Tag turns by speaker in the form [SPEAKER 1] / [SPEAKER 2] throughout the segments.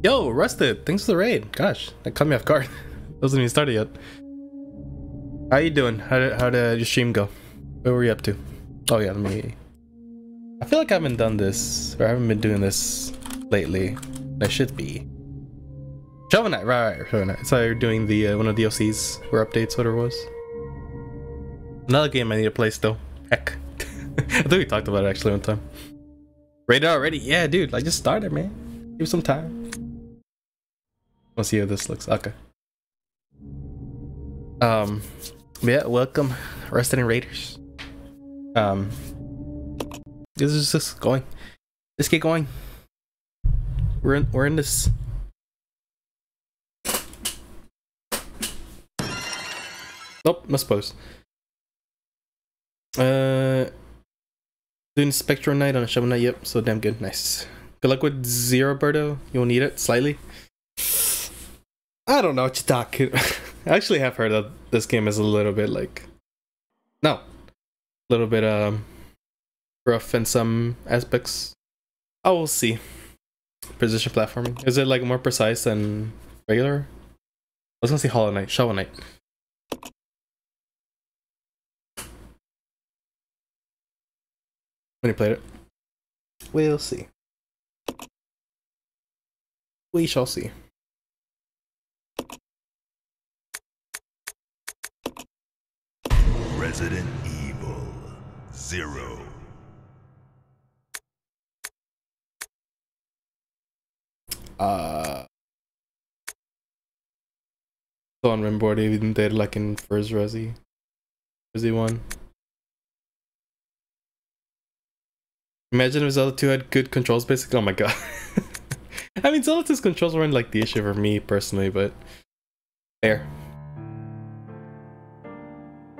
[SPEAKER 1] Yo, Rusted, thanks for the raid. Gosh, that caught me off guard. Wasn't even started yet. How you doing? How did, how did your stream go? What were you up to? Oh yeah, let me... I feel like I haven't done this, or I haven't been doing this lately. I should be. Shovel Knight, right, right, Shovel Knight. So you're doing the uh, one of the DLCs or updates, whatever it was. Another game I need to play still. Heck. I think we talked about it actually one time. Rated already? Yeah, dude. I just started, man. Give me some time. Let's see how this looks. Okay. Um, yeah, welcome, Resident Raiders. Um, this is just going. Let's get going. We're in. We're in this. Nope, must pause. Uh, doing Spectral Knight on a Shovel Knight. Yep, so damn good. Nice. Good luck with Zero, Berto. You'll need it slightly. I don't know what you're talking. I actually have heard that this game is a little bit like, no, a little bit um rough in some aspects. I will see. Position platforming. Is it like more precise than regular? Was gonna say Hollow Knight, Shovel Knight. When you played it, we'll see. We shall see.
[SPEAKER 2] Resident Evil Zero.
[SPEAKER 1] Uh, so on Rimboard even did like in first Resi, Resi one. Imagine if Zelda 2 had good controls basically. Oh my god. I mean Zelda 2's controls weren't like the issue for me personally, but fair.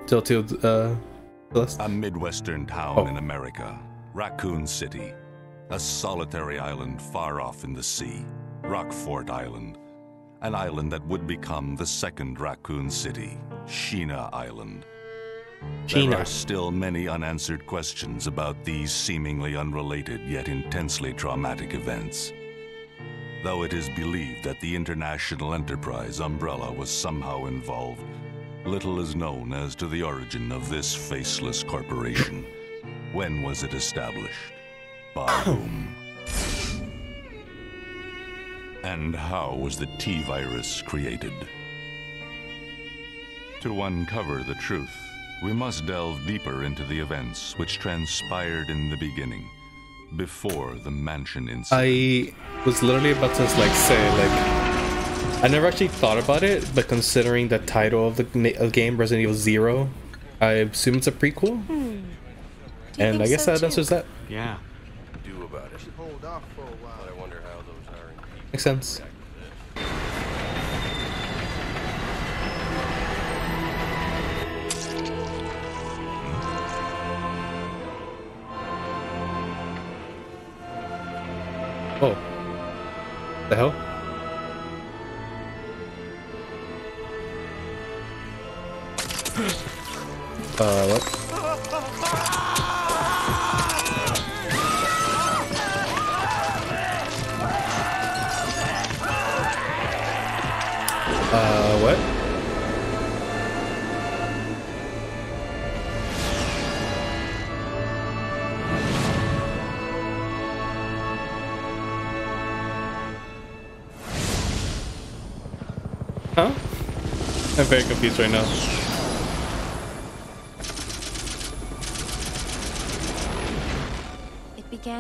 [SPEAKER 1] Zelda 2 uh Celeste?
[SPEAKER 3] A Midwestern town
[SPEAKER 1] Oh.
[SPEAKER 3] in America, Raccoon City. A solitary island far off in the sea, Rockfort Island. An island that would become the second Raccoon City, Sheena Island. There are still many unanswered questions about these seemingly unrelated yet intensely traumatic events. Though it is believed that the international enterprise umbrella was somehow involved, little is known as to the origin of this faceless corporation. When was it established? By whom? And how was the T virus created? To uncover the truth, we must delve deeper into the events which transpired in the beginning, before the mansion incident.
[SPEAKER 1] I was literally about to like say like I never actually thought about it, but considering the title of the of game Resident Evil Zero, I assume it's a prequel, hmm.
[SPEAKER 4] You
[SPEAKER 1] and I guess
[SPEAKER 4] so,
[SPEAKER 1] that
[SPEAKER 4] too?
[SPEAKER 1] answers that.
[SPEAKER 5] Yeah.
[SPEAKER 6] do about it.
[SPEAKER 7] Hold off for a while.
[SPEAKER 6] But I wonder how those hiring people
[SPEAKER 1] Makes sense.
[SPEAKER 6] react to this.
[SPEAKER 1] Oh, the hell? Uh, what? Uh, what? Huh? I'm very confused right now.
[SPEAKER 4] It began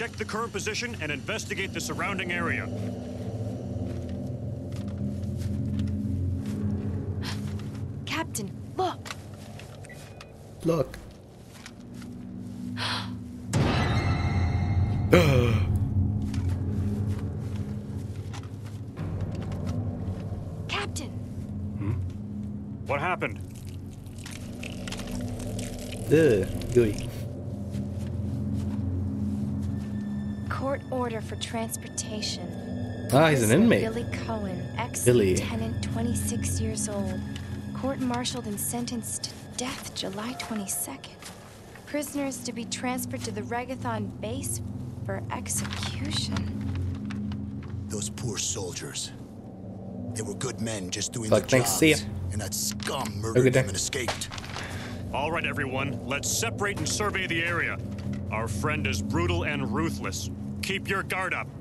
[SPEAKER 8] check the current position and investigate the surrounding area.
[SPEAKER 1] Captain, look! Look.
[SPEAKER 4] Captain! Hmm?
[SPEAKER 5] What happened?
[SPEAKER 1] Ugh, gooey.
[SPEAKER 4] Order for transportation.
[SPEAKER 1] Ah, he's an inmate.
[SPEAKER 4] Billy Coen,
[SPEAKER 1] Billy.
[SPEAKER 4] ex-lieutenant, 26 years old. Court-martialed and sentenced to death July 22nd. Prisoner is to be transferred to the Regathon base for execution.
[SPEAKER 7] Those poor soldiers. They were good men just doing
[SPEAKER 1] Fuck,
[SPEAKER 7] their
[SPEAKER 1] thanks,
[SPEAKER 7] jobs. And that scum murdered
[SPEAKER 1] good day.
[SPEAKER 7] them and escaped.
[SPEAKER 5] All right, everyone, let's separate and survey the area. Our friend is brutal and ruthless. Keep your guard up.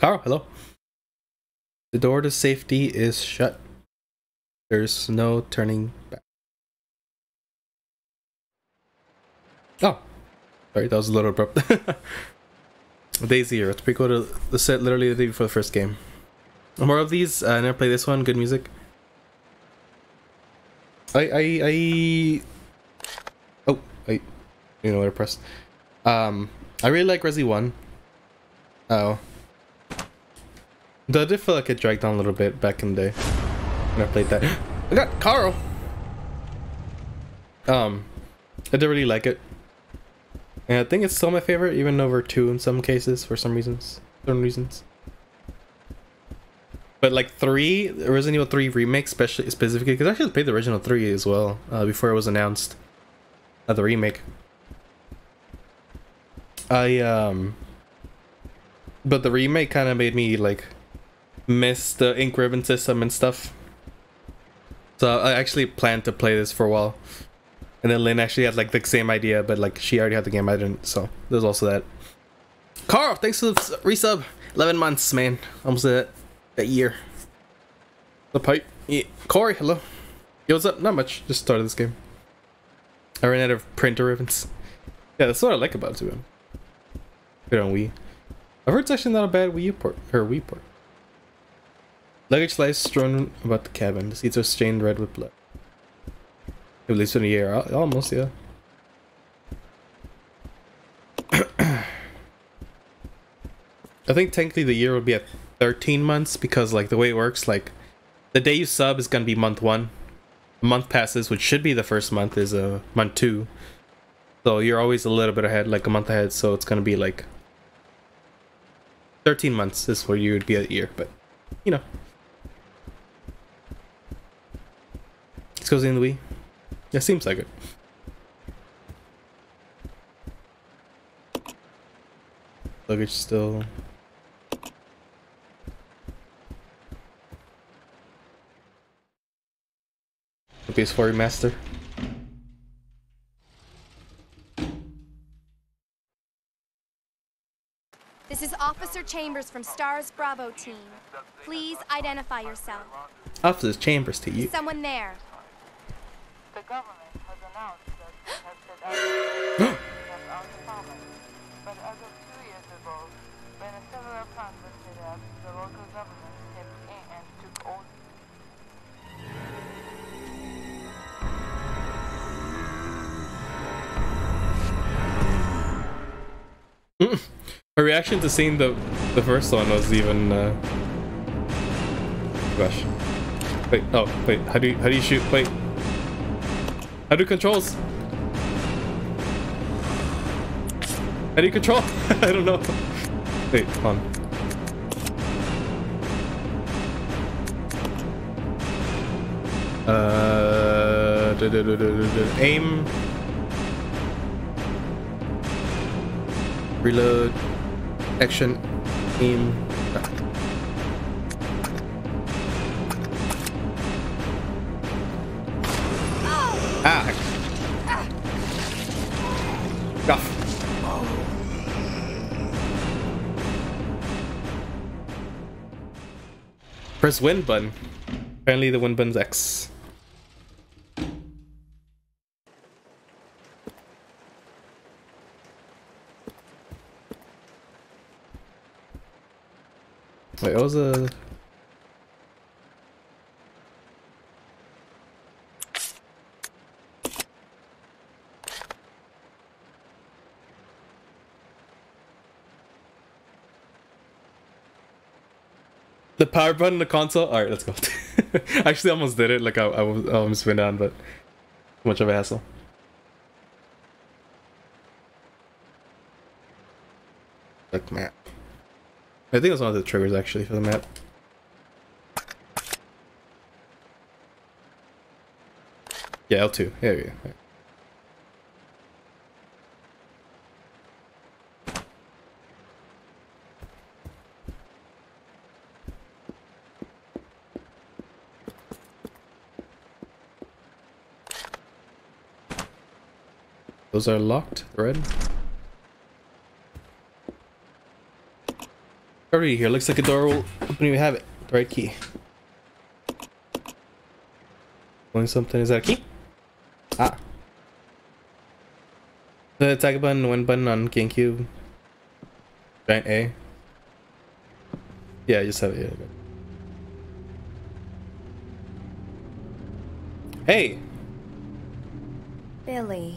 [SPEAKER 1] Carl, hello. The door to safety is shut. There's no turning back. Oh, sorry, that was a little abrupt. Daisy here. It's pretty cool to the set literally the day before the first game. More of these. Uh, I never play this one. Good music. I I I. Oh, I. You know what I pressed. Um, I really like Resi One. Oh. Though I did feel like it dragged on a little bit back in the day when I played that. I got Carl. Um, I did really like it, and I think it's still my favorite, even over two in some cases for some reasons, certain reasons. But like three, Resident Evil Three remake, especially specifically, because I actually played the original three as well uh, before it was announced. Uh, the remake. I um. But the remake kind of made me like miss the ink ribbon system and stuff. So I actually planned to play this for a while. And then Lynn actually had like the same idea, but like she already had the game, I didn't. So there's also that. Carl, thanks for the resub. 11 months, man. Almost that, that year. The pipe. Yeah. Corey, hello. Yo, what's up? Not much. Just started this game. I ran out of printer ribbons. Yeah, that's what I like about it, too. Good on Wii. I've heard it's actually not a bad Wii U port or Wii port. Luggage lies strewn about the cabin. The seats are stained red with blood. At least in a year, Al- almost, yeah. I think technically the year would be at 13 months because, like, the way it works, like, the day you sub is gonna be month one. A month passes, which should be the first month, is a uh, month two. So you're always a little bit ahead, like a month ahead. So it's gonna be like 13 months is where you would be a year, but you know. Goes in the Wii. Yeah, seems like it. Luggage still. PS4 remaster.
[SPEAKER 8] This is Officer Chambers from STARS Bravo team. Please identify yourself.
[SPEAKER 1] Officers Chambers to you.
[SPEAKER 8] Someone there.
[SPEAKER 9] The government has announced that it has set out to out farmers. But as of two years ago, when several plants were set up, the local government stepped in and took over.
[SPEAKER 1] Her reaction to seeing the the first one was even uh gosh. Wait, oh wait, how do you how do you shoot? Wait. How do controls? How do you control? I don't know. Wait, hold on. Uh, duh, duh, duh. aim. Reload. Action. Aim. Press win button. Apparently the win button's X. Wait, what was a The power button, the console. All right, let's go. Actually, almost did it. Like I, I, was- almost went down, but too much of a hassle. Like map. I think it was one of the triggers actually for the map. Yeah, L2. Yeah, we yeah. Those are locked. Red. Already here. Looks like a door will open you have it. The right key. Pulling something. Is that a key? Ah. The attack button, win button on GameCube. Giant A. Yeah, I just have it. Hey!
[SPEAKER 4] Billy.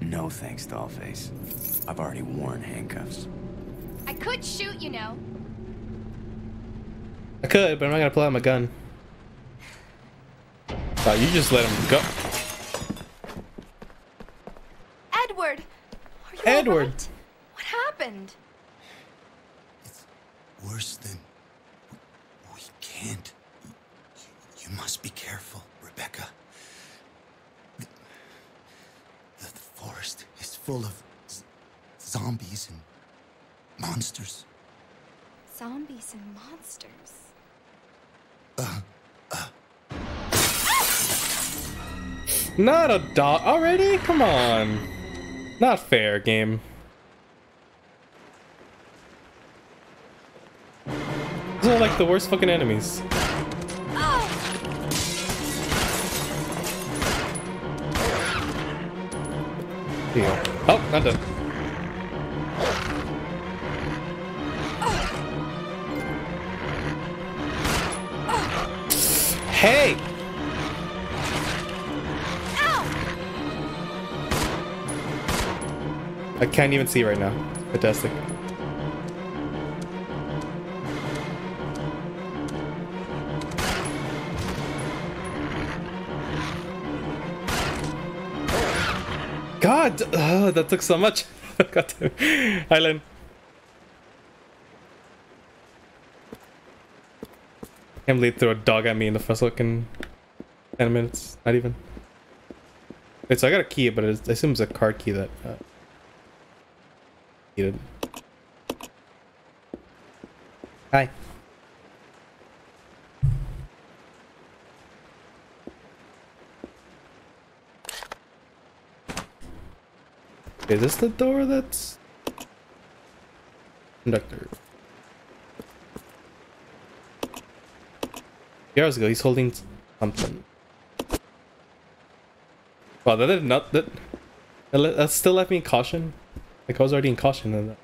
[SPEAKER 10] No thanks, Dollface. I've already worn handcuffs.
[SPEAKER 8] I could shoot, you know.
[SPEAKER 1] I could, but I'm not gonna pull out my gun. Oh, you just let him go.
[SPEAKER 8] Edward! Are you
[SPEAKER 1] Edward.
[SPEAKER 8] alright? What happened?
[SPEAKER 7] It's Worse than. We can't. You, you must be careful, Rebecca. The, the, the forest is full of z- zombies and monsters.
[SPEAKER 4] Zombies and monsters. Uh, uh.
[SPEAKER 1] Not a dog already? Come on. Not fair, game. These are like the worst fucking enemies. Here you go. Oh, not done. Hey! I can't even see right now. Fantastic. God, oh, that took so much. God damn. Island. Can't believe threw a dog at me in the first fucking 10 minutes. Not even. Wait, so I got a key, but I assume it's a card key that uh, needed. Hi. Is this the door that's conductor? Years ago, he's holding something. Wow, that did not that that, still left me in caution. Like I was already in caution and that.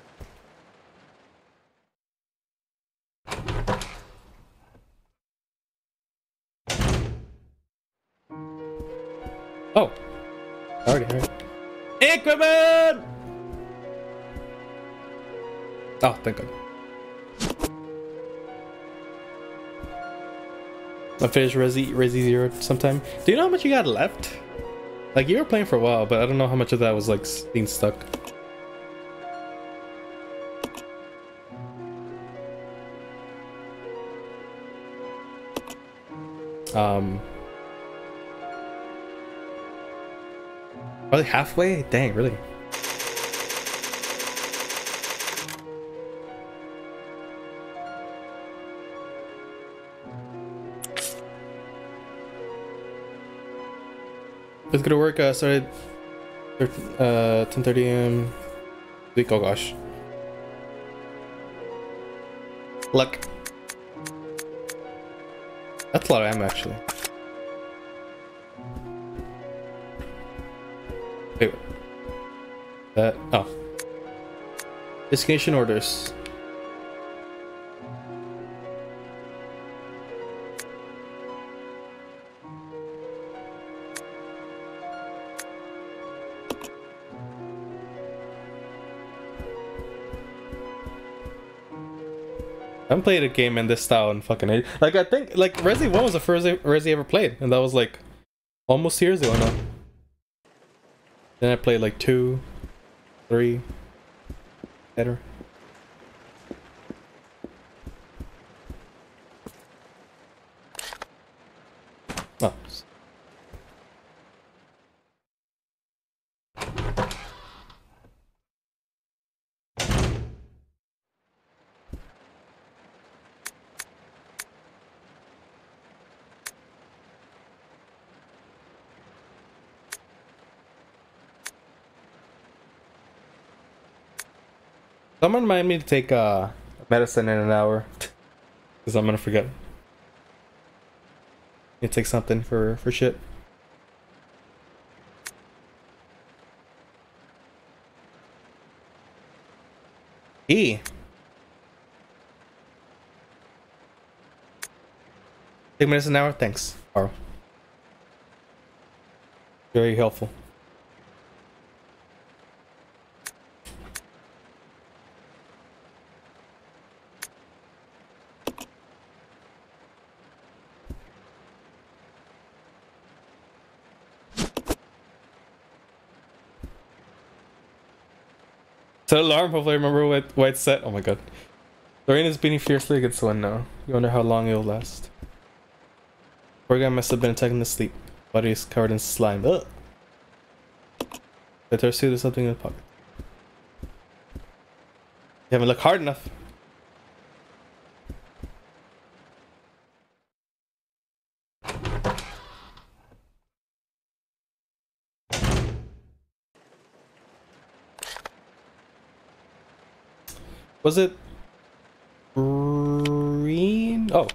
[SPEAKER 1] Oh. Already heard. Equipment! Oh, thank God. I finished Resi, Resi Zero sometime. Do you know how much you got left? Like, you were playing for a while, but I don't know how much of that was, like, being stuck. Um... Probably halfway? Dang, really? Let's go to work. Uh, started uh 10:30 a.m. Week. Oh gosh. Luck. That's a lot of ammo, actually. That. Oh. Destination orders. I haven't played a game in this style in fucking age. Like I think like Resi 1 was the first Resi ever played, and that was like almost years ago now. Then I played like two, three, better. Oh. Someone remind me to take uh medicine in an hour. Cause I'm gonna forget. You take something for for shit. E. Take medicine an hour. Thanks, Carl. Very helpful. Alarm, hopefully I remember what, why it's set. Oh my god. The rain is beating fiercely against the wind now. You wonder how long it'll last. Poor guy must have been attacking the sleep. Body is covered in slime. Ugh. The suit is something in the pocket. You haven't looked hard enough. Was it green? Oh.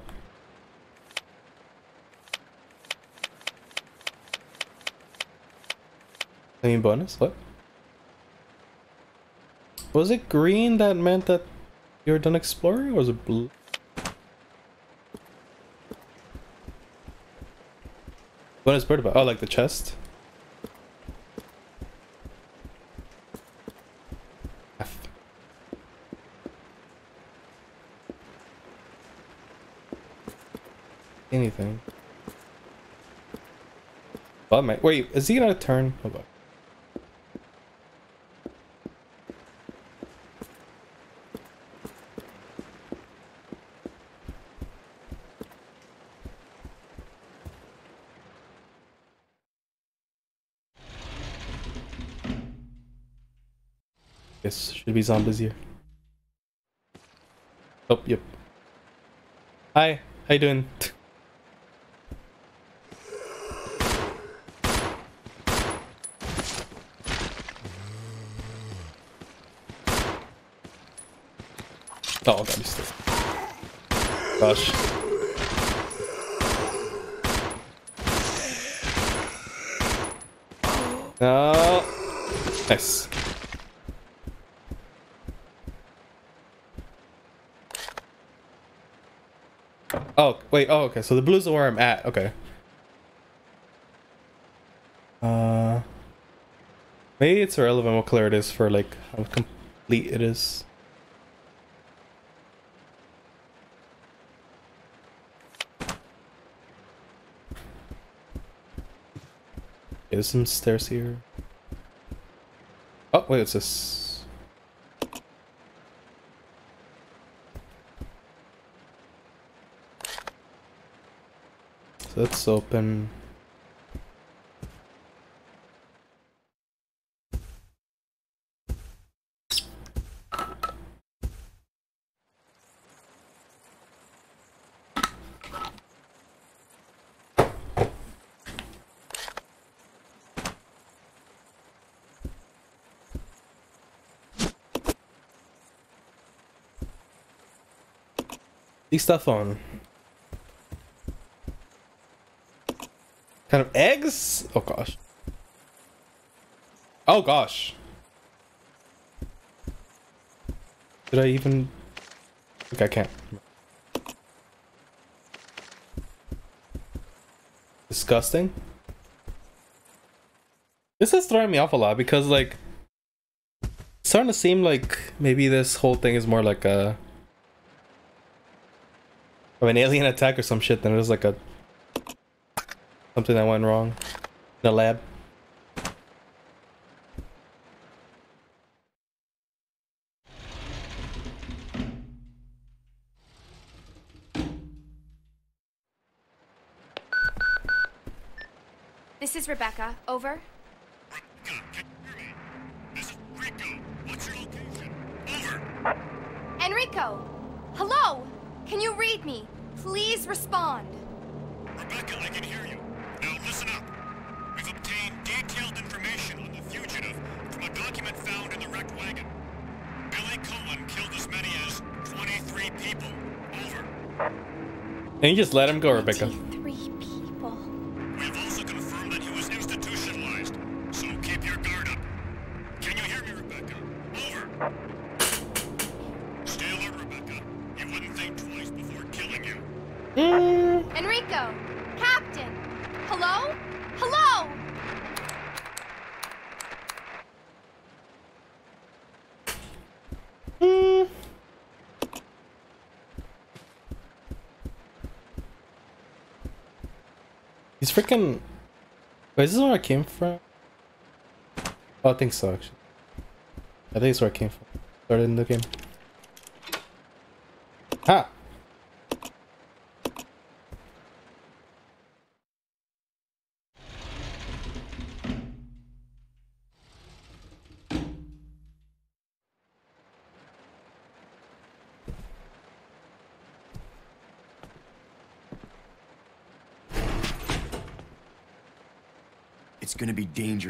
[SPEAKER 1] I mean bonus? What? Was it green that meant that you were done exploring or was it blue? What is bird about? Oh, like the chest? F. Anything. Mate. Wait, is he gonna turn? Hold on. Yes, should be zombies here. Oh, yep. Hi, how you doing? Oh, god, he's still. Gosh. No. Nice. Oh, wait. Oh, okay. So the blues are where I'm at. Okay. Uh, Maybe it's irrelevant what color it is for like how complete it is. There's some stairs here. Oh, wait, what's this? So let's open. Stuff on. Kind of eggs? Oh gosh. Oh gosh. Did I even? Think I can't. Disgusting. This is throwing me off a lot because like it's starting to seem like maybe this whole thing is more like a of an alien attack or some shit than it is like a something that went wrong in the lab.
[SPEAKER 8] This is Rebecca. Over.
[SPEAKER 1] And you just let him go, Rebecca. He's freaking. Wait, is this where I came from? Oh, I think so, actually. I think it's where I came from. Started in the game. Ha!
[SPEAKER 10] It's gonna be dangerous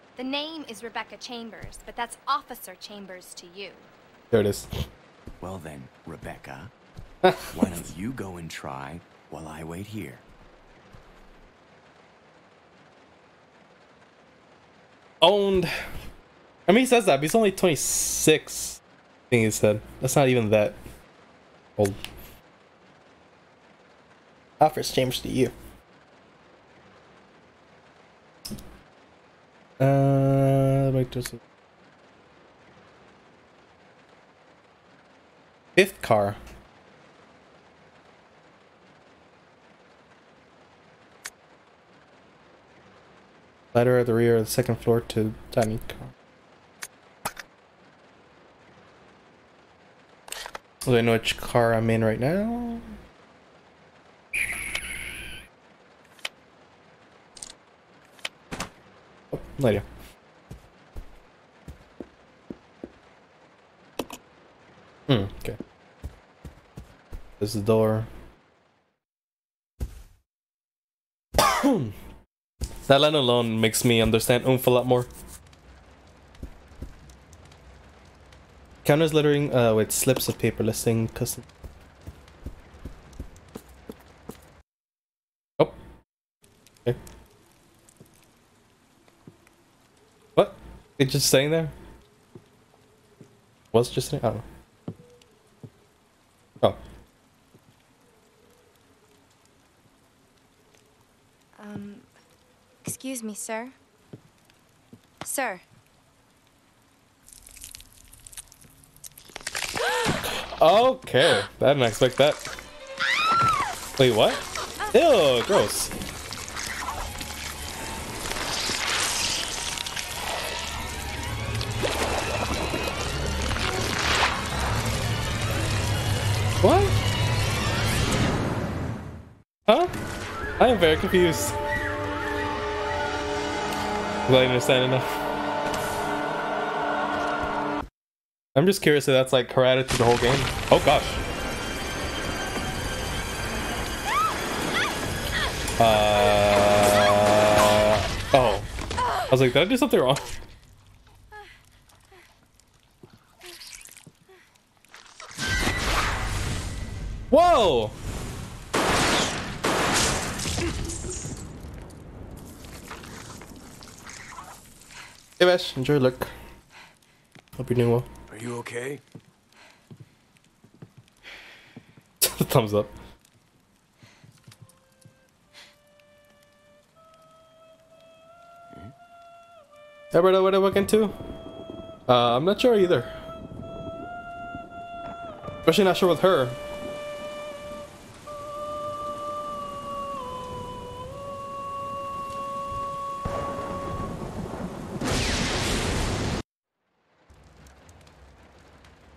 [SPEAKER 8] The name is Rebecca Chambers, but that's Officer Chambers to you.
[SPEAKER 1] There it is.
[SPEAKER 10] Well then, Rebecca, why don't you go and try while I wait here?
[SPEAKER 1] Owned. I mean, he says that, but he's only 26. I think he said. That's not even that old. Offers Chambers to you. Uh, wait, a fifth car. Ladder at the rear of the second floor to tiny car. Do I know which car I'm in right now? Idea. Hmm, okay. There's the door. that line alone makes me understand oomph a lot more. Counters littering uh, with slips of paper listing custom. Oh. Okay. What? It's just staying there? Was just sitting? I don't know. Oh.
[SPEAKER 4] Um, excuse me, sir. Sir.
[SPEAKER 1] Okay. I didn't expect that. Wait, what? Ew, gross. I am very confused. Do I understand enough? I'm just curious if that's like her attitude the whole game. Oh gosh. Uh, oh. I was like, did I do something wrong? Hey enjoy your look. Hope you're doing well.
[SPEAKER 10] Are you okay?
[SPEAKER 1] Thumbs up. Hey brother, what are you looking to? Uh, I'm not sure either. Especially not sure with her.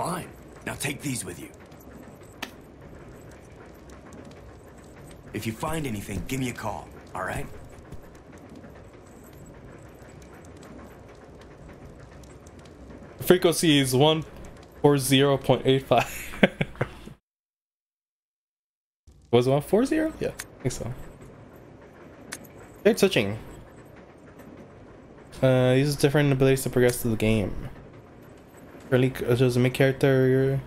[SPEAKER 10] Fine. Now take these with you. If you find anything, give me a call, all right?
[SPEAKER 1] Frequency is 140.85. Was it 140? Yeah, I think so. Great switching. Uh, uses different abilities to progress through the game. Really, uh, a main character, your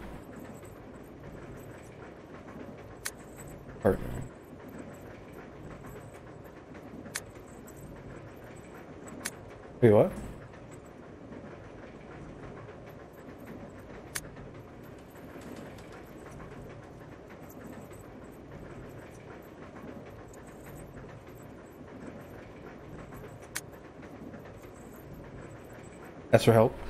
[SPEAKER 1] partner. Wait, what? That's for help.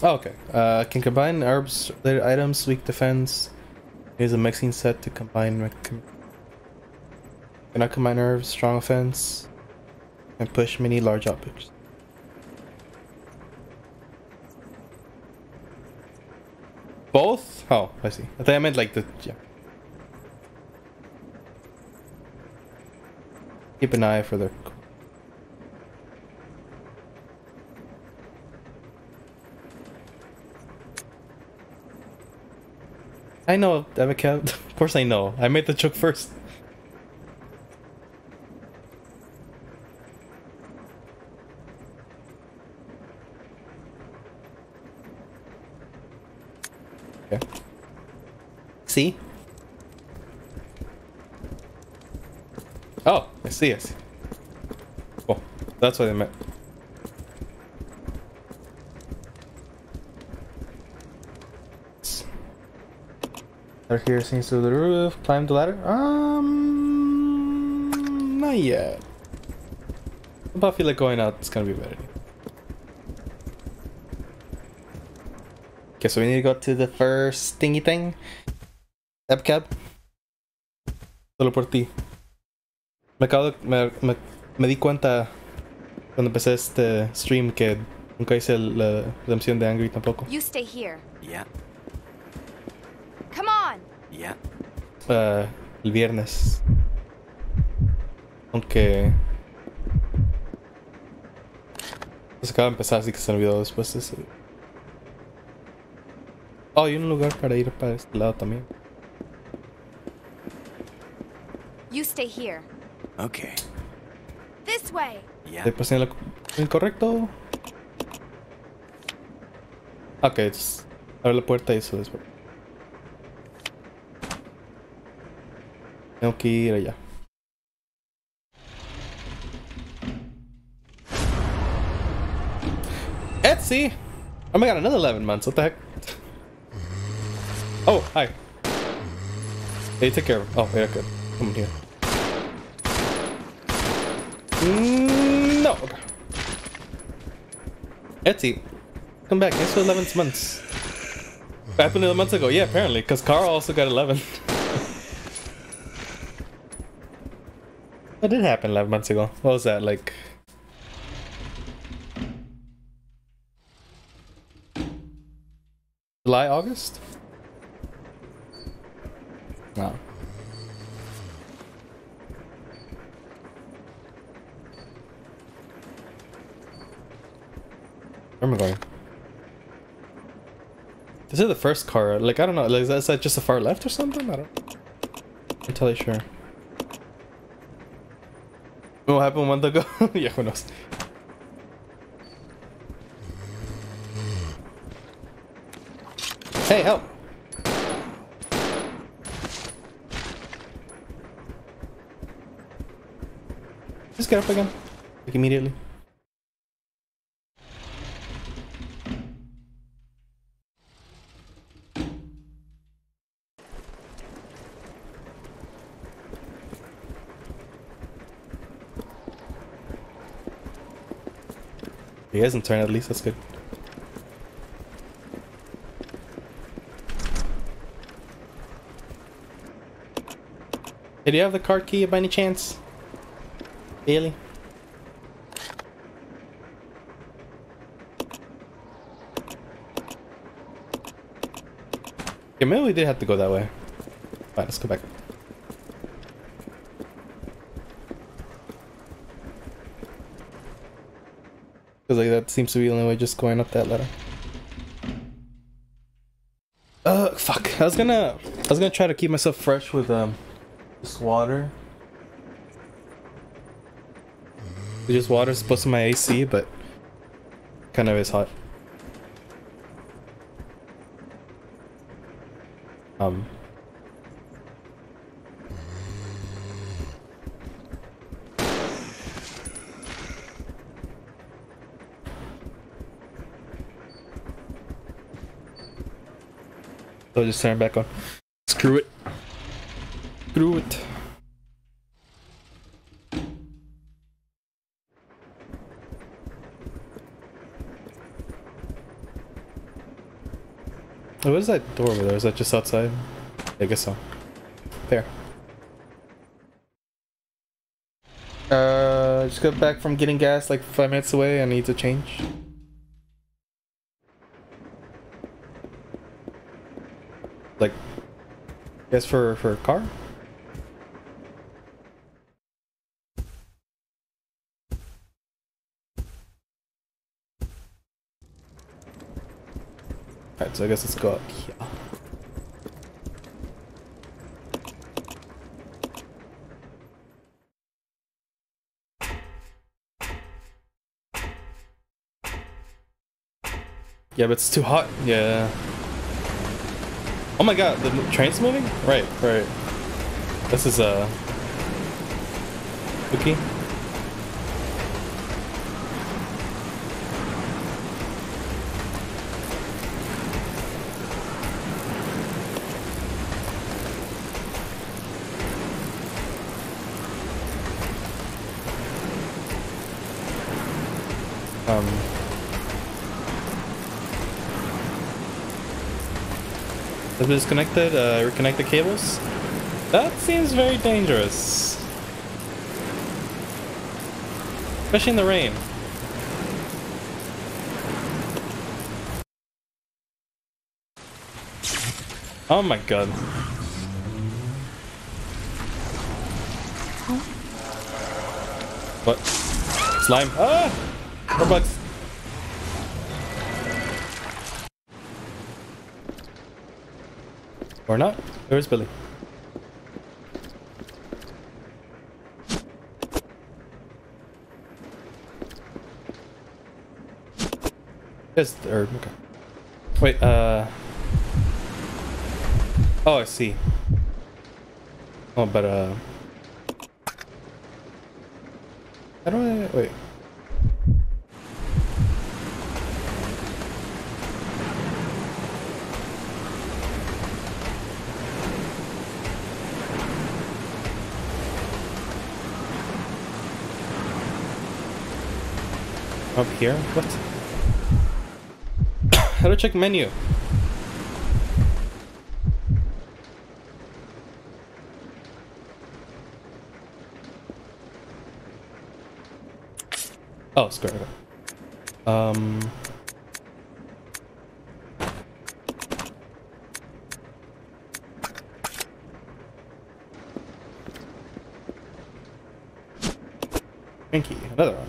[SPEAKER 1] Oh, okay. Uh, can combine herbs related items, weak defense. Here's a mixing set to combine. rec- Cannot combine herbs, strong offense, and push many large objects. Both? Oh, I see. I think I meant like the yeah. Keep an eye for the. I know, Abacab. Of course I know. I made the joke first. Okay. See? Oh, I see, I see. Oh, that's what I meant. Ladder here seems to the roof. Climb the ladder. Um, not yet. But I feel like going out is gonna be better. Okay, so we need to go to the first thingy thing. Epcab. Solo por ti. Me acabo de- me, me, me di cuenta cuando empecé este stream que nunca hice el- la redempción de Angry tampoco.
[SPEAKER 8] You stay here.
[SPEAKER 10] Yeah,
[SPEAKER 8] Come on!
[SPEAKER 10] Yeah.
[SPEAKER 1] Ah, el viernes. Aunque. Se acaba de empezar, así que se olvidó después de ese. Oh, hay un lugar para ir para este lado también.
[SPEAKER 8] You stay here.
[SPEAKER 10] Okay.
[SPEAKER 8] This way!
[SPEAKER 10] Yeah.
[SPEAKER 1] Estoy pasando lo incorrecto. Ok, entonces, abre la puerta y eso después. Tengo que ir allá. Etsy! Oh my god, another 11 months. What the heck? Oh, hi. Hey, take care of him. Oh, yeah, good. Come here. Mm, no. Etsy, come back. Thanks for 11 months. What happened 11 months ago? Yeah, apparently, because Carl also got 11. What did happen 11 months ago? What was that, like... July, August? No. Where am I going? This is the first car. Like, I don't know. Like, is that just the far left or something? I don't... I'm entirely sure. What happened a month ago? yeah, who knows? Hey, help! Just get up again. Like, immediately. He hasn't turned at least, that's good. Do you have the card key by any chance? Billy? Yeah, maybe we did have to go that way. Fine, let's go back. Like that seems to be the only way just going up that ladder. Uh, fuck. I was gonna, I was gonna try to keep myself fresh with um, just water. Just water supposed to my AC, but kind of is hot. Um. So just turn it back on. Screw it. Screw it. Oh, what is that door over there? Is that just outside? I guess so. There. Uh, just got back from getting gas like five minutes away. I need to change. Like, gas for for a car? Alright, so I guess let's go up here. Yeah, but it's too hot. Yeah. Oh my god, the train's moving? Right, right. This is uh spooky. Um Have we disconnected, uh, reconnect the cables? That seems very dangerous. Especially in the rain. Oh my god. What? Slime? Ah! Robux! Or not? Where's Billy? Yes, or okay. Wait, uh. Oh, I see. Oh, but uh. How do I wait? Up here? What? How to check menu? Oh, square. Okay. Um. Thank you. Another one.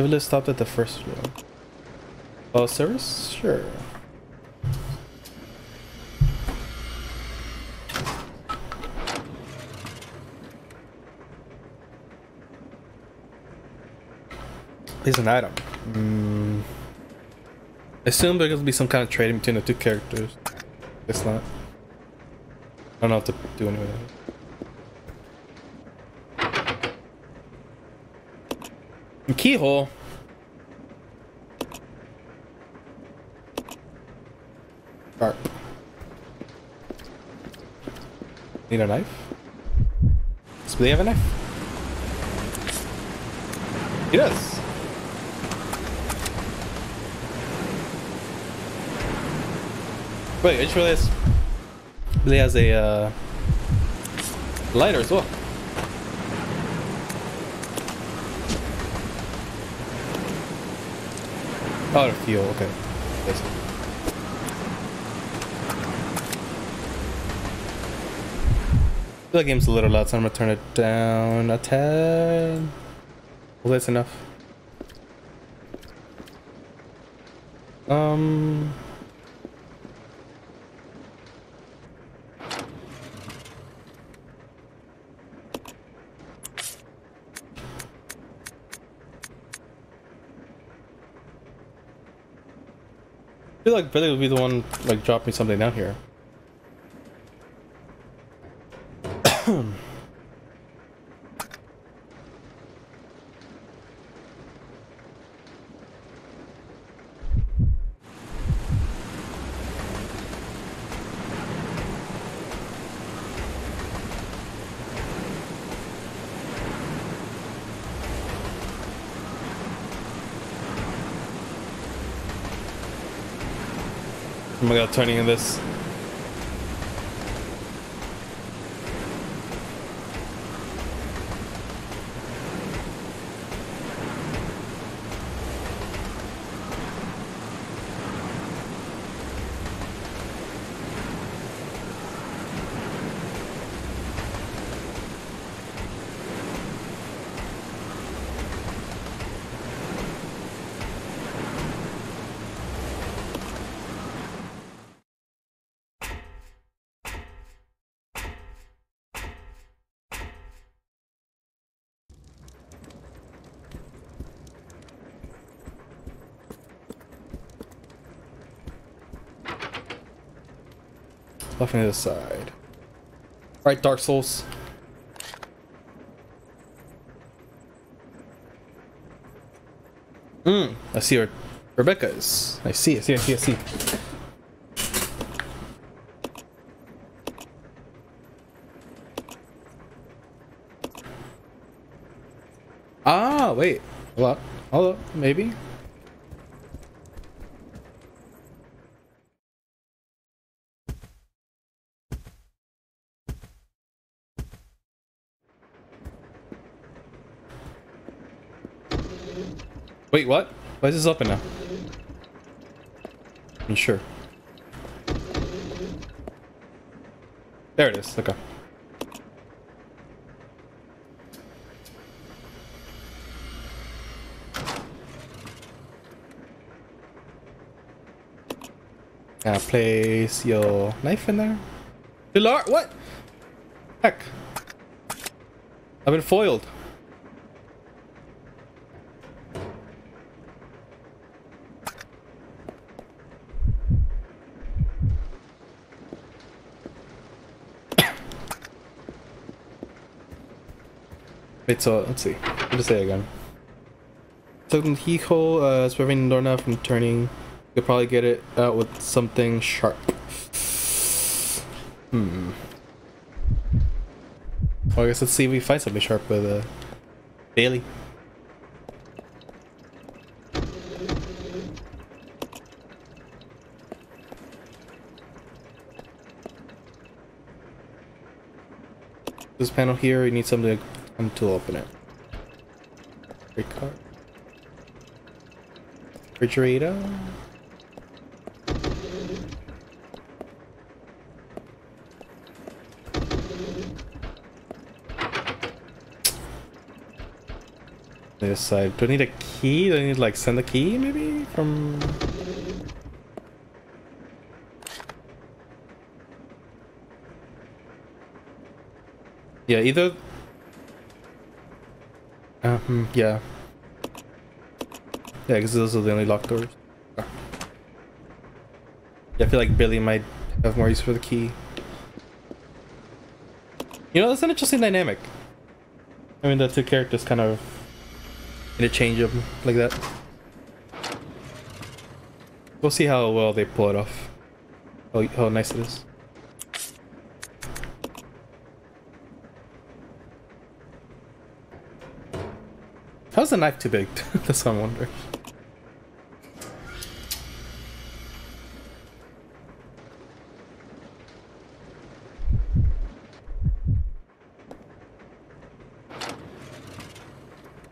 [SPEAKER 1] Civilist stopped at the first one. Oh, service? Sure. Is an item. Mm. Assume there's gonna be some kind of trading between the two characters. It's not. I don't know what to do anyway. Keyhole. Sharp. Need a knife? Does Billy have a knife? He does. Wait, I just realized Billy has a uh, lighter as well. Oh, the fuel, okay. Yes. The game's a little loud, so I'm gonna turn it down a tad. Well, that's enough. Um. I feel like Billy would be the one like dropping something down here. Turning in this. On the side. Right, Dark Souls. Hmm, I see where Rebecca is. I see, I see, I see, I see. Ah, wait. Hold up. Hold up. Maybe. Wait, what? Why is this open now? I'm sure. There it is. Okay. Now place your knife in there. Pilar, what? Heck. I've been foiled. Wait, so let's see. What to say again? So the key hole uh, is preventing doorknob from turning. You'll probably get it out with something sharp. Hmm. Well, I guess let's see if we find something sharp with uh, Billy. This panel here, you need something to come to open it. Card. Refrigerator. This side. Do I need a key? Do I need like send a key maybe from Yeah, either um yeah. Yeah, because those are the only locked doors. Yeah, I feel like Billy might have more use for the key. You know, that's an interesting dynamic. I mean, the two characters kind of interchangeable like that. We'll see how well they pull it off. How, how nice it is. How's the knife too big? That's what I'm wondering.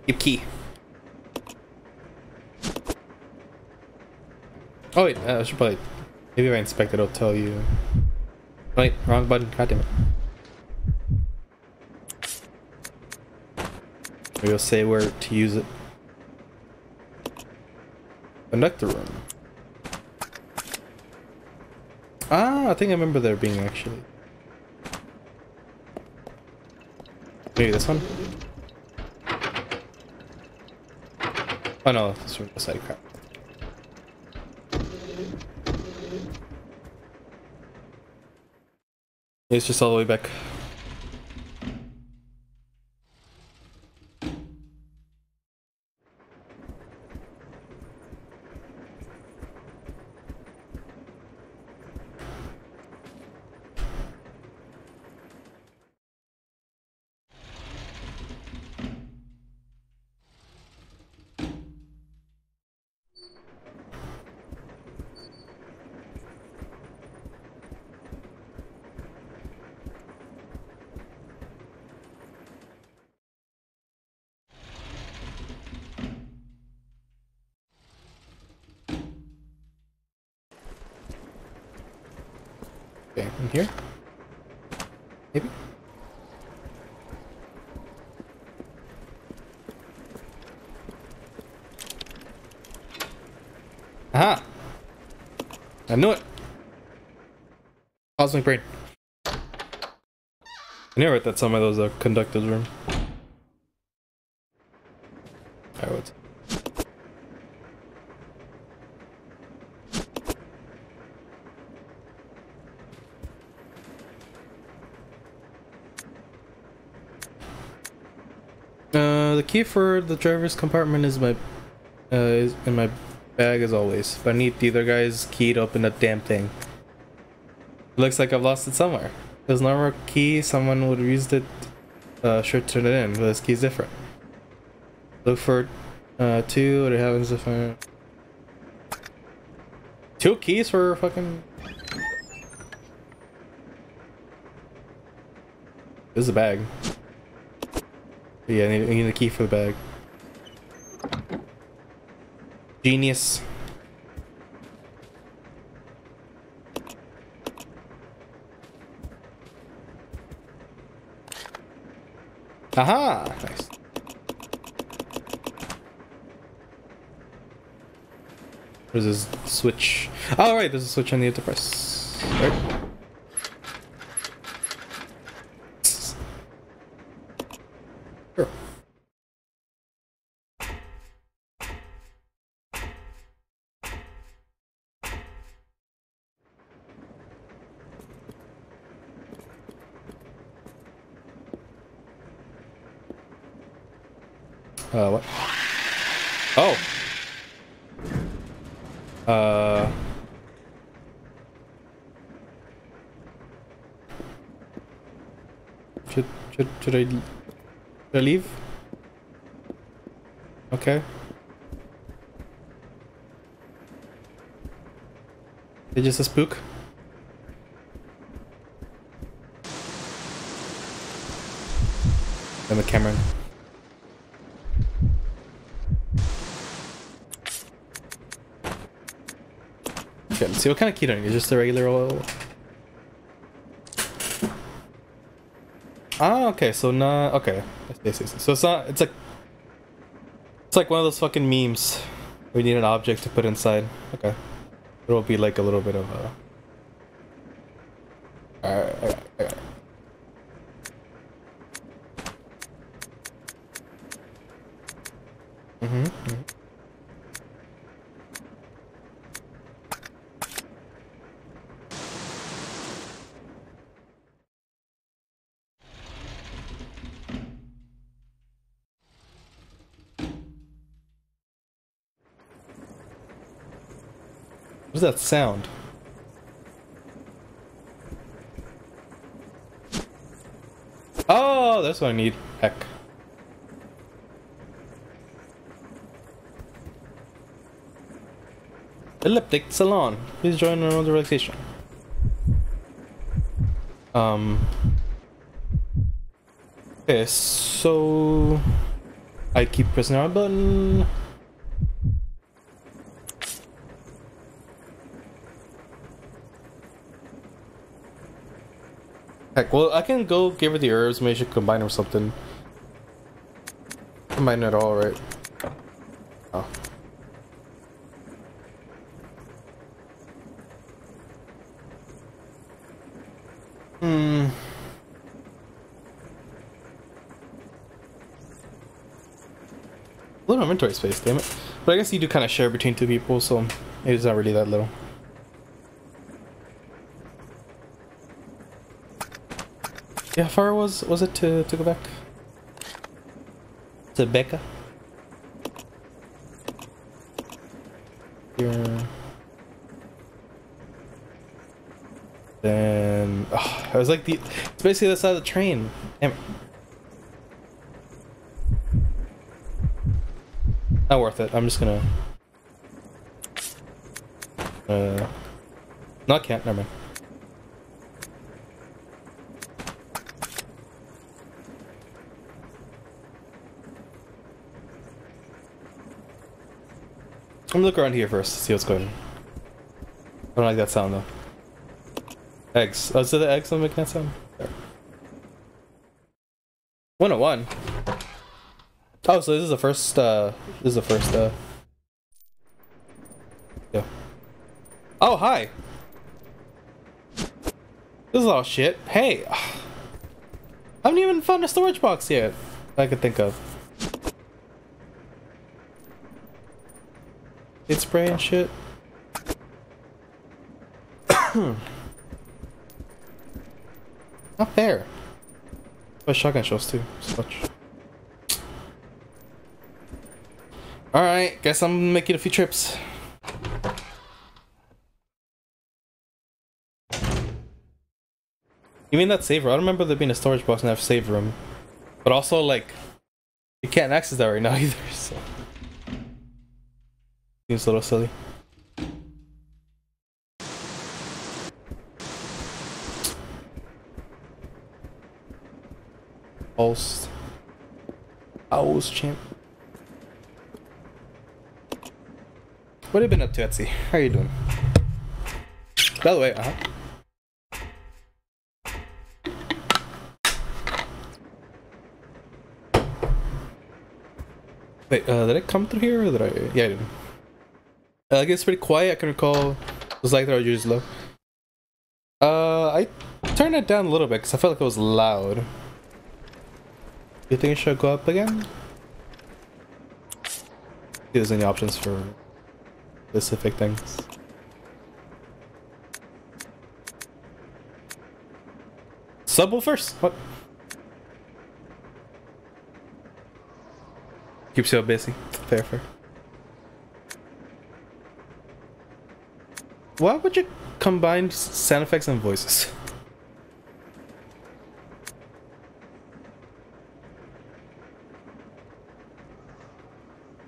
[SPEAKER 1] Keep key. Oh wait, uh, I should probably... Maybe if I inspect it, it'll tell you... Wait, wrong button, God damn it. Maybe it'll say where to use it. Conductor room. Ah, I think I remember there being actually. Maybe this one? Oh no, this the side crap. It's just all the way back. Okay, in here? Maybe? Aha! I knew it! Cosmic brain. I that some of those are conductor's room. I would. Uh, the key for the driver's compartment is my, uh, is in my bag as always. But I need the other guy's key to open that damn thing. Looks like I've lost it somewhere. There's normal key, someone would used it, uh, should turn it in, but this key's different. Look for, uh, two, what happens if I... Two keys for fucking... This is a bag. Yeah, I need, I need a key for the bag. Genius. Aha! Nice. There's this switch. Oh, right, there's a switch on the Enterprise. Right? Sure. Uh, what? Oh. Uh. Should should I should I leave? Okay. They just a spook. I'm a Cameron. Okay, let's see what kind of ketone is just a regular oil. Ah, okay, so not okay. So it's not. It's like it's like one of those fucking memes. We need an object to put inside. Okay, it'll be like a little bit of a. Alright, alright, alright. Mm-hmm. mm-hmm. What does that sound? Oh, that's what I need. Heck. Elliptic Salon. Please join another relaxation. Um. Okay, so I keep pressing our button. Well, I can go give her the herbs, maybe she should combine them or something. Combine it all, right? Oh. Hmm. Little inventory space, damn it. But I guess you do kind of share between two people, so it's not really that little. Yeah, how far was was it to to go back? To Becca? Here. Then oh, I was like the it's basically the side of the train. Damn it. Not worth it. I'm just gonna. Uh. Not can't. Never mind. I'm look around here first see what's going on. I don't like that sound though. Eggs. Oh, is it the eggs that making that sound? There. 101. Oh, so this is the first, uh, this is the first, uh... Yeah. Oh, hi! This is all shit. Hey! I haven't even found a storage box yet I could think of. It's spray and shit. Not there. My shotgun shells too. Alright, guess I'm making a few trips. You mean that save room? I remember there being a storage box in that save room. But also, like, you can't access that right now either. Seems a little silly. Pulse. Owls champ. What have you been up to, Etsy? How are you doing? By the way, uh huh. Wait, uh, did I come through here or did I? Yeah, I did. Uh, I guess pretty quiet. I can recall. It was like that was usually low. Uh, I turned it down a little bit because I felt like it was loud. You think it should go up again? If there's any options for specific things. Subwoofers? What? Keeps you busy. Fair, fair. Why would you combine sound effects and voices?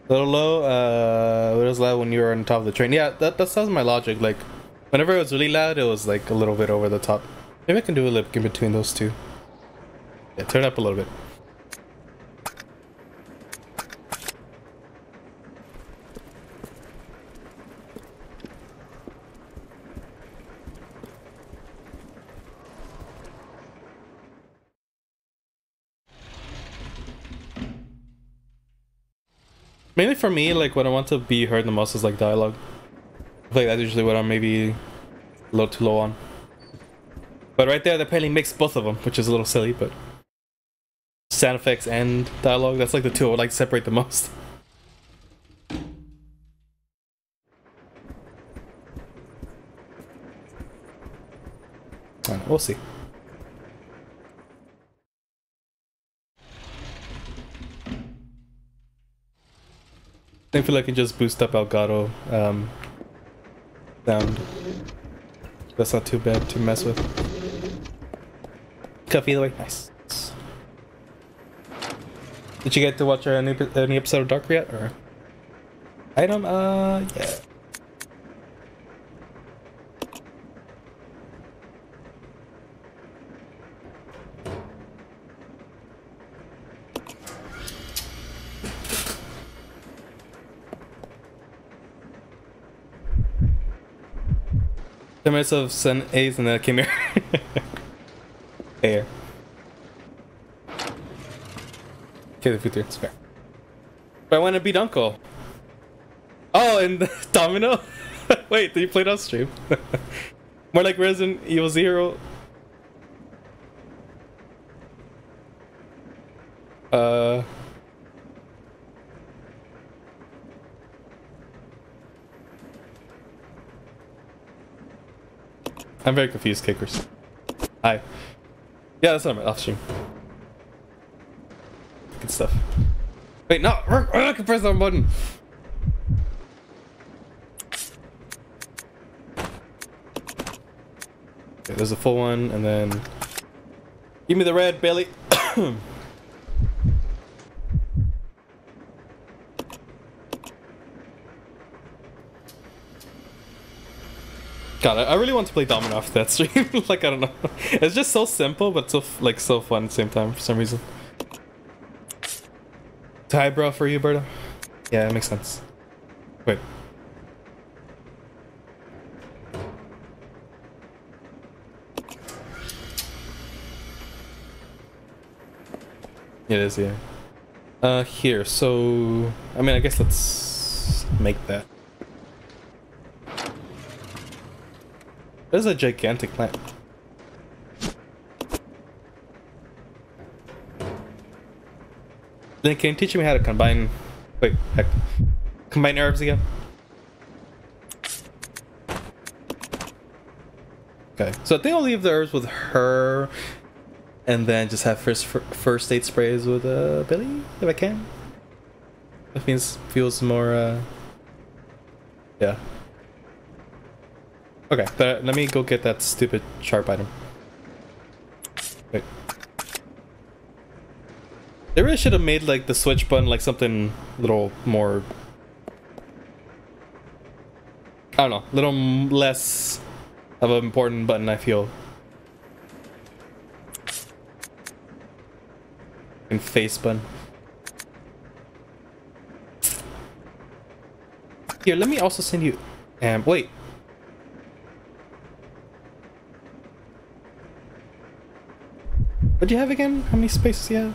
[SPEAKER 1] A little low, uh, was loud when you were on top of the train. Yeah, that, that sounds my logic. Like, whenever it was really loud, it was like a little bit over the top. Maybe I can do a lip in between those two. Yeah, turn up a little bit. For me, like what I want to be heard the most is like dialogue. Like that's usually what I'm maybe a little too low on. But right there, they apparently mixed both of them, which is a little silly, but sound effects and dialogue, that's like the two I would like to separate the most. We'll see. Like I can just boost up Elgato um, sound. That's not too bad to mess with. Cuff either way, nice. Did you get to watch any, any episode of Dark yet? Or item? Uh, yeah. Ten minutes of Sun A's and then I came here. Air. Okay, the future, it's fair. But I want to beat Uncle. Oh, and Domino? Wait, did you play it on stream? More like Resident Evil Zero. Uh... I'm very confused, kickers. Hi. Yeah, that's not my off stream. Good stuff. Wait, no, not gonna press that button. Okay, there's a full one, and then give me the red, Billy. God, I, I really want to play Domino after that stream. like, I don't know. It's just so simple, but so, like, so fun at the same time for some reason. Tie bro for you, Berto? Yeah, it makes sense. Wait. It is, yeah. Uh, here, so... I mean, I guess let's make that. This is a gigantic plant. Then can you teach me how to combine... Wait, heck. Combine herbs again? Okay, so I think I'll leave the herbs with her, and then just have first first aid sprays with uh, Billy, if I can. That means feels more, uh, yeah. Okay, but let me go get that stupid sharp item. Wait. They really should have made like the switch button like something a little more I don't know, a little less of an important button I feel. And face button. Here, let me also send you. Um, wait. What do you have again? How many spaces do you have?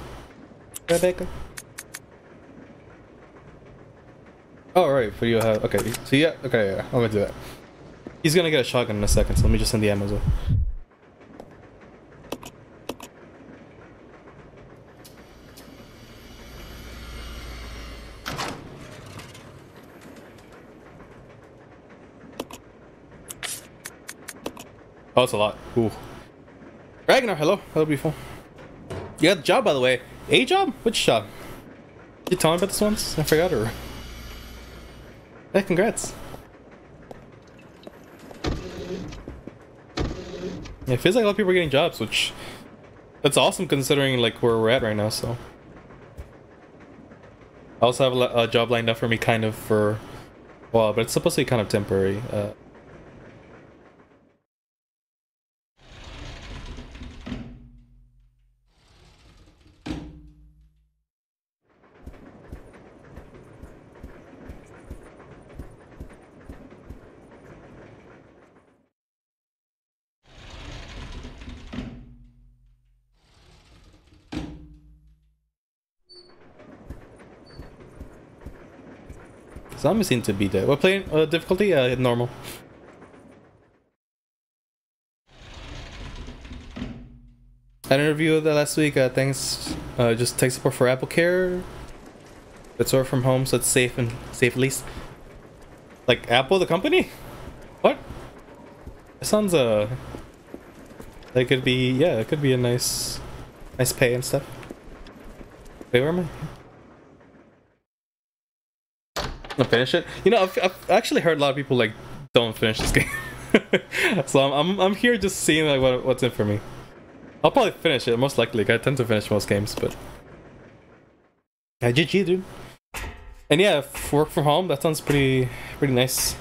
[SPEAKER 1] Rebecca? Oh, right, for you have. Uh, okay, so yeah, okay, yeah, I'm gonna do that. He's gonna get a shotgun in a second, so let me just send the ammo. Oh, that's a lot. Ooh. Ragnar, hello. Hello, beautiful. You got the job, by the way. A job? Which job? You tell me about this once? I forgot, or... Hey, congrats. Yeah, it feels like a lot of people are getting jobs, which... That's awesome considering, like, where we're at right now, so... I also have a, a job lined up for me, kind of, for... while, but it's supposed to be kind of temporary. Uh, Zombies seem to be dead. We're playing uh, difficulty? Uh, normal. Had an interview that last week. Uh, thanks. Uh, just tech support for Apple Care. It's work from home, so it's safe and safe at least. Like Apple, the company? What? It sounds uh. It could be yeah. It could be a nice, nice pay and stuff. Wait, where am I? I'll finish it. You know, I've, I've actually heard a lot of people like don't finish this game, so I'm, I'm I'm here just seeing like what what's in for me. I'll probably finish it most likely. I tend to finish most games, but yeah, GG, dude. And yeah, work from home. That sounds pretty pretty nice.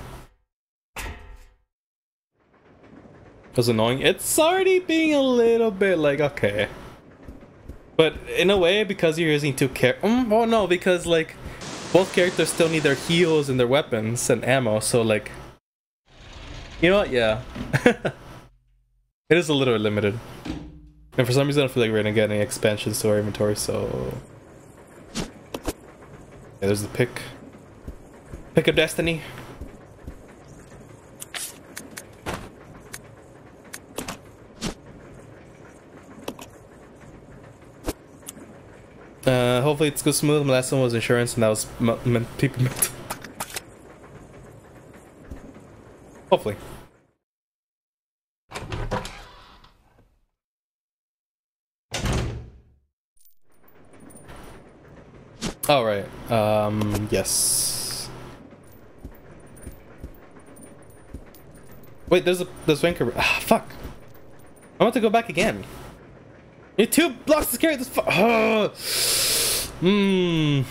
[SPEAKER 1] It was annoying. It's already being a little bit like okay, but in a way because you're using two char. Mm, oh no, because like both characters still need their heals and their weapons and ammo, so like you know what, yeah. it is a little limited. And for some reason I feel like we're gonna get any expansions to our inventory, so Yeah, there's the pick. Pick of destiny. Uh, hopefully it's good smooth. My last one was insurance, and that was m- m- people meant. hopefully. All right. Um. Yes. Wait. There's a there's Vanker. Ah, fuck. I want to go back again. You two blocks to carry this. Fu- oh. Hmm.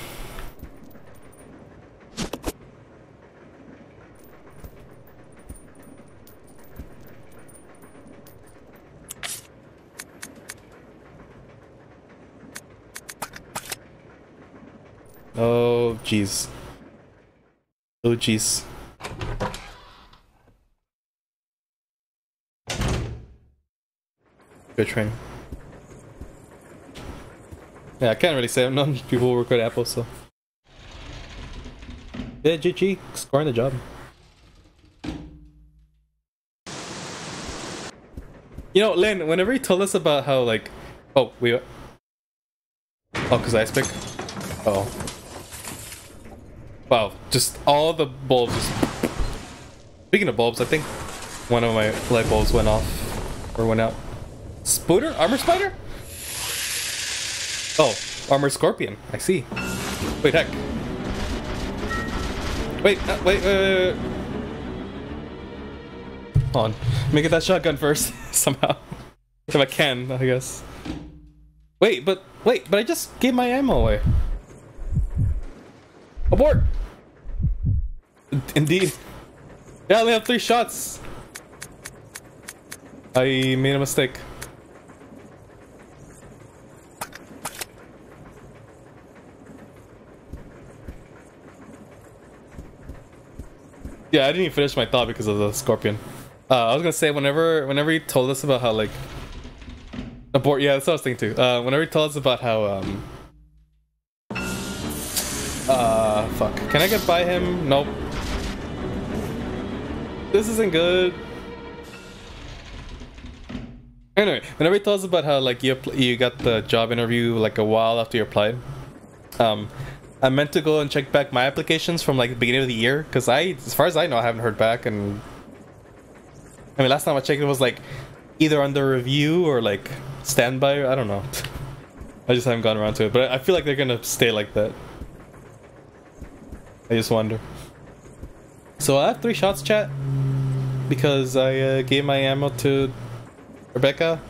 [SPEAKER 1] Oh, jeez. Oh, jeez. Good train. Yeah, I can't really say I'm none people work at Apple, so. Yeah, GG, scoring the job. You know, Lynn, whenever you told us about how, like, oh, we. Oh, because I pick. Oh. Wow, just all the bulbs. Speaking of bulbs, I think one of my light bulbs went off or went out. Spooter? Armor spider? Oh, armor scorpion. I see. Wait, heck. Wait, uh, wait, wait, wait, wait. Hold on. Let me get that shotgun first, somehow. If I can, I guess. Wait, but, wait, but I just gave my ammo away. Abort! Indeed. Yeah, I only have three shots. I made a mistake. Yeah, I didn't even finish my thought because of the scorpion. Uh, I was gonna say whenever whenever he told us about how like abort. Yeah, that's what I was thinking too. Uh, whenever he told us about how um. Uh, fuck. Can I get by him? Nope. This isn't good. Anyway, whenever he told us about how like you you got the job interview like a while after you applied, um, I meant to go and check back my applications from like the beginning of the year because I, as far as I know, I haven't heard back. And I mean, last time I checked, it was like either under review or like standby. I don't know. I just haven't gone around to it, but I feel like they're gonna stay like that. I just wonder. So I have three shots, chat, because I uh, gave my ammo to Rebecca.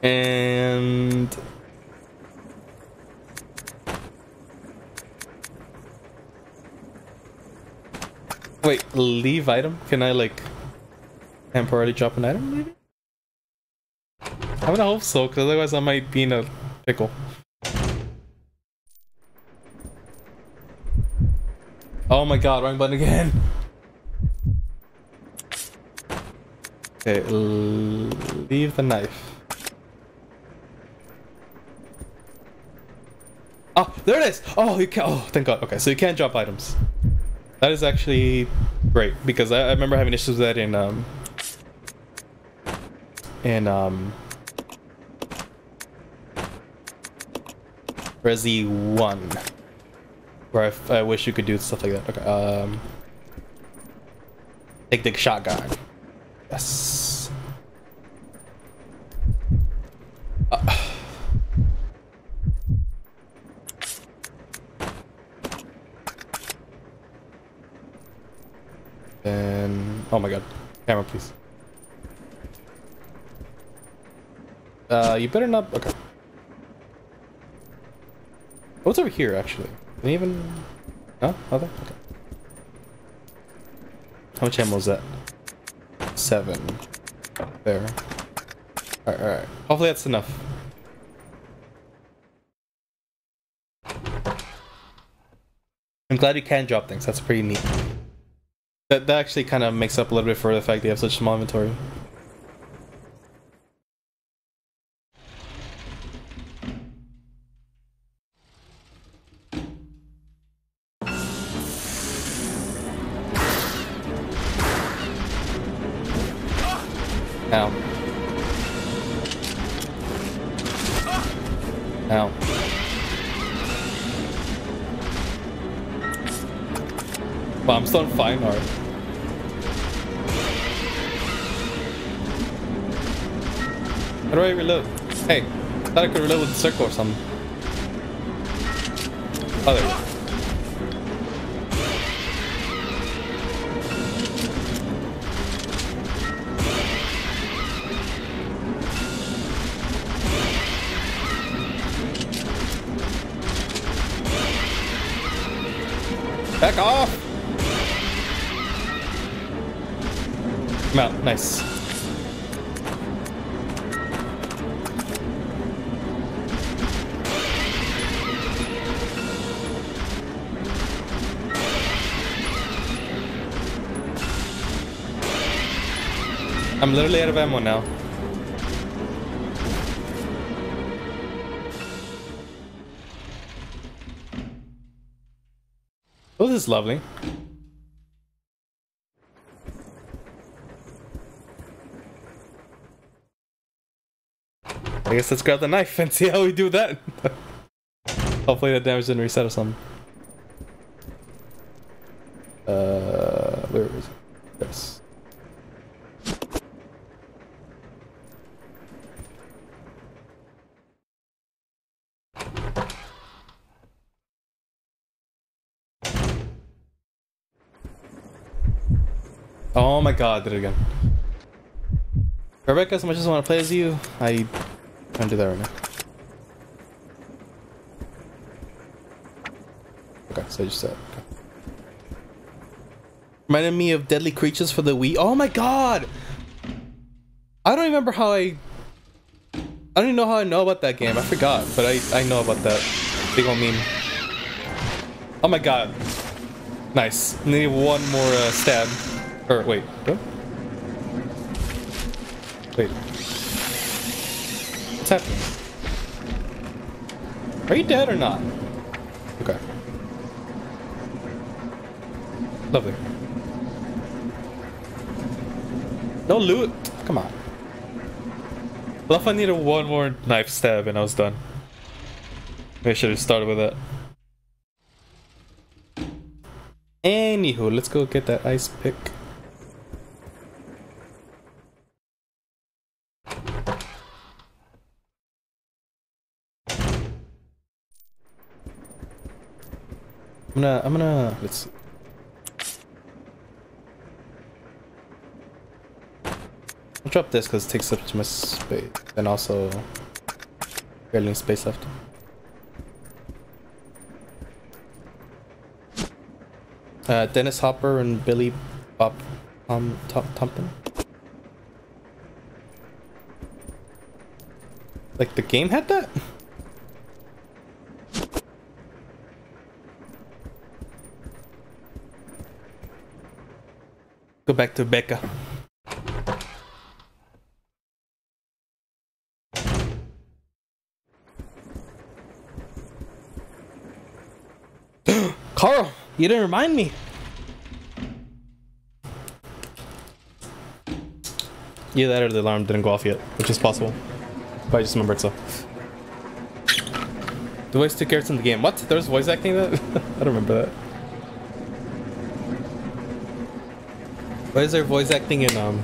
[SPEAKER 1] And wait, leave item? Can I like temporarily drop an item? Maybe. I'm gonna hope so, because otherwise I might be in a pickle. Oh my god, wrong button again. Okay, leave the knife. Oh, there it is! Oh, you can- oh, thank god. Okay, so you can't drop items. That is actually great, because I, I remember having issues with that in, um... In, um... Resi 1. Where I, I wish you could do stuff like that. Okay, um... Take the shotgun. Yes. Uh. And oh my god, camera, please. Uh, you better not. Okay. What's over here, actually? Even? No, nothing. Okay. How much ammo is that? Seven. There. Alright, alright. Hopefully that's enough. I'm glad you can drop things. That's pretty neat. That, that actually kind of makes up a little bit for the fact you have such small inventory. Still on fine art. How do I reload? Hey, thought I could reload with the circle or something. Oh, there. Back off! I'm out. Nice. Literally out of ammo now. Oh, this is lovely. I guess let's grab the knife and see how we do that. Hopefully that damage didn't reset or something. Uh, where is it? Yes. Oh my god, did it again. Rebecca, as much as I want to play as you, I can't do that right now. Okay, so I just said. Okay. Reminded me of Deadly Creatures for the Wii. Oh my god! I don't remember how I... I don't even know how I know about that game. I forgot, but I, I know about that big old meme. Oh my god. Nice. Need one more uh, stab. Or wait, what? Wait. What's happening? Are you dead or not? Okay. Lovely. No loot. Come on. If I needed one more knife stab and I was done. Maybe I should have started with that. Anywho, let's go get that ice pick. I'm gonna, I'm gonna, let's see. I'll drop this because it takes up too much space and also barely any space left. Uh, Dennis Hopper and Billy Bob um, Tom Tompin. Like the game had that? Go back to Becca. Carl, you didn't remind me. Yeah, that or the alarm didn't go off yet, which is possible. But I just remembered so. The voice took characters in the game. What? There was voice acting that? I don't remember that. Why is there voice acting in um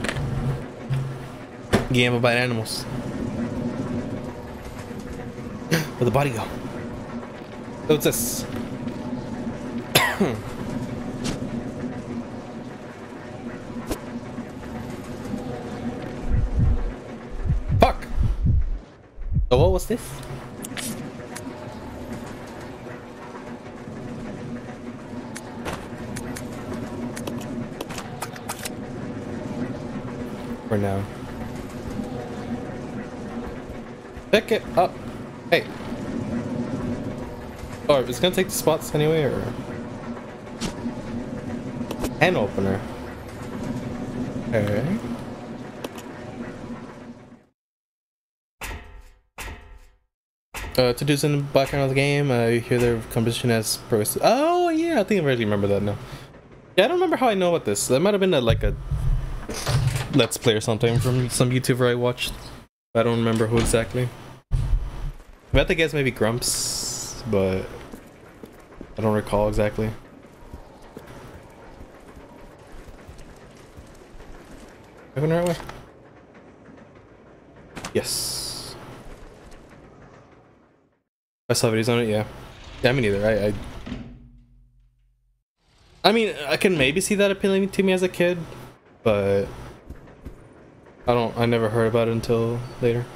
[SPEAKER 1] Game about animals? Where'd the body go? What's this? Fuck! So what was this? For now. Pick it up. Hey. Oh, it's gonna take the spots anyway, or? An opener. Okay. Uh, to do some background of the game, uh, you hear their composition as progress. Oh yeah, I think I really remember that now. Yeah, I don't remember how I know about this. That might have been a, like a let's play or something from some YouTuber I watched. I don't remember who exactly. I bet to guess maybe Grumps, but I don't recall exactly. I going the right way? Yes. I saw videos on it, yeah. Yeah, me neither. I, I I mean, I can maybe see that appealing to me as a kid, but I don't I never heard about it until later.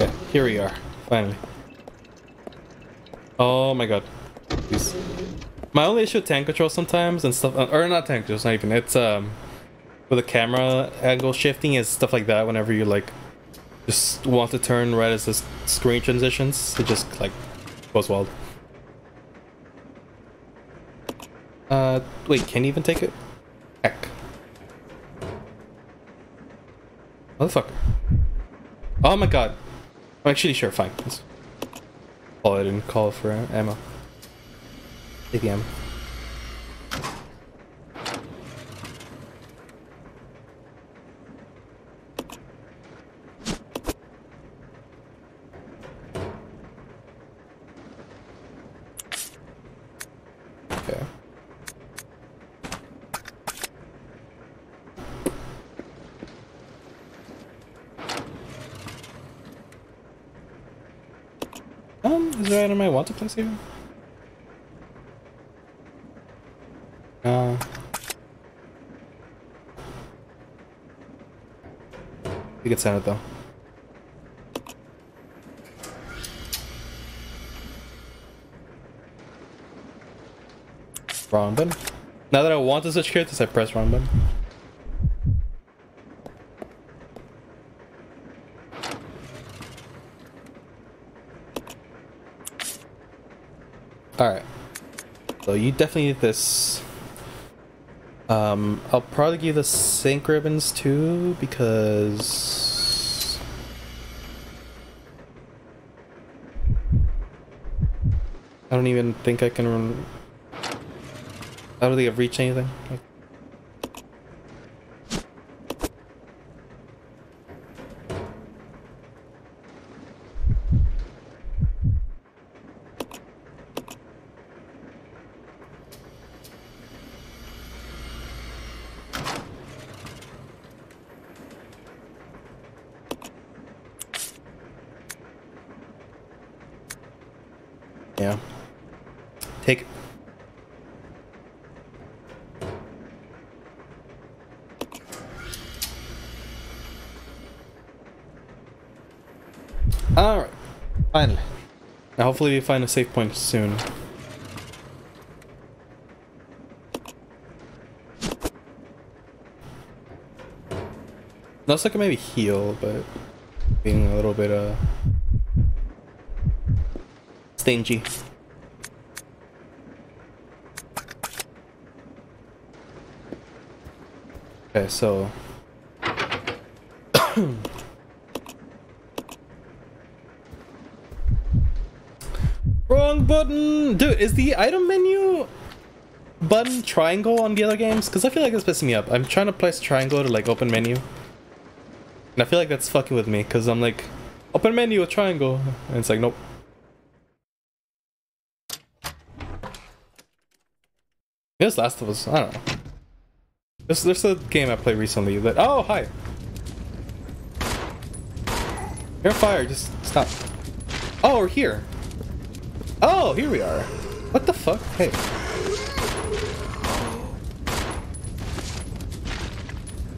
[SPEAKER 1] Okay, here we are, finally. Oh my god. Please. My only issue with tank control sometimes and stuff, uh, or not tank control, it's not even, it's um, with the camera angle shifting is stuff like that whenever you like, just want to turn right as the screen transitions, it just like, goes wild. Uh, wait, can you even take it? Heck. Motherfucker. Oh my god. I'm actually sure, fine. Let's call it and call for ammo. Take the ammo. things here? No. We can send it though. Wrong button. Now that I want to switch characters, I press wrong button. Alright. So you definitely need this. Um, I'll probably give these ink ribbons too because I don't even think I can. Run... I don't think I've reached anything. Like... Yeah. Take it. Alright. Finally. Now hopefully we find a safe point soon. Looks like I maybe heal, but being a little bit uh stingy. Okay, so Wrong button! Dude, is the item menu button triangle on the other games? Because I feel like it's pissing me up. I'm trying to place triangle to like open menu. And I feel like that's fucking with me because I'm like, open menu with triangle. And it's like, nope. This Last of Us, I don't know. There's, there's a game I played recently that. Oh, hi! You're fire, just stop. Oh, we're here. Oh, here we are. What the fuck? Hey.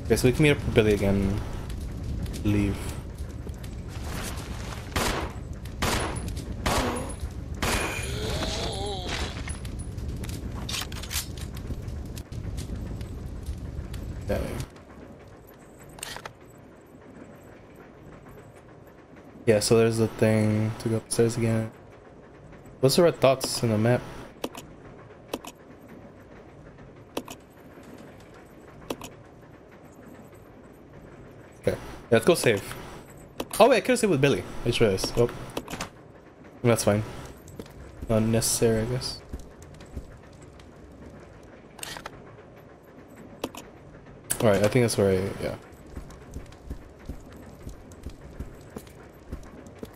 [SPEAKER 1] Okay, so we can meet up with Billy again. Leave. Yeah, so there's the thing to go upstairs again. What's the red dots in the map? Okay, let's go save. Oh wait, I could've saved with Billy. I just realized. Oh. That's fine. Not necessary, I guess. Alright, I think that's where I, yeah.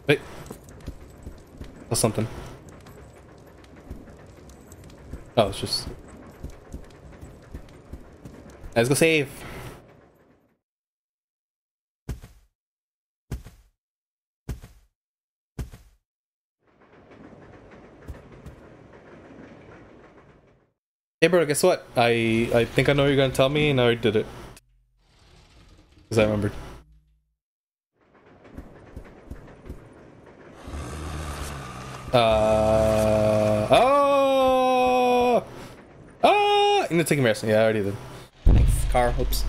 [SPEAKER 1] Wait. That's something. Oh, it's just... Let's go save! Hey bro, guess what? I I think I know you're gonna tell me and I already did it. Because I remembered. Gonna take a rest. Yeah, I already did. Thanks, car. Oops.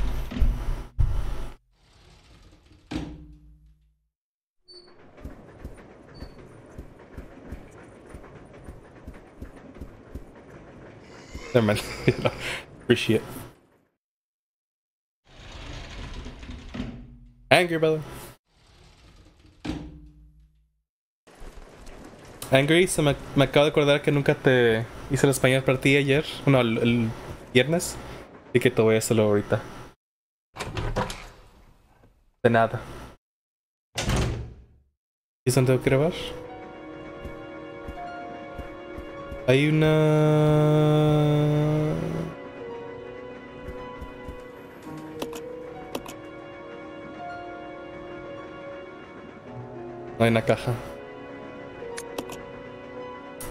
[SPEAKER 1] Never mind. Appreciate. Angry, brother. Angry, se me, me acabo de acordar que nunca te hice el español para ti ayer. No, el, el viernes. Así que te voy a hacerlo ahorita. De nada. ¿Y dónde tengo que grabar? Hay una... No hay una caja.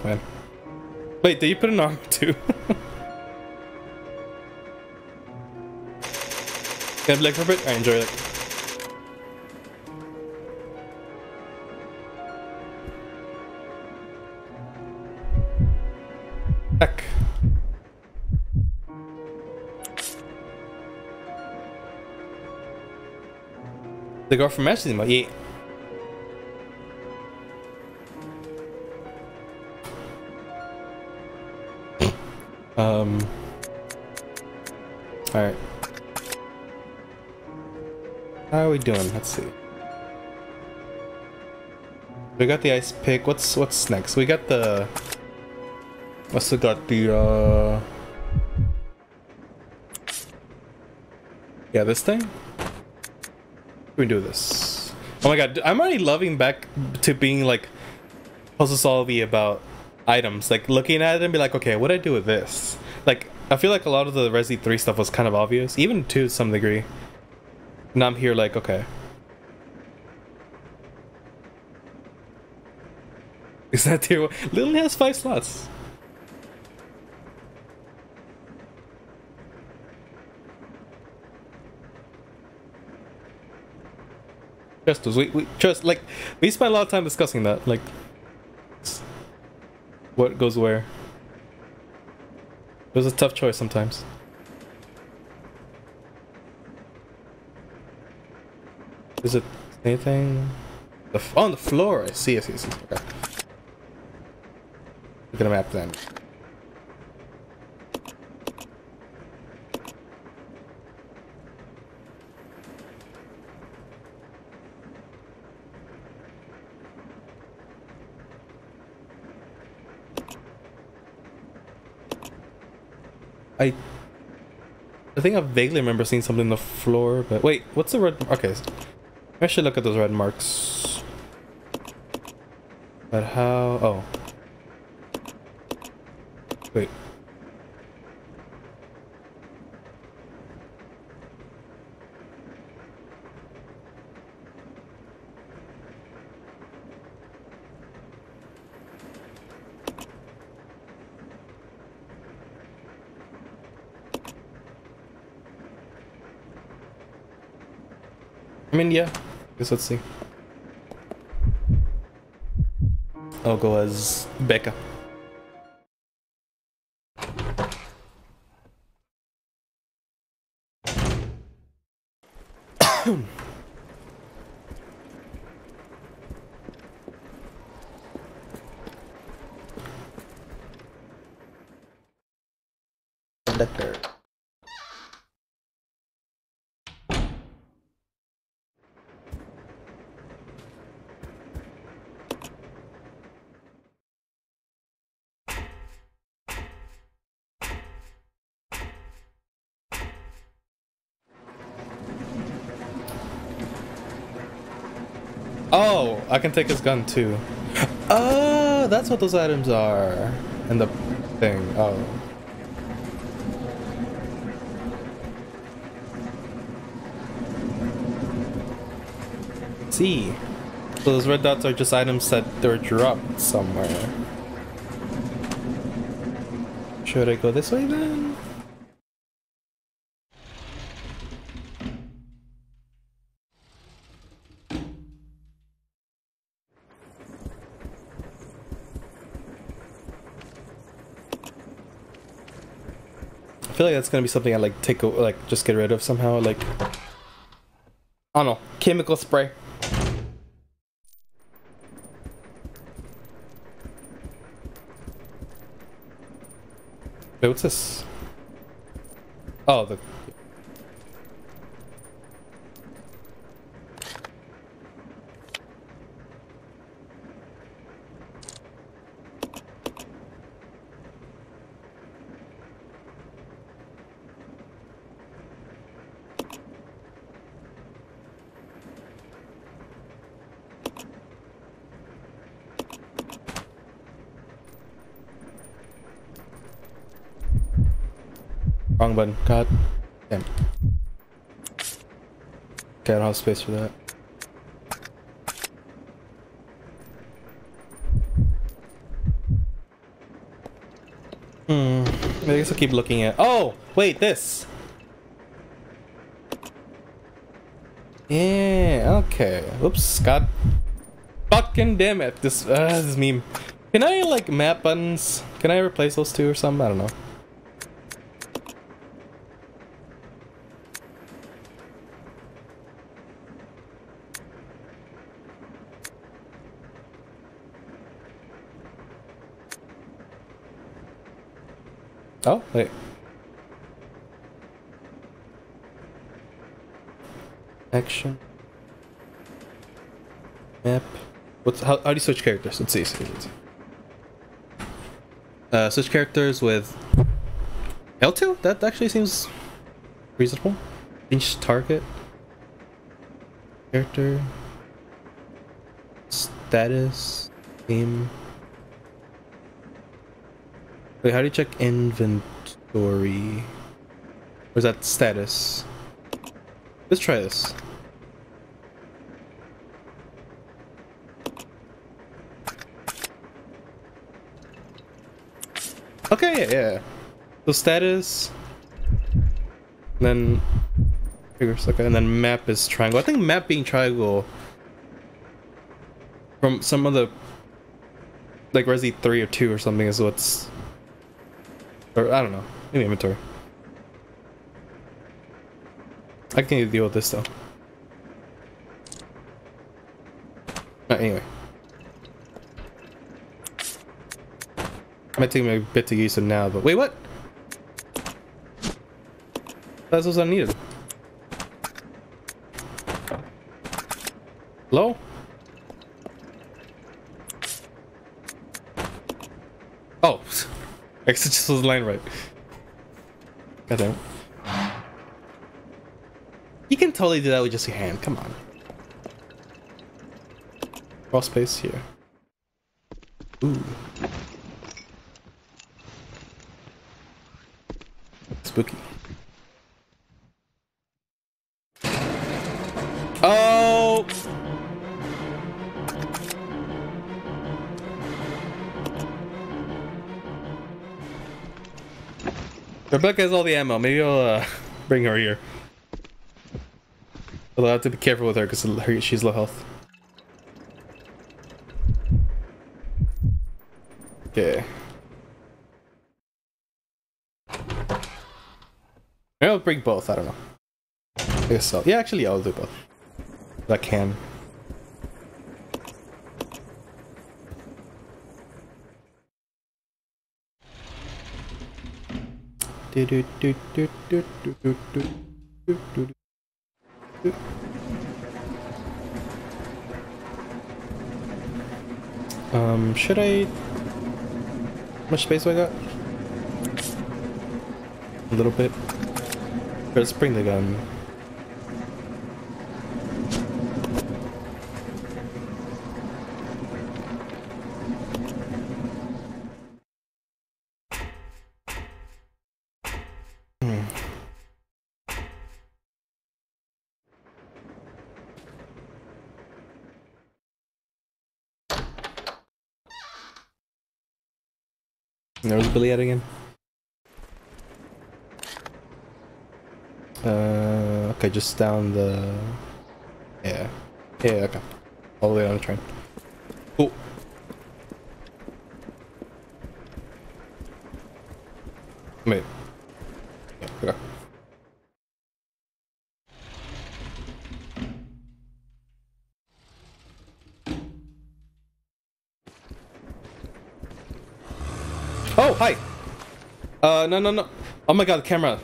[SPEAKER 1] Bueno. Wait, did you put an arm too? Can I have legs for a bit? I enjoy it. Back. The girl from messaging My yeah. Um. All right. How are we doing? Let's see. We got the ice pick. What's what's next? We got the. What's we got the uh. Yeah, this thing. We do this. Oh my god, I'm already loving back to being like puzzle solving about items. Like looking at it and be like, okay, what do I do with this? Like I feel like a lot of the Resi 3 stuff was kind of obvious, even to some degree. Now I'm here like, okay. Is that tier one? Literally has five slots. Trust us. We, we trust like we spent a lot of time discussing that. Like what goes where. It was a tough choice sometimes. Is it anything? The f oh, on the floor. I see. I see. I see. Okay. Look at the map then. I I think I vaguely remember seeing something on the floor, but wait, what's the red? Okay, I should look at those red marks. But how? Oh, wait. I mean, yeah. Let's see. I'll go as Becca. Conductor. Oh, I can take his gun too. Oh, that's what those items are. And the thing. Oh. See. So those red dots are just items that they're dropped somewhere. Should I go this way then? I feel like that's gonna be something I like take like just get rid of somehow. Like I don't know, chemical spray. Wait, what's this? Oh, the. Button. God damn. Okay, I don't have space for that. Hmm. I guess I'll keep looking at. Oh, wait, this. Yeah. Okay. Oops. God. Fucking damn it. This. Uh, this meme. Can I like map buttons? Can I replace those two or something? I don't know. Oh, wait. Action. Map. What's how, how do you switch characters? Let's see. Let's see. Uh, switch characters with L2? That actually seems reasonable. Change target. Character. Status. Game. Wait, how do you check inventory? Or is that status? Let's try this. Okay, yeah, yeah. So status, then okay, and then map is triangle. I think map being triangle from some of the like Resi 3 or 2 or something is what's or I don't know. Maybe inventory. I can deal with this though. Alright, anyway. Might take me a bit to use them now, but wait, what? That's what I needed. Hello? Oh, I guess it just was line right. Goddamn. You can totally do that with just your hand. Come on. Cross space here. Rebecca has all the ammo. Maybe I'll uh, bring her here. Although I have to be careful with her because she's low health. Okay. Maybe I'll bring both. I don't know. I guess so. Yeah, actually, I'll do both. I can. Um, should I? How much space do I got? A little bit. Let's bring the gun. There's Billy at again. Uh, okay, just down the... Yeah. Yeah, okay. All the way on the train. Cool. Wait. Hi! Uh, no, no, no. Oh my god, the camera.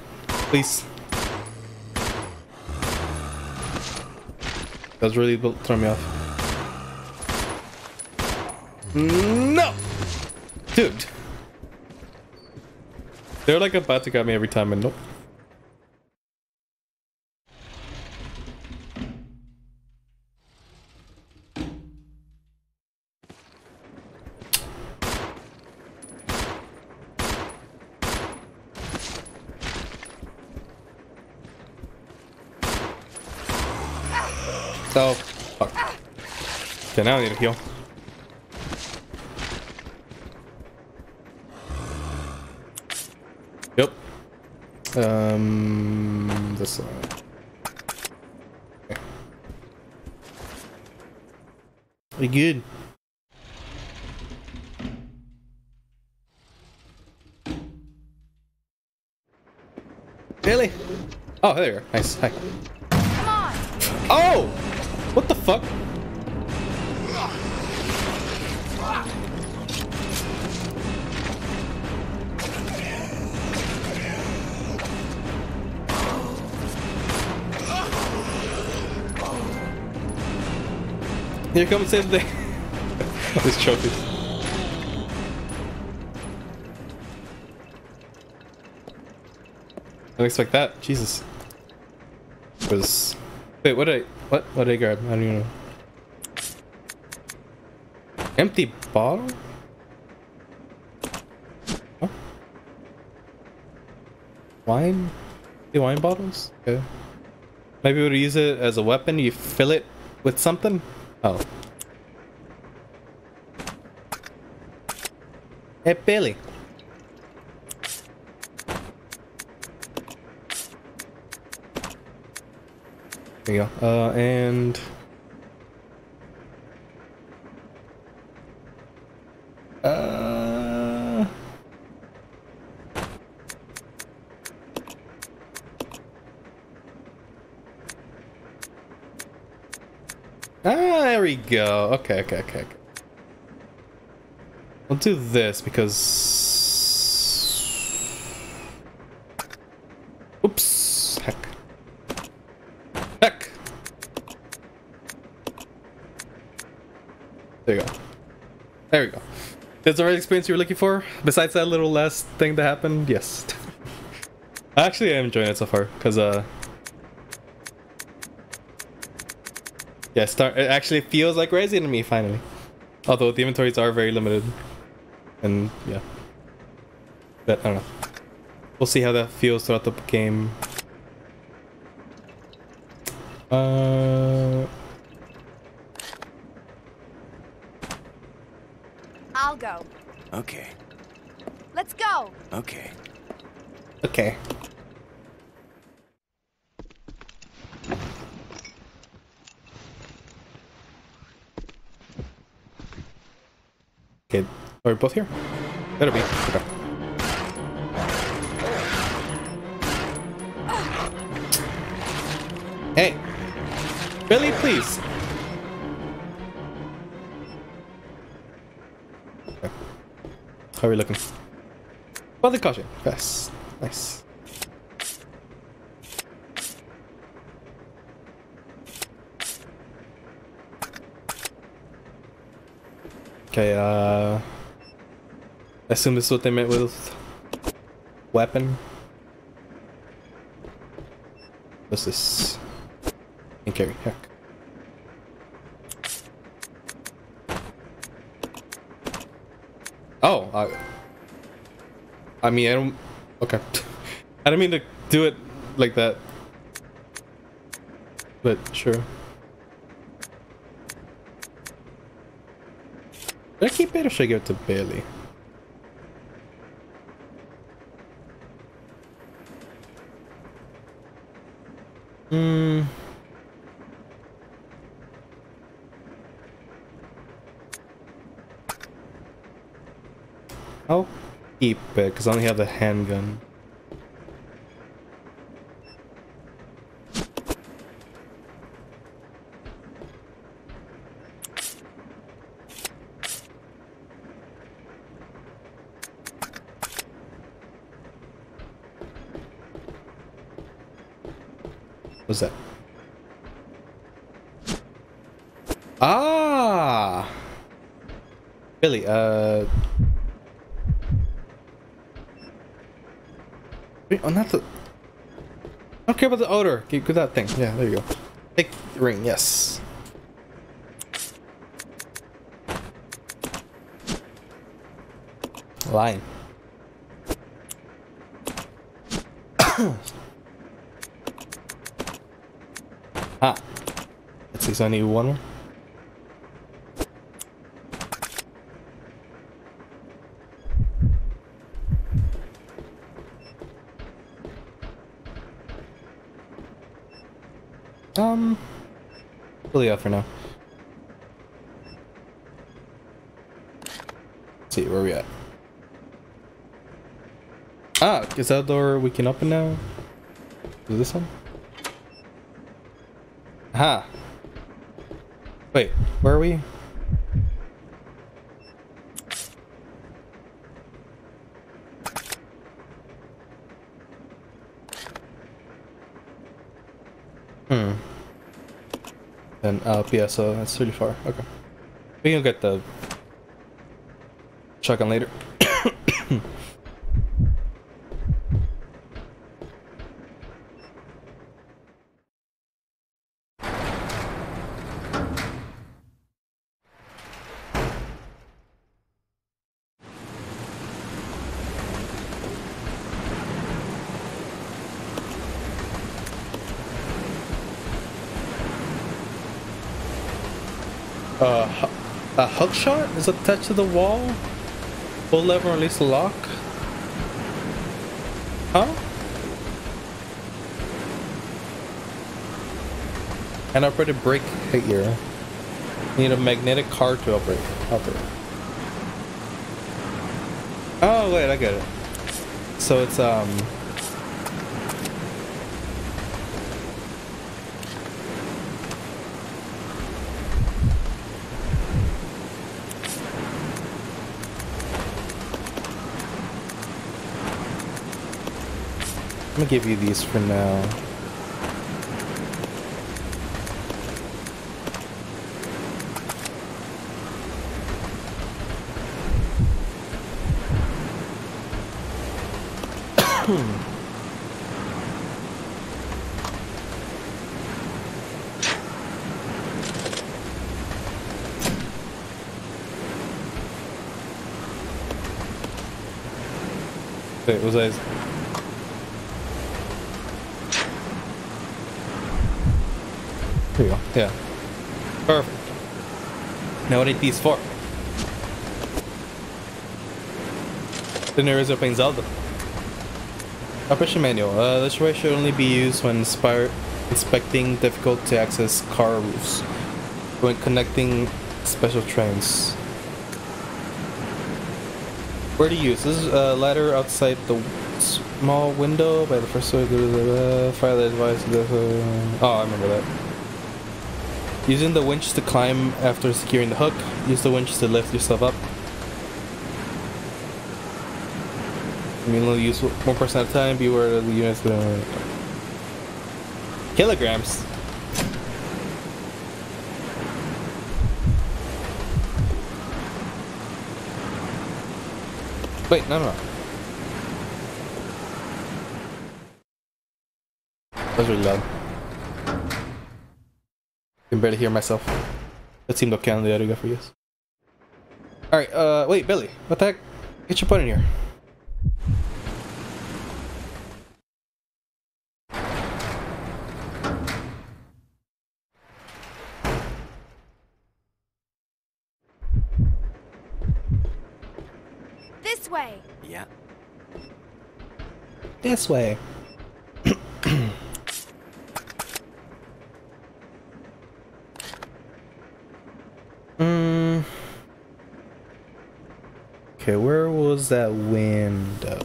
[SPEAKER 1] Please. That was really throwing me off. No! Dude. They're like about to grab me every time and nope. heal. Yep. Um, this side. We good. Really? Oh, there you are. Nice. Hi. Oh! What the fuck? Here comes the day. This trophy. I didn't expect that. Jesus. Was wait, what did I what what did I grab? I don't even know. Empty bottle? Huh? Wine? The wine bottles? Okay. Maybe we would use it as a weapon. You fill it with something? Oh. Hey, Billy. There you go. Uh, and... Uh... Ah, there we go. Okay, okay, okay, okay. I'll do this because... Oops. Heck. Heck. There you go. There we go. That's the right experience you were looking for? Besides that little last thing that happened? Yes. Actually, I'm enjoying it so far, because, uh... Yeah, start, it actually feels like Resident to me, finally. Although the inventories are very limited. And, yeah. But, I don't know. We'll see how that feels throughout the game. Assume this is what they meant with weapon. What's this? Can carry. Heck. Oh, I... I mean, I don't... Okay. I don't mean to do it like that. But, sure. Should I keep it or should I give it to Bailey? Hmm. I'll keep it because I only have the handgun. What's that? Ah! Billy, uh... Wait, oh, not the... I don't care about the odor. Get, get that thing. Yeah, there you go. Take the ring, yes. Line. ah. Let's see, so I need one more. Um, for now. Let's see, where we at? Ah, is that door we can open now? Is this one? Aha. Wait, where are we? And up, uh, yeah, so that's really far. Okay. We can get the shotgun later. Uh, hu- a hook shot is attached to the wall. Pull lever and release the lock. Huh? An operated brake here. Need a magnetic car to operate. Operate. Oh wait, I get it. So it's um. Give you these for now. Wait, was I? Here you go. Yeah. Perfect. Now what are these for? Then there is opening Zelda. Operation manual. Uh, this way should only be used when inspecting difficult to access car roofs. When connecting special trains. Where to use? This is a ladder outside the small window by the first floor. Fire the device. Oh, I remember that. Using the winch to climb after securing the hook. Use the winch to lift yourself up. I mean, only use one person at a time. Be aware of the units. Kilograms. Wait, no, no. That really loud. I can barely hear myself. That seemed okay on the other guy for you. Alright, uh, wait, Billy. What the heck? Get your butt in here.
[SPEAKER 8] This way.
[SPEAKER 10] Yeah.
[SPEAKER 1] This way. mm. Okay, that window?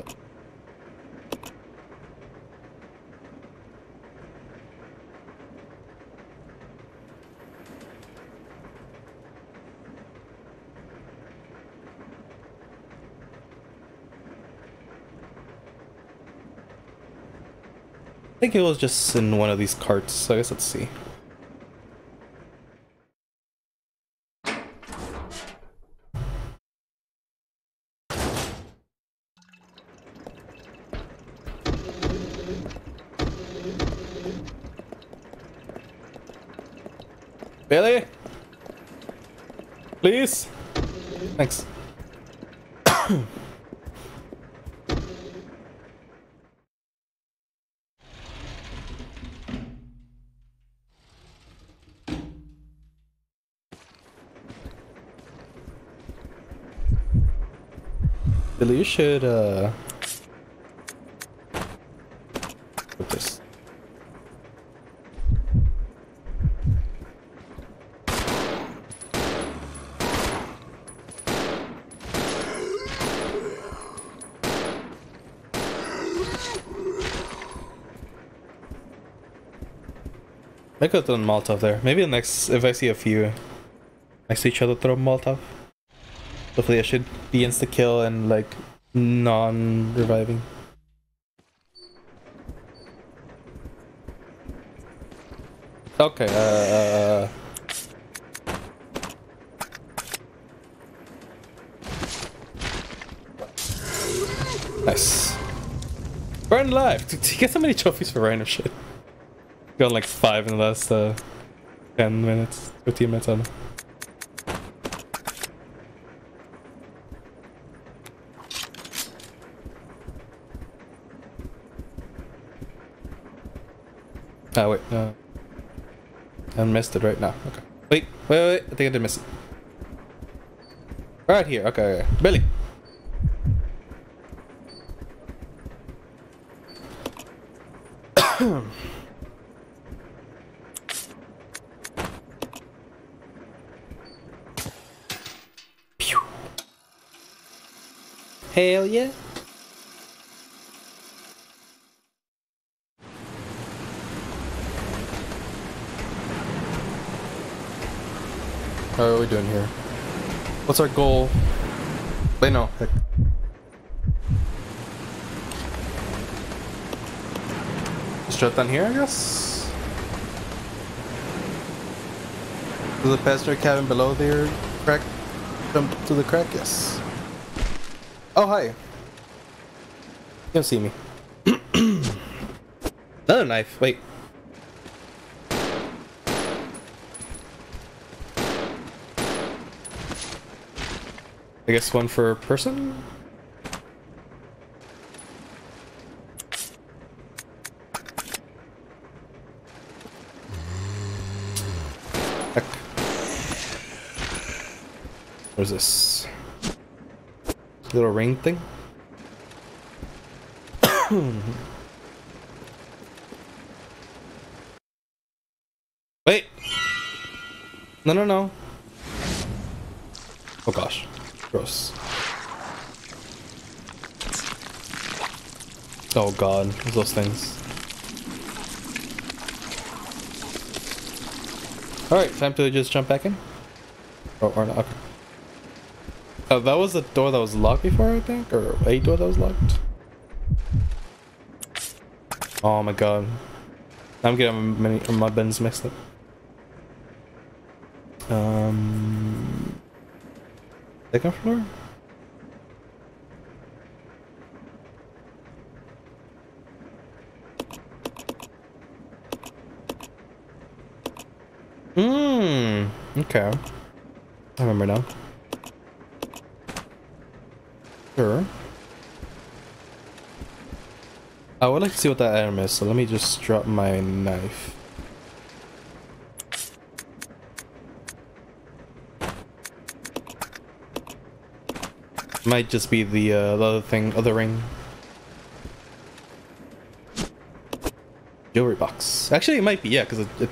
[SPEAKER 1] I think it was just in one of these carts, so I guess let's see. Billy? Please? Thanks. Billy, you should, uh... I could have done Molotov there. Maybe the next, if I see a few next to each other, throw Molotov. Hopefully I should be insta kill and like non-reviving. Okay, uh... Nice. Burn alive! Did you get so many trophies for random shit? Got like five in the last uh, 10 minutes, 15 minutes, I don't know. Ah, wait, no. I missed it right now. Okay. Wait, wait, wait, I think I did miss it. Right here, okay, okay. Billy! Hell yeah. How are we doing here? What's our goal? Wait, no. Heck. Just down here, I guess? To the passenger cabin below there, crack? Jump to the crack? Yes. Oh, hi. You don't see me. Another knife. Wait. I guess one per person? What is this? Little ring thing? Wait! No, no, no. Oh gosh. Gross. Oh god, those things. Alright, time to just jump back in? Or, or not, okay. Uh, that was the door that was locked before, I think? Or a door that was locked? Oh my god. I'm getting many, my bins mixed up. Second floor? Hmm. Okay. I remember now. Sure. I would like to see what that item is, so let me just drop my knife. Might just be the, uh, the other thing, other ring. Jewelry box. Actually, it might be, yeah, because it, it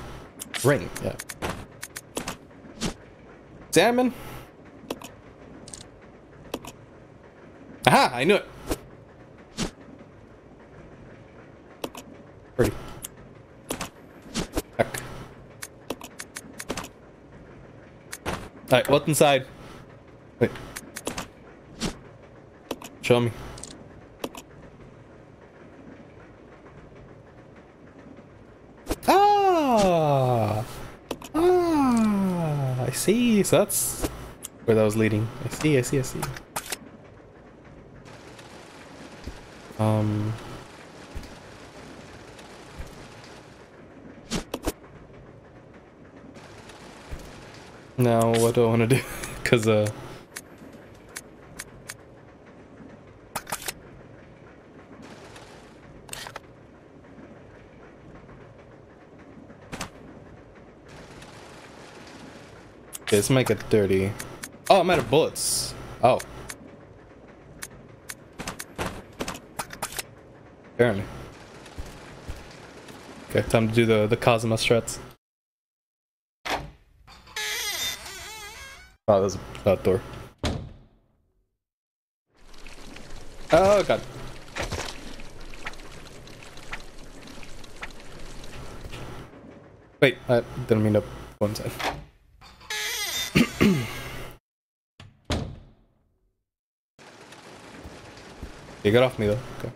[SPEAKER 1] ring, yeah. Salmon. Aha! I knew it. Pretty. Heck. Alright, what's inside? Show me. Ah! Ah! I see. So that's where that was leading. I see, I see, I see. Um... Now, what do I want to do? Because, uh... Okay, this might get dirty. Oh, I'm out of bullets. Oh. Apparently. Okay, time to do the, the Cosmo struts. Oh, there's a door. Oh god. Wait, I didn't mean to go inside. You got off me though. Okay.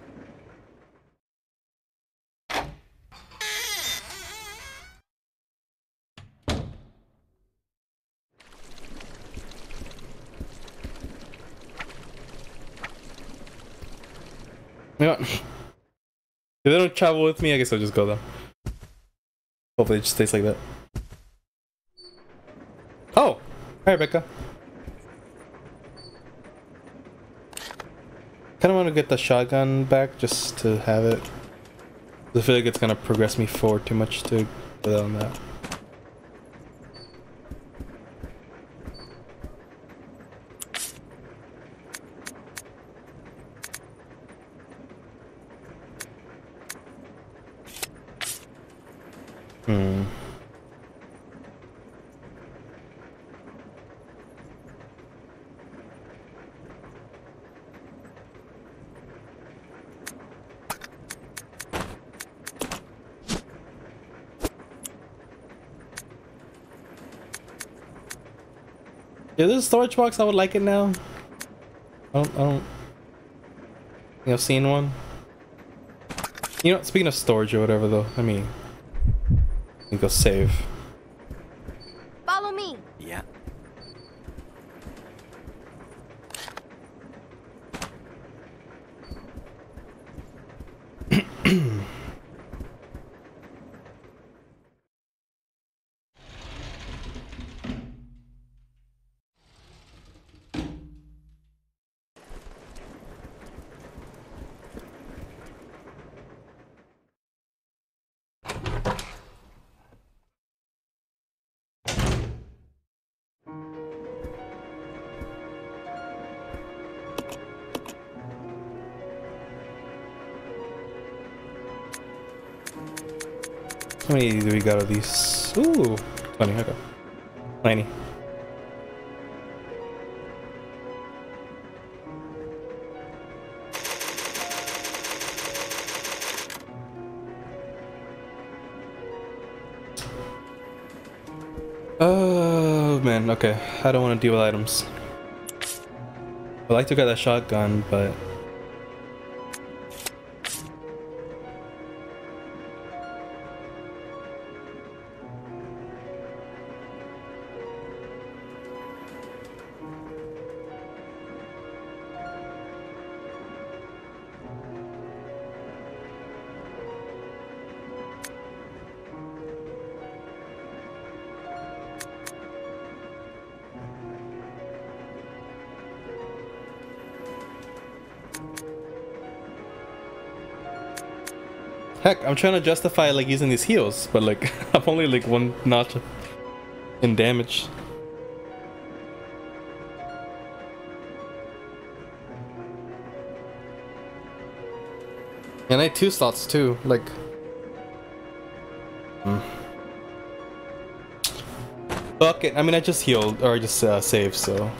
[SPEAKER 1] You? If they don't travel with me, I guess I'll just go though. Hopefully it just stays like that. Oh! Hi, Rebecca. Kinda wanna get the shotgun back just to have it. I feel like it's gonna progress me forward too much to go on that. Storage box, I would like it now. I don't, I don't think I've seen one. You know, speaking of storage or whatever though, I mean, I think I'll save. Got of these? Ooh, 20, okay. 90. Oh man, okay. I don't want to deal with items. I like to get that shotgun, but I'm trying to justify like using these heals, but like I'm only like one notch in damage. And I had two slots too, like. Hmm. Fuck it. I mean, I just healed or I just uh, saved, so.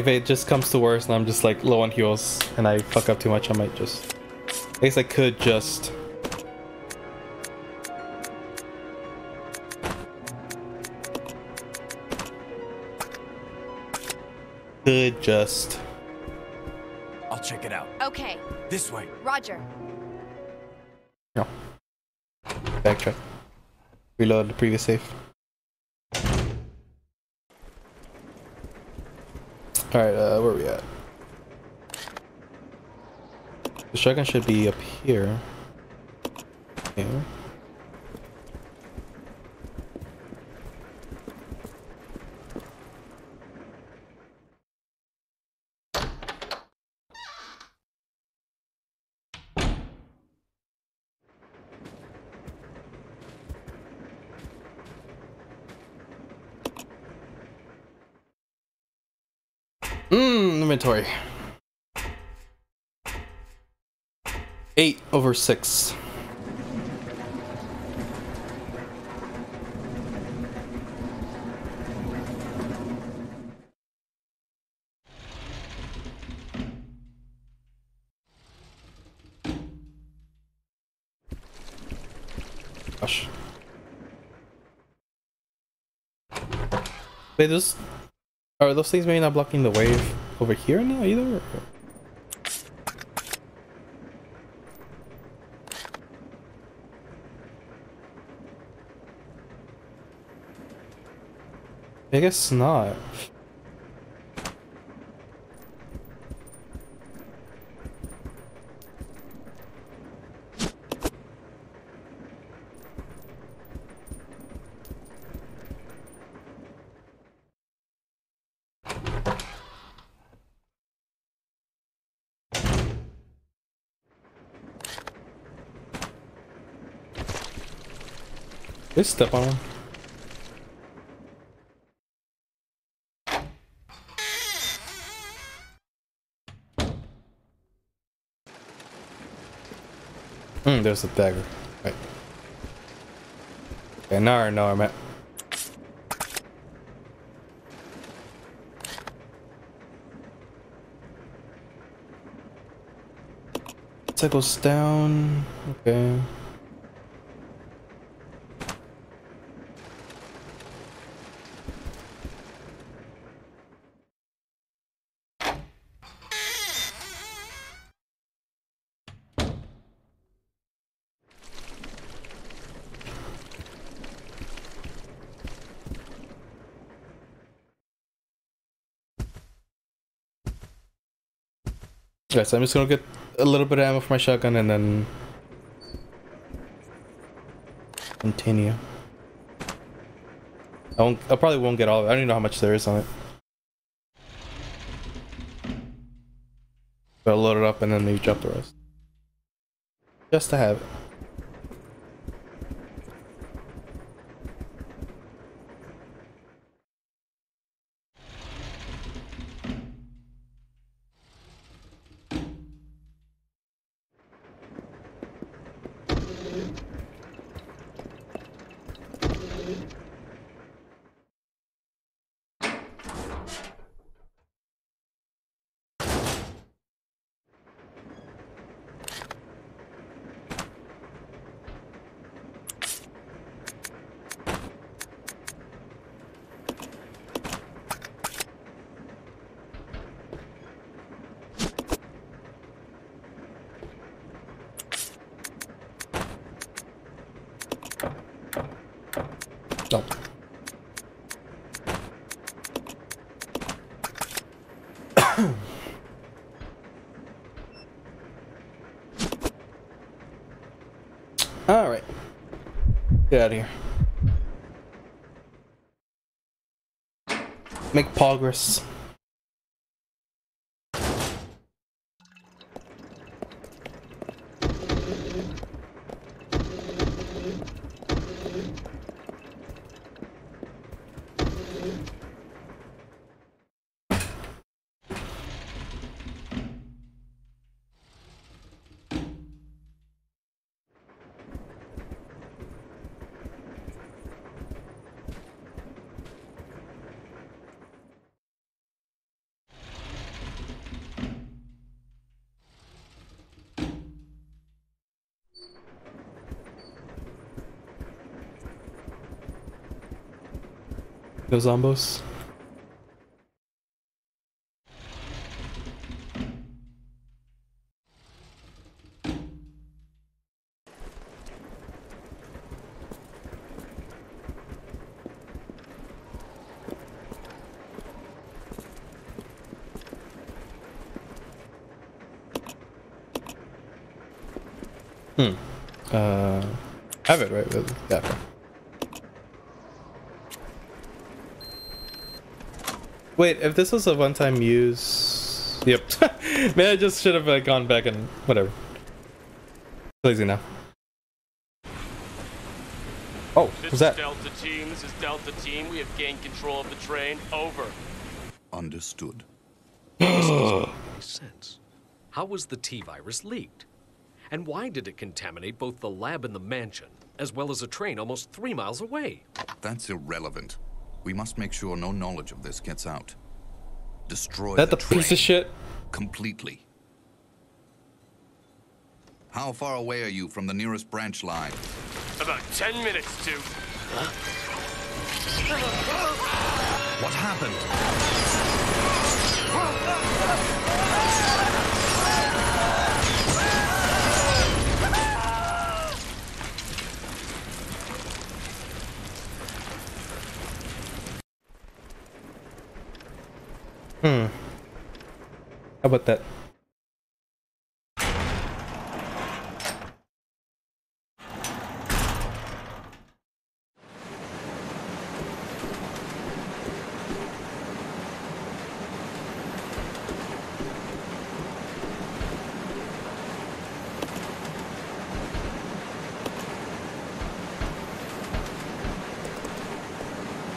[SPEAKER 1] If it just comes to worse and I'm just like low on heals and I fuck up too much, I might just. I guess I could just. Could just.
[SPEAKER 10] I'll check it out.
[SPEAKER 8] Okay,
[SPEAKER 10] This way.
[SPEAKER 8] Roger.
[SPEAKER 1] No. Backtrack. Reload the previous save. Alright, uh, where are we at? The shotgun should be up here. Here. Mmm, inventory. Eight over six. Gosh. Wait, those are those things maybe not blocking the wave over here now either? I guess not. Step on him. Hmm, there's a dagger. Right. Okay, now I know I'm at. That goes down. Okay. So I'm just gonna get a little bit of ammo for my shotgun and then continue. I won't. I probably won't get all. Of it. I don't even know how much there is on it. But I'll load it up and then maybe drop the rest. Just to have it. No. All right. Get out of here. Make progress. Los ambos. Hmm. Uh, have it right. Yeah. okay. Wait, if this was a one-time use, yep. Man, I just should have like gone back and whatever. Lazy now. Oh,
[SPEAKER 11] This
[SPEAKER 1] what's that?
[SPEAKER 11] is Delta Team. This is Delta Team. We have gained control of the train. Over.
[SPEAKER 3] Understood.
[SPEAKER 12] This doesn't make sense. How was the T virus leaked? And why did it contaminate both the lab and the mansion, as well as a train almost three miles away?
[SPEAKER 13] That's irrelevant. We must make sure no knowledge of this gets out. Destroy
[SPEAKER 1] That
[SPEAKER 13] the,
[SPEAKER 1] the piece
[SPEAKER 13] train
[SPEAKER 1] of shit.
[SPEAKER 13] completely. How far away are you from the nearest branch line?
[SPEAKER 11] About ten minutes to.
[SPEAKER 2] What happened?
[SPEAKER 1] About that?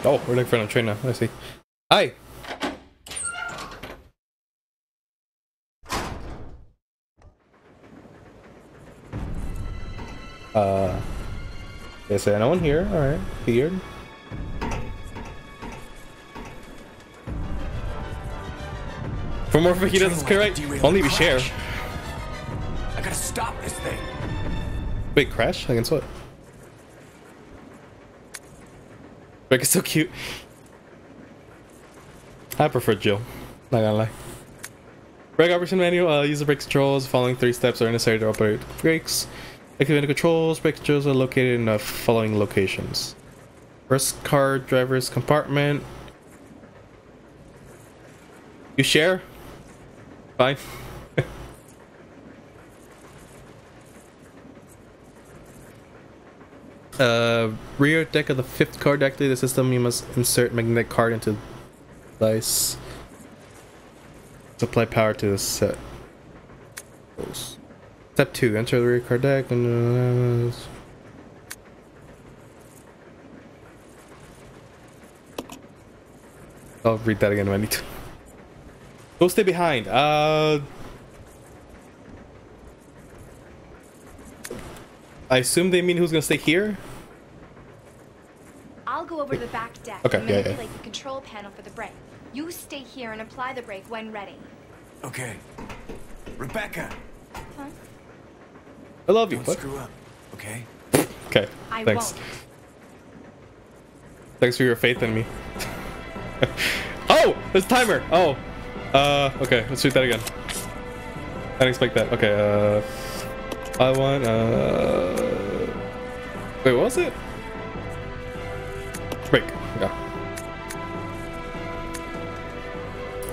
[SPEAKER 1] Oh, we're looking for another train now. I see. Hi. Uh, is there anyone here? All right, weird. For more fajitas is correct. Only we share.
[SPEAKER 10] I gotta stop this thing.
[SPEAKER 1] Wait, crash against what? Rick is so cute. I prefer Jill. Not gonna lie. Brake operation manual. Uh, use the brake controls. Following three steps are necessary to operate brakes. Activate the controls. Controls are located in the following locations. First car driver's compartment. You share? Fine. uh, rear deck of the fifth car to activate the system, you must insert magnetic card into device. Supply power to the set. Step 2. Enter the rear car deck. Uh, I'll read that again if I need to. Go stay behind. Uh... I assume they mean who's gonna stay here?
[SPEAKER 8] I'll go over the back deck
[SPEAKER 1] Okay,
[SPEAKER 8] and
[SPEAKER 1] yeah, yeah.
[SPEAKER 8] the control panel for the brake. You stay here and apply the brake when ready.
[SPEAKER 10] Okay. Rebecca,
[SPEAKER 8] Huh?
[SPEAKER 1] I love you.
[SPEAKER 10] don't
[SPEAKER 1] What?
[SPEAKER 10] screw up, okay?
[SPEAKER 1] Okay.
[SPEAKER 8] I
[SPEAKER 1] Thanks.
[SPEAKER 8] won't.
[SPEAKER 1] Thanks for your faith in me. oh, there's a timer. Oh, uh, okay. Let's shoot that again. I didn't expect that. Okay. Uh, I want. Uh, wait, what was it? Break. Yeah.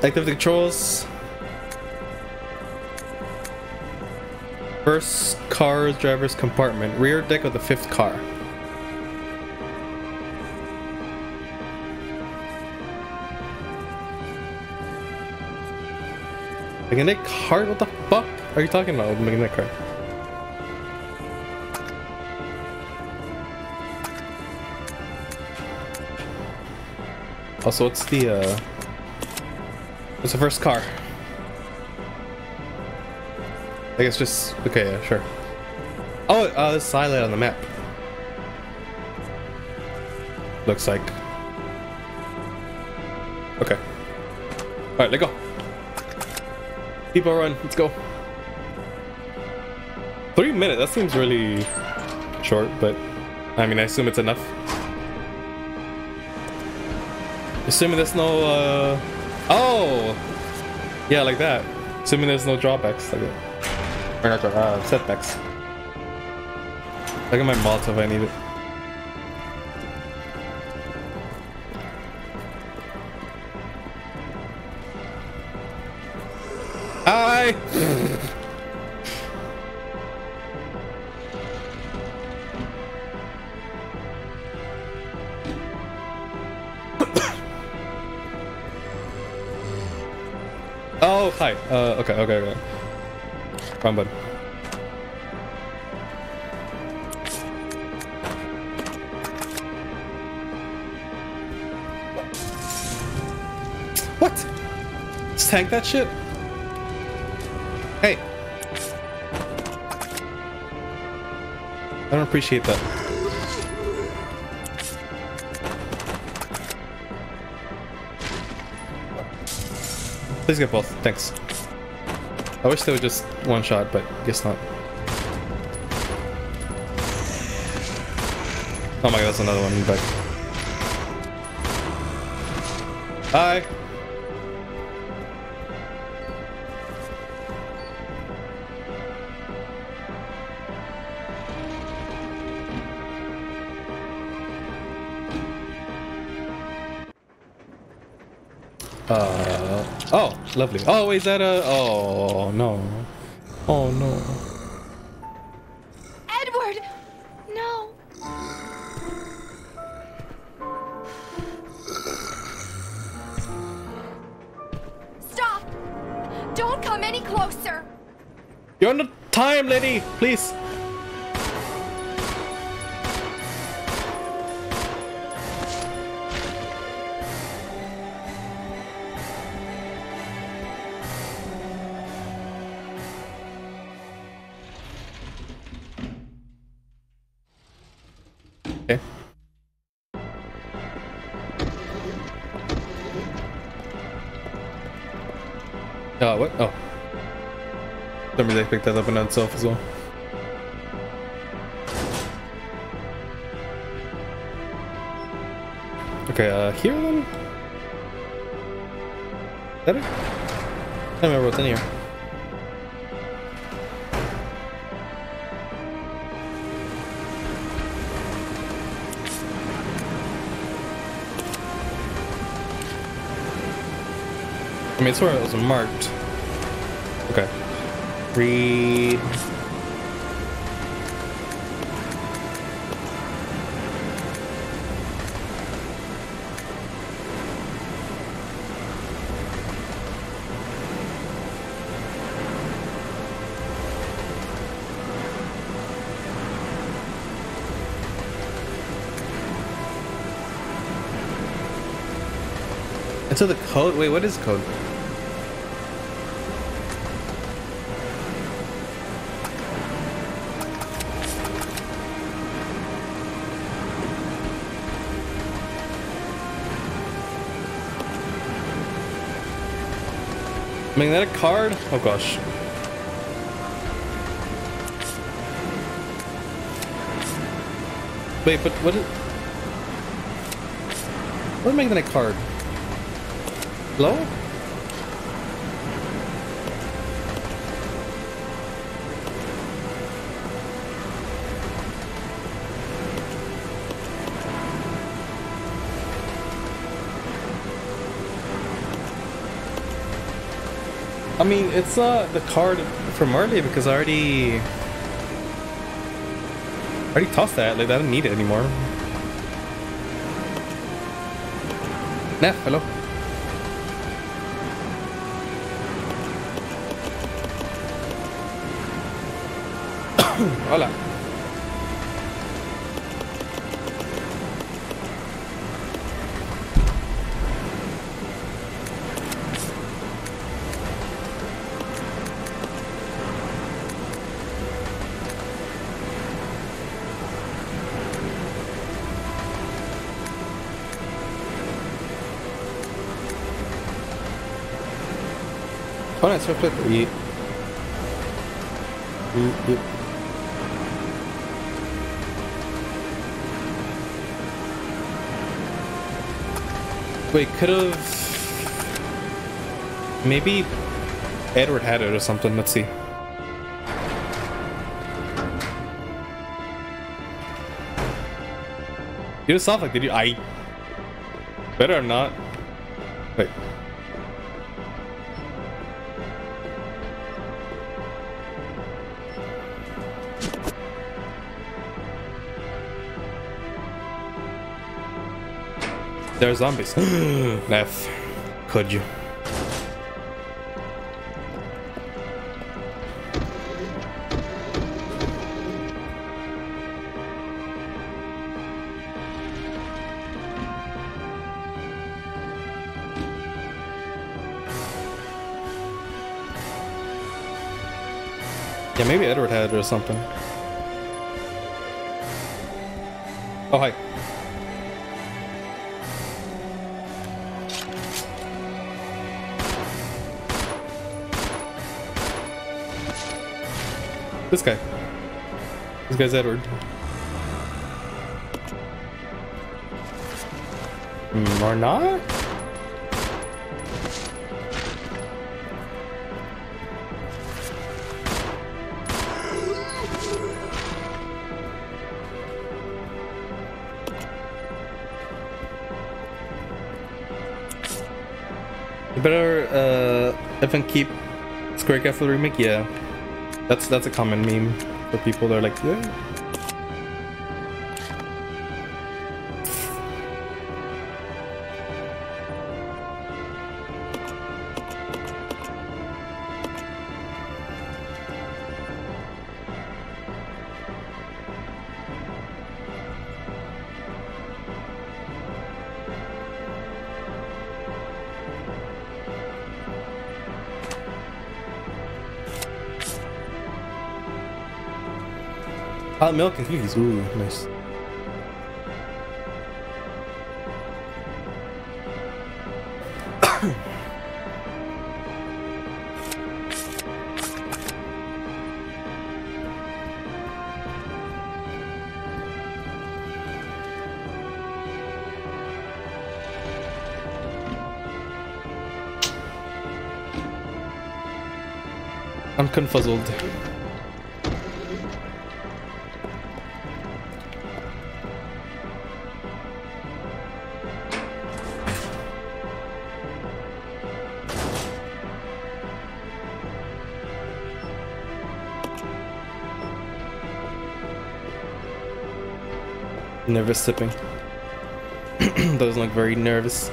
[SPEAKER 1] Active the controls. First car's driver's compartment. Rear deck of the fifth car. Magnetic card? What the fuck are you talking about with magnetic card? Also, what's the, uh... What's the first car? I guess just... Okay, yeah, sure. Oh, uh, this highlight on the map. Looks like. Okay. Alright, let go. People run, let's go. Three minutes, that seems really short, but I mean, I assume it's enough. Assuming there's no, uh, oh, yeah, like that. Assuming there's no drawbacks, like that. Or not, uh, setbacks. Look at my mods if I need it. Tank that shit? Hey. I don't appreciate that. Please get both. Thanks. I wish they would just one shot, but guess not. Oh my god, that's another one back. Hi. Lovely. Oh, is that a... Oh, no. Oh, no. Itself as well. Okay, uh, here then? Is that it? I don't remember what's in here. I mean, it's where it was marked. Read. Into the code? Wait, what is code? Magnetic card? Oh gosh. Wait, but what is... What a magnetic card? Hello? I mean, it's uh the card from earlier because I already I already tossed that. Like I don't need it anymore. Nah, hello. Hola. Hold on, so flip. Ye- Ye- ye- Wait, could have. Maybe Edward had it or something. Let's see. You just sound like did you? I better or not. There are zombies. Neff, could you? Yeah, maybe Edward had it or something. Oh, hi. This guy. This guy's Edward. Mm, or not? Better uh even keep Square Castle remake, yeah. That's that's a common meme for people that are like, yeah. Hot milk and cookies. Ooh, nice. I'm confuzzled. Nervous sipping. Doesn't look very nervous.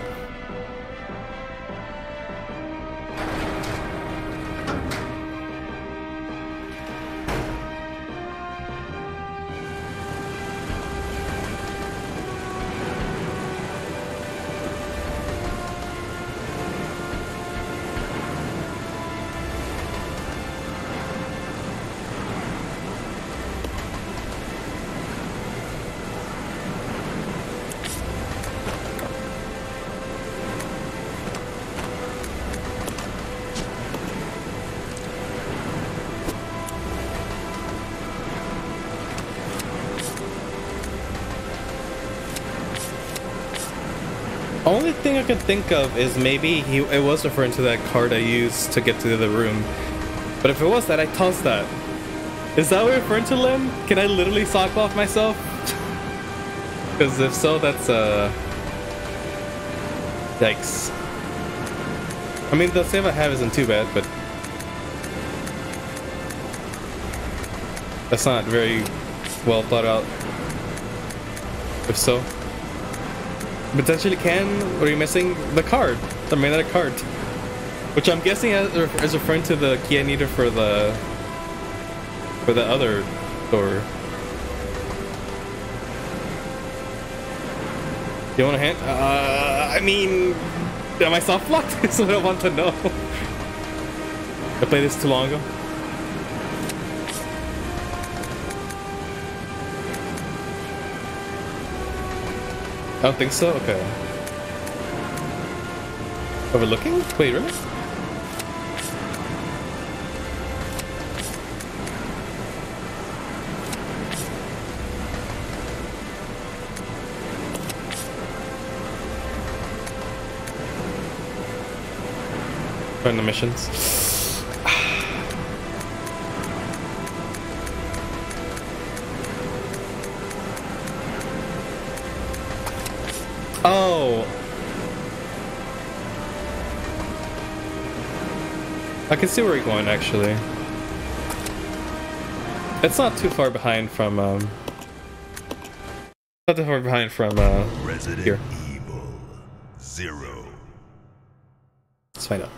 [SPEAKER 1] Can think of is maybe he it was referring to that card I used to get to the room. But if it was that, I tossed that. Is that what you're referring to, Lim? Can I literally sock off myself? Because if so, that's uh. Yikes. I mean, the save I have isn't too bad, but that's not very well thought out. If so. Potentially can. Are you missing? The card. The magnetic card. Which I'm guessing is referring to the key I needed for the for the other door. You want a hint? Uh, I mean, am I soft locked? That's what I want to know. I played this too long ago. I don't think so? Okay. Overlooking? Wait, really? Run the missions. I can see where you're going actually. It's not too far behind from um not too far behind from uh
[SPEAKER 3] Resident
[SPEAKER 1] here.
[SPEAKER 3] Evil Zero.
[SPEAKER 1] Let's find out.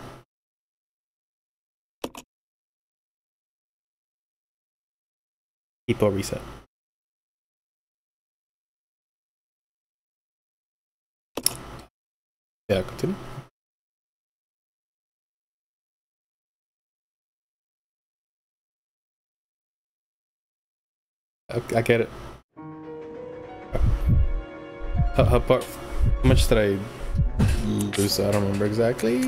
[SPEAKER 1] People reset. Yeah, continue. I, get it. How, how, how much did I lose? I don't remember exactly.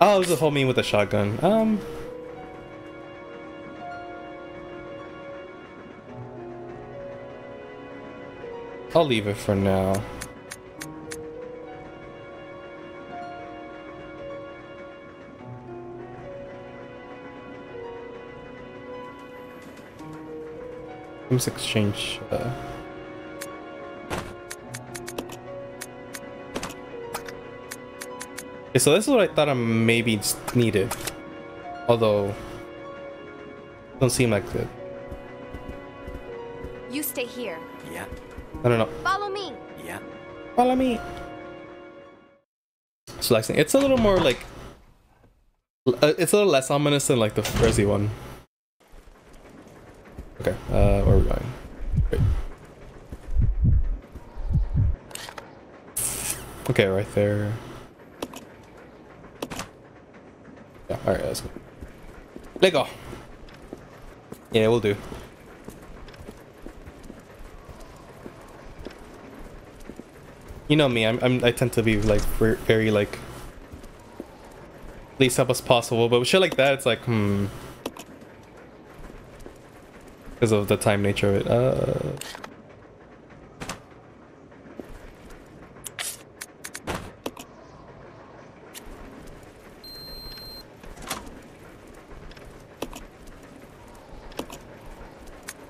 [SPEAKER 1] Oh, it was a whole mean with a shotgun. Um. I'll leave it for now. Let's exchange. Uh, okay, so this is what I thought I maybe needed. Although, don't seem like it.
[SPEAKER 8] You stay here.
[SPEAKER 10] Yeah,
[SPEAKER 1] I don't know.
[SPEAKER 8] Follow me.
[SPEAKER 10] yeah.
[SPEAKER 1] Follow me. Slicing. It's a little more like. uh, It's a little less ominous than like the Resi one. Okay, uh, where are we going? Wait. Okay, right there. Yeah, alright, let's go. Let go! Yeah, we'll do. You know me, I'm, I'm I tend to be like very like least help as possible, but with shit like that, it's like hmm, because of the time nature of it. Uh,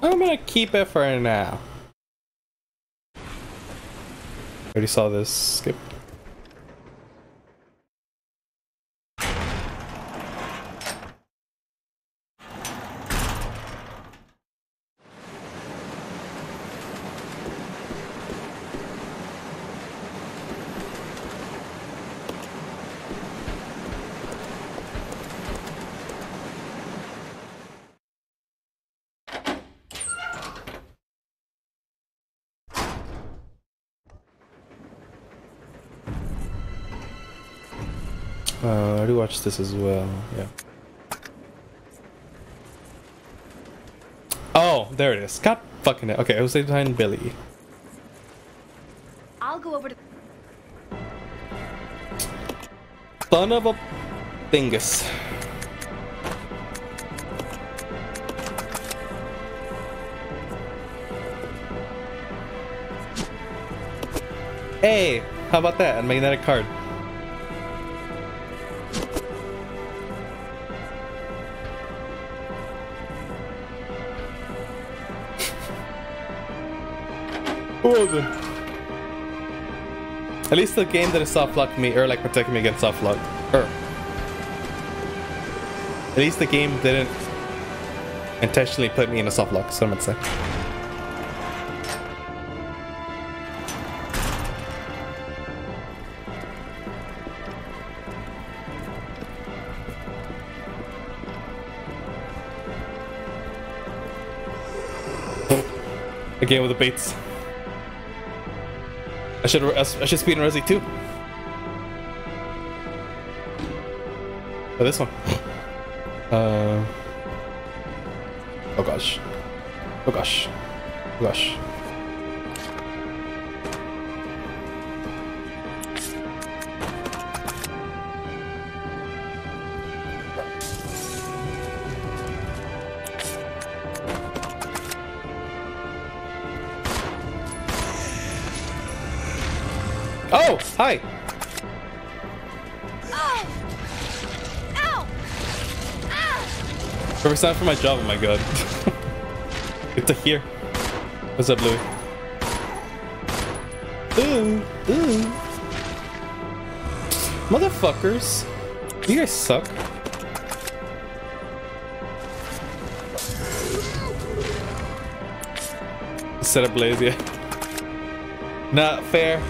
[SPEAKER 1] I'm gonna keep it for now. Already saw this. Skip. I already watched this as well. Yeah. Oh, there it is. God fucking it. Okay, I was behind Billy.
[SPEAKER 8] I'll go over to.
[SPEAKER 1] Son of a dingus. Hey, how about that? A magnetic card. Who was it? At least the game didn't soft lock me or like protect me against soft lock. Or at least the game didn't intentionally put me in a soft lock, so I'm gonna say. Again with the baits. I should I should speed in Resi too. Oh, this one. Uh. Oh gosh. Oh gosh. Oh gosh. Perfect time for my job. Oh my god. Good to hear. What's up, Louis? Ooh, ooh. Motherfuckers. You guys suck. Set up blaze, yeah. Not fair.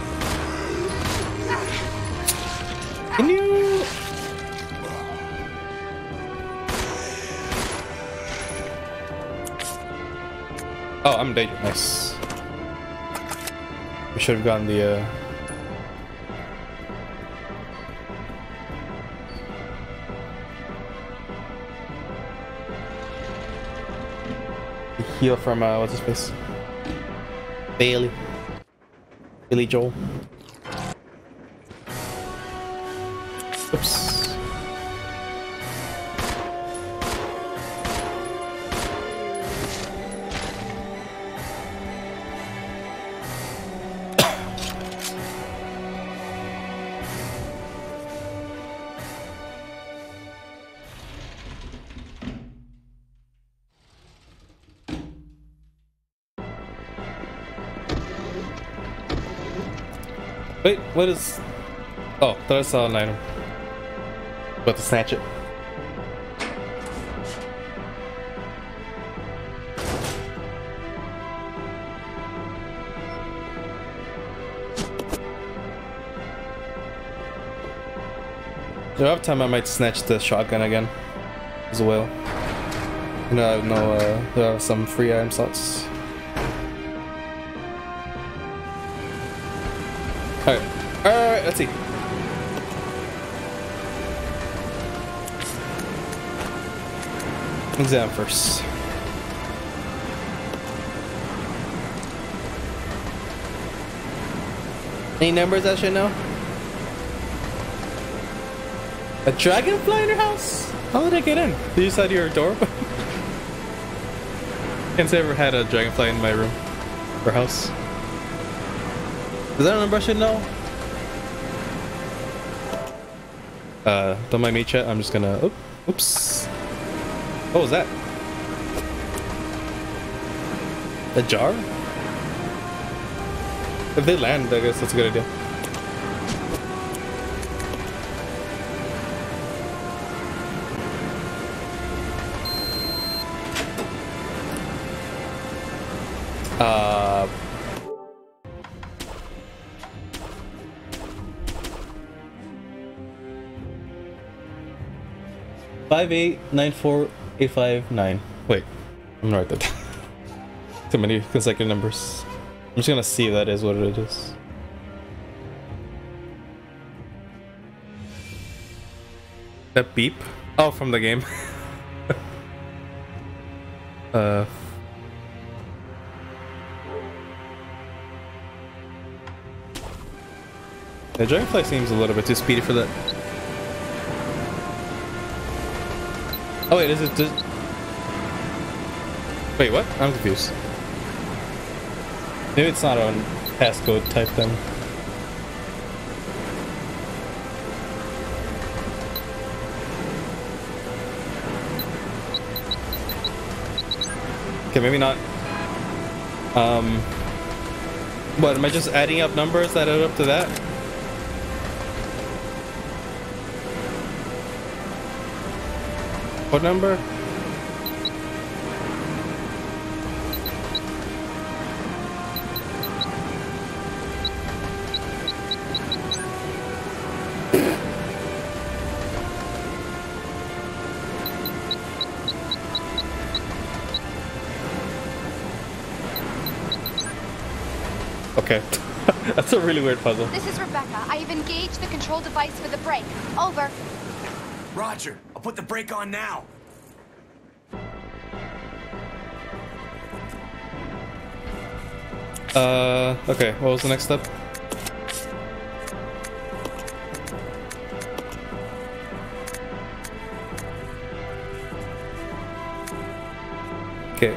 [SPEAKER 1] Oh, I'm danger. Nice. We should have gotten the. Uh... the Heal from uh, what's his face? Bailey. Billy Joel. What is... Oh, thought I saw an item. About to snatch it. I have time, I might snatch the shotgun again as well. You know, I know uh, there are some free item slots. Alright, let's see. Exam first. Any numbers I should know? A dragonfly in your house? How did I get in? Did you decide your door? Can't say I ever had a dragonfly in my room or house. Is that a number I should know? Uh, don't mind me, chat. I'm just gonna. Oop, oops. What was that? A jar? If they land, I guess that's a good idea. Five eight nine four eight five nine. Wait, I'm gonna write that down. Too many consecutive numbers. I'm just gonna see if that is what it is. That beep? Oh, from the game. uh. The dragonfly seems a little bit too speedy for that. Oh wait, is it? Does... Wait, what? I'm confused. Maybe it's not on passcode type thing. Okay, maybe not. Um, what, am I just adding up numbers that add up to that? What number? Okay. That's a really weird puzzle.
[SPEAKER 8] This is Rebecca. I have engaged the control device for the brake. Over.
[SPEAKER 10] Roger, I'll put the brake on now.
[SPEAKER 1] Uh, okay, what was the next step? Okay.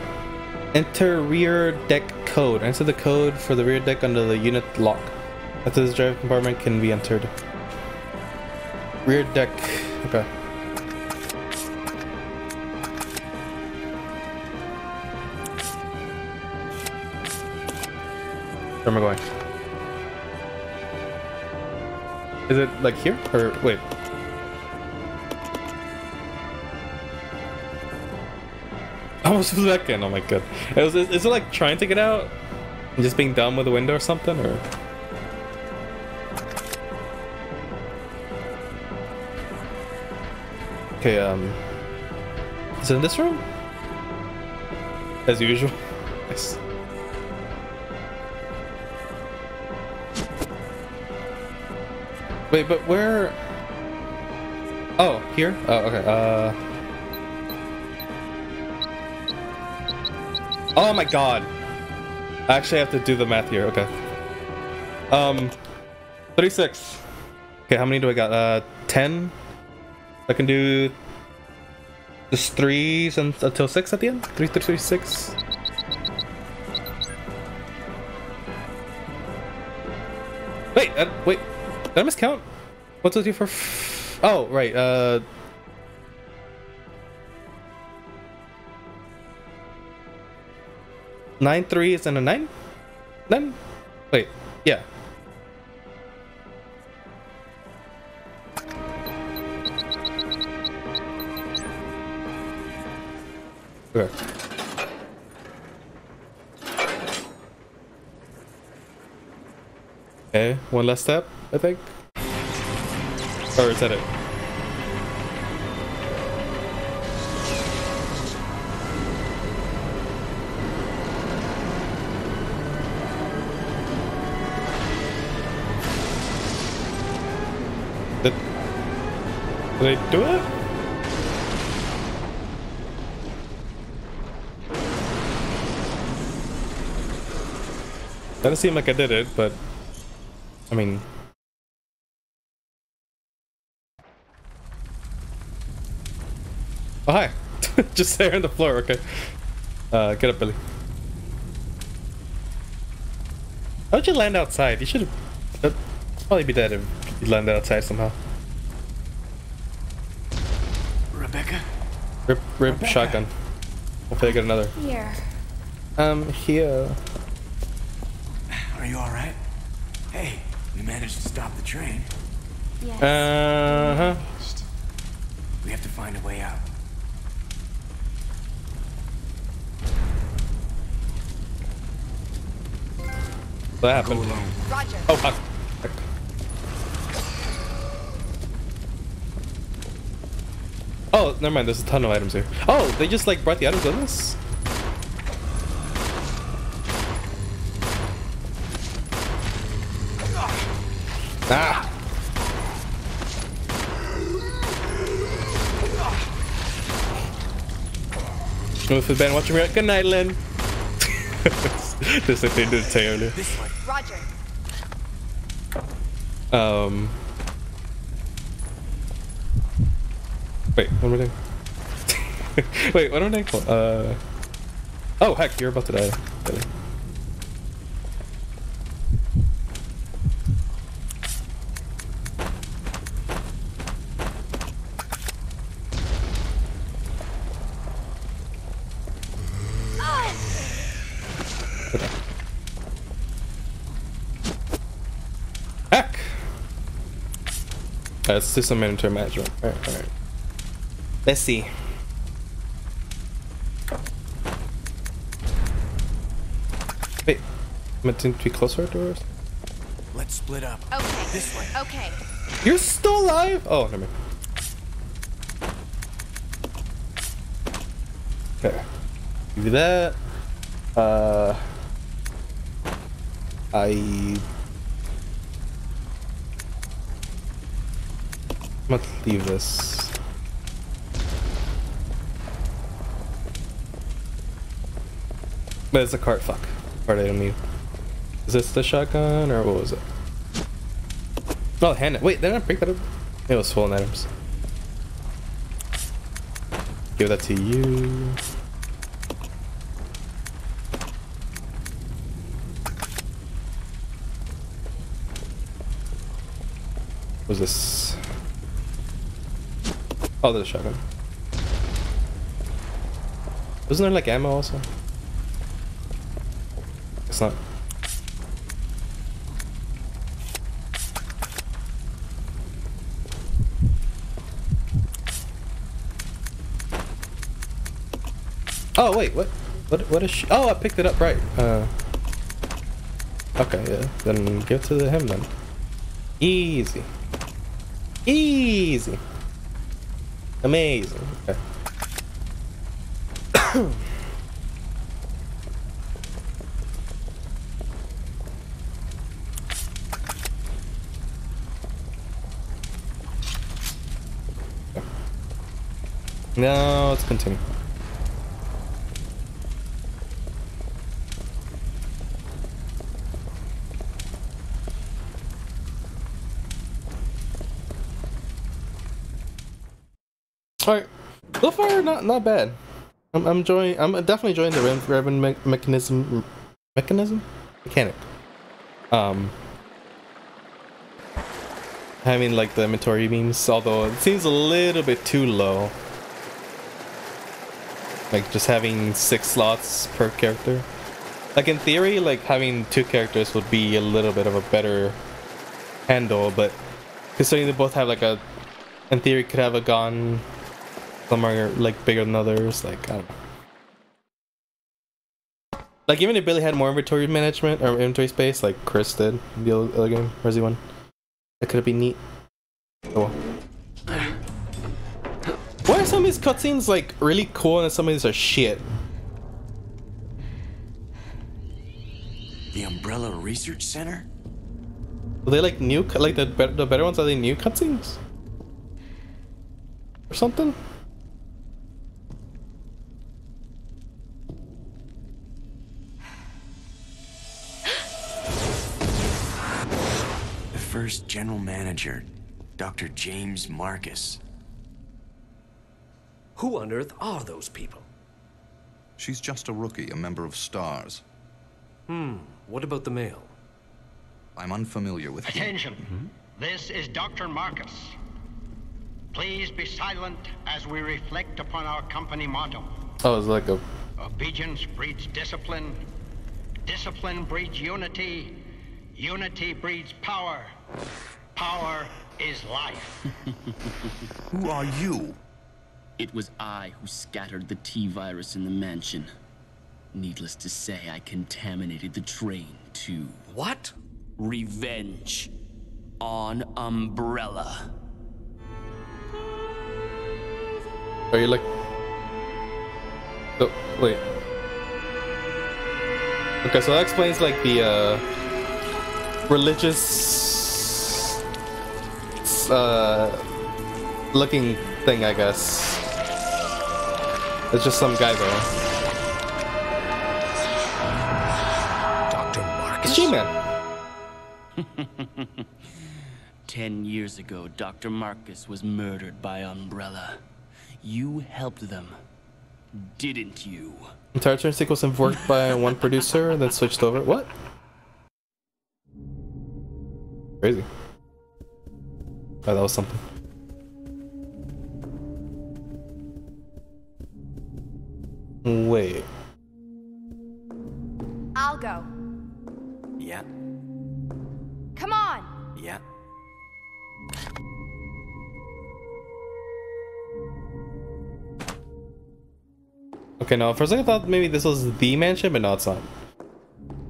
[SPEAKER 1] Enter rear deck code. Enter the code for the rear deck under the unit lock. After this drive compartment can be entered. Rear deck. Where am I going? Is it like here? Or wait. I almost flew back in. Oh my god. Was, is it like trying to get out? And just being dumb with the window or something? Or. Okay, um. Is it in this room? As usual. Wait, but where? Oh, here? Oh, okay. Uh. Oh my god. I actually have to do the math here. Okay. Um, 36. Okay, how many do I got? Uh, 10? I can do just threes and, until six at the end? Three, three, three, six. Did I miscount? What's it do for? oh, right. Uh. Nine three is in a nine. Then, wait, yeah. Okay. Okay, one last step. I think. Or is that it? Did, I do it? Doesn't seem like I did it, but I mean. Oh hi, just there on the floor. Okay, uh, get up, Billy. How'd you land outside? You should have. That'd probably be dead if you landed outside somehow.
[SPEAKER 10] Rebecca?
[SPEAKER 1] Rip, rip, shotgun. Hopefully I get another.
[SPEAKER 8] Here.
[SPEAKER 1] Um, here.
[SPEAKER 10] Are you alright? Hey, we managed to stop the train.
[SPEAKER 8] Yes.
[SPEAKER 1] Uh huh.
[SPEAKER 10] We have to find a way out.
[SPEAKER 1] What happened?
[SPEAKER 8] Roger.
[SPEAKER 1] Oh fuck. Oh, never mind. There's a ton of items here. Oh, they just like brought the items with us. Ah. Smooth with Ben watching me. Good night, Lynn. this I think did say earlier.
[SPEAKER 8] Roger.
[SPEAKER 1] Um. Wait, what am I doing? Wait, what am I doing? Uh. Oh heck, you're about to die. Really. Heck! Uh, let's do some inventory management. Alright, alright. Let's see. Wait, am I to be closer to us?
[SPEAKER 10] Let's split up.
[SPEAKER 8] Okay.
[SPEAKER 10] This way.
[SPEAKER 8] Okay.
[SPEAKER 1] You're still alive? Oh, never mind. Okay. Do that. Uh. I. Gonna leave this. But it's a cart. Fuck. Cart I don't. Is this the shotgun or what was it? Oh, hand it. Wait, did I break that up? It was full of items. Give that to you. Was this? Oh, there's a shotgun. Wasn't there like ammo also? It's not. Oh wait, what? What? What is she? Oh, I picked it up right. Uh. Okay, yeah. Then give it to him then. Easy. Easy. Amazing. Okay. Now let's continue. All right, so far not not bad. I'm I'm enjoying. I'm definitely enjoying the rev- revenue me- mechanism mechanism mechanic. Um, having like the inventory beams, although it seems a little bit too low. Like just having six slots per character. Like in theory, like having two characters would be a little bit of a better handle, but considering they both have like a, in theory, could have a gun some are like bigger than others. Like I don't know. Like even if Billy had more inventory management or inventory space, like Chris did in the other game, Resi one, that could have been neat. Oh. well. Why are some of these cutscenes like really cool and some of these are shit?
[SPEAKER 10] The Umbrella Research Center?
[SPEAKER 1] Are they like new, like the the better ones? Are they new cutscenes or something?
[SPEAKER 10] First general manager, Dr. James Marcus.
[SPEAKER 12] Who on earth are those people?
[SPEAKER 13] She's just a rookie, a member of STARS.
[SPEAKER 12] Hmm, what about the male?
[SPEAKER 13] I'm unfamiliar with him.
[SPEAKER 14] Attention. This is Dr. Marcus. Please be silent as we reflect upon our company motto.
[SPEAKER 1] Oh, it's like a
[SPEAKER 14] Obedience breeds discipline. Discipline breeds unity. Unity breeds power. Power is life.
[SPEAKER 13] Who are you?
[SPEAKER 15] It was I who scattered the T-virus in the mansion. Needless to say, I contaminated the train, too.
[SPEAKER 12] What?
[SPEAKER 15] Revenge. On Umbrella.
[SPEAKER 1] Are you like? Oh wait. Okay, so that explains like the uh, religious uh, looking thing, I guess. It's just some guy though.
[SPEAKER 12] Dr. Marcus?
[SPEAKER 1] It's G-Man.
[SPEAKER 15] Ten years ago, Dr. Marcus was murdered by Umbrella. You helped them, didn't you?
[SPEAKER 1] Entire turn sequence was worked by one producer and then switched over. What? Crazy. Oh, that was something. Wait.
[SPEAKER 8] I'll go.
[SPEAKER 10] Yeah,
[SPEAKER 8] Come on.
[SPEAKER 10] yeah.
[SPEAKER 1] Okay, now for a second I thought maybe this was the mansion, but no, it's not.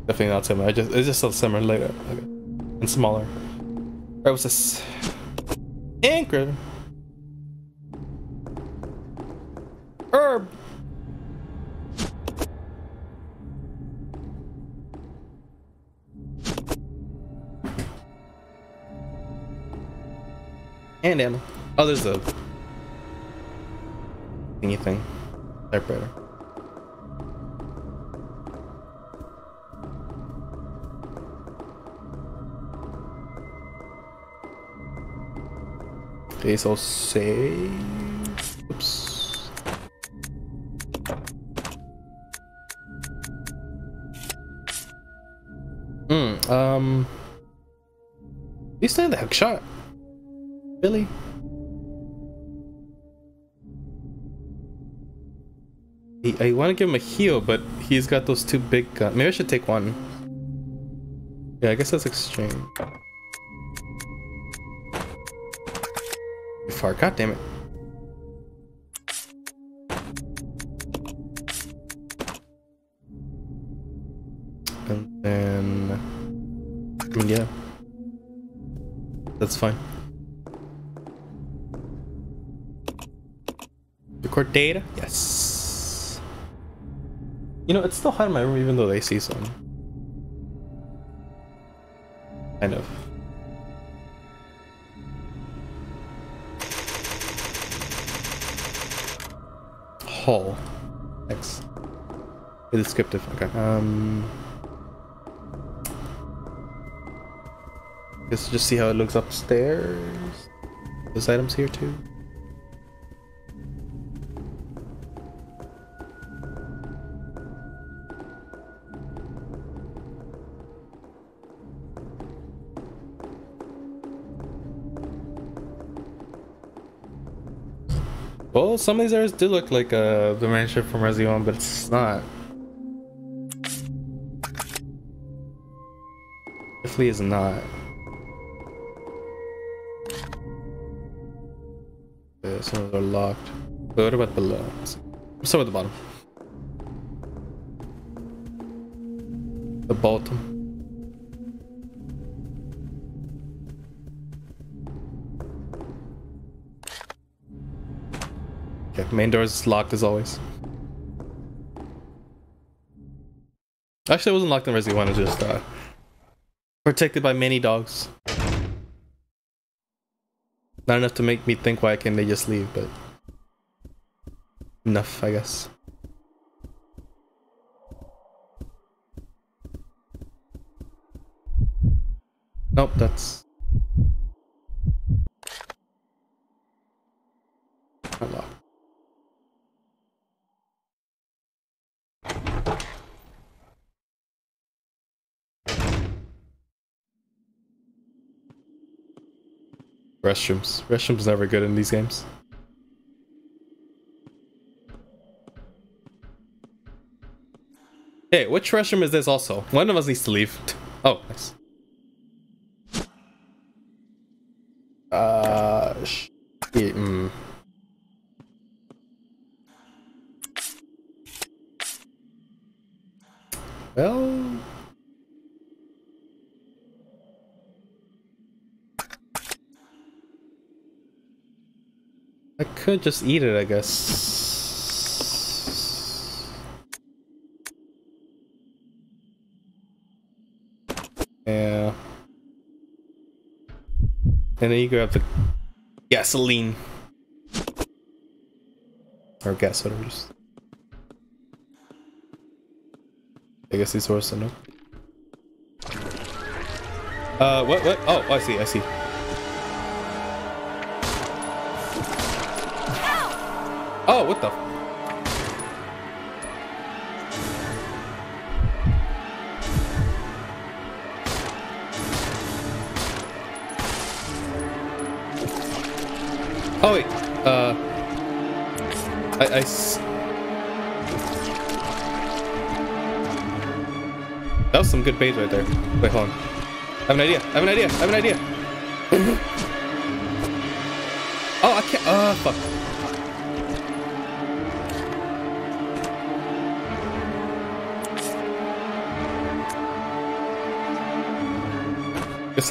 [SPEAKER 1] Definitely not similar. I just it's just a similar later. Uh, okay. And smaller. Where was this? Anchor. Herb. And ammo. Oh, there's a thingy thing. Typewriter. Okay, so save. Oops. Hmm. Um. You still the hook shot, Billy. I, I want to give him a heal, but he's got those two big guns. Maybe I should take one. Yeah, I guess that's extreme. Far, god damn it. And then, I mean, yeah, that's fine. Record data, yes. You know, it's still hot in my room even though they see some. Kind of. Hall. X. It is descriptive. Okay. Um. Let's just see how it looks upstairs. There's items here too. Some of these areas do look like uh, the mansion from Resident Evil, but it's not. Definitely is not. Yeah, some of them are locked. But what about below? Let's the bottom. the bottom. Main door is locked as always. Actually, it wasn't locked in Resident 1, it was just uh, protected by many dogs. Not enough to make me think why can't they just leave, but enough, I guess. Nope, that's Restrooms. Restrooms never good in these games. Hey, which restroom is this also? One of us needs to leave. Oh, nice. Uh, sh- yeah, mm. Well, I could just eat it, I guess. Yeah. And then you grab the gasoline. Or gas, whatever. Just... I guess these horses no. Uh, what, what? Oh, I see, I see. Oh, what the? Oh wait, uh, I, I s- That was some good bait right there. Wait, hold on. I have an idea. I have an idea. I have an idea. oh, I can't. Uh, fuck.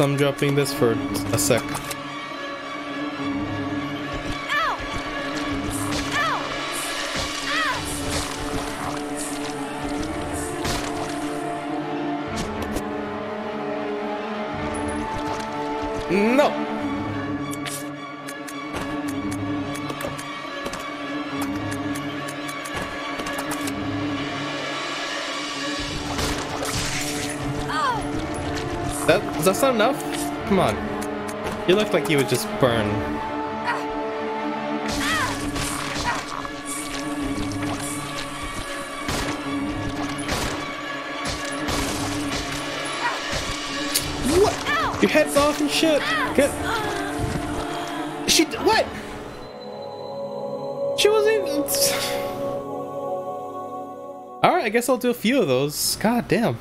[SPEAKER 1] I'm dropping this for a sec. Come on. You look like you would just burn. What? Your head's off and shit. Get. She what? She wasn't. All right, I guess I'll do a few of those. God damn.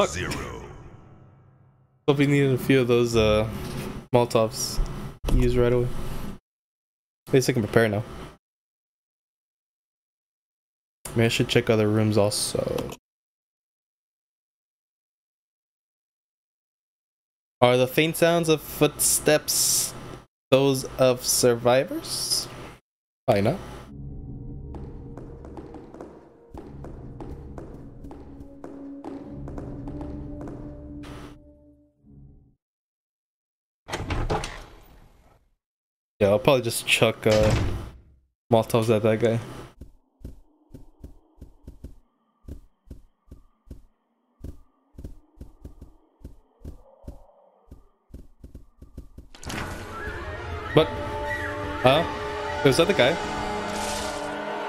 [SPEAKER 1] Fuck.
[SPEAKER 3] Zero.
[SPEAKER 1] Hope we needed a few of those uh Molotovs used right away. At least I can prepare now. Maybe I should check other rooms also. Are the faint sounds of footsteps those of survivors? Probably not. Probably just chuck uh, Molotovs at that guy. What? Huh? Was that the guy?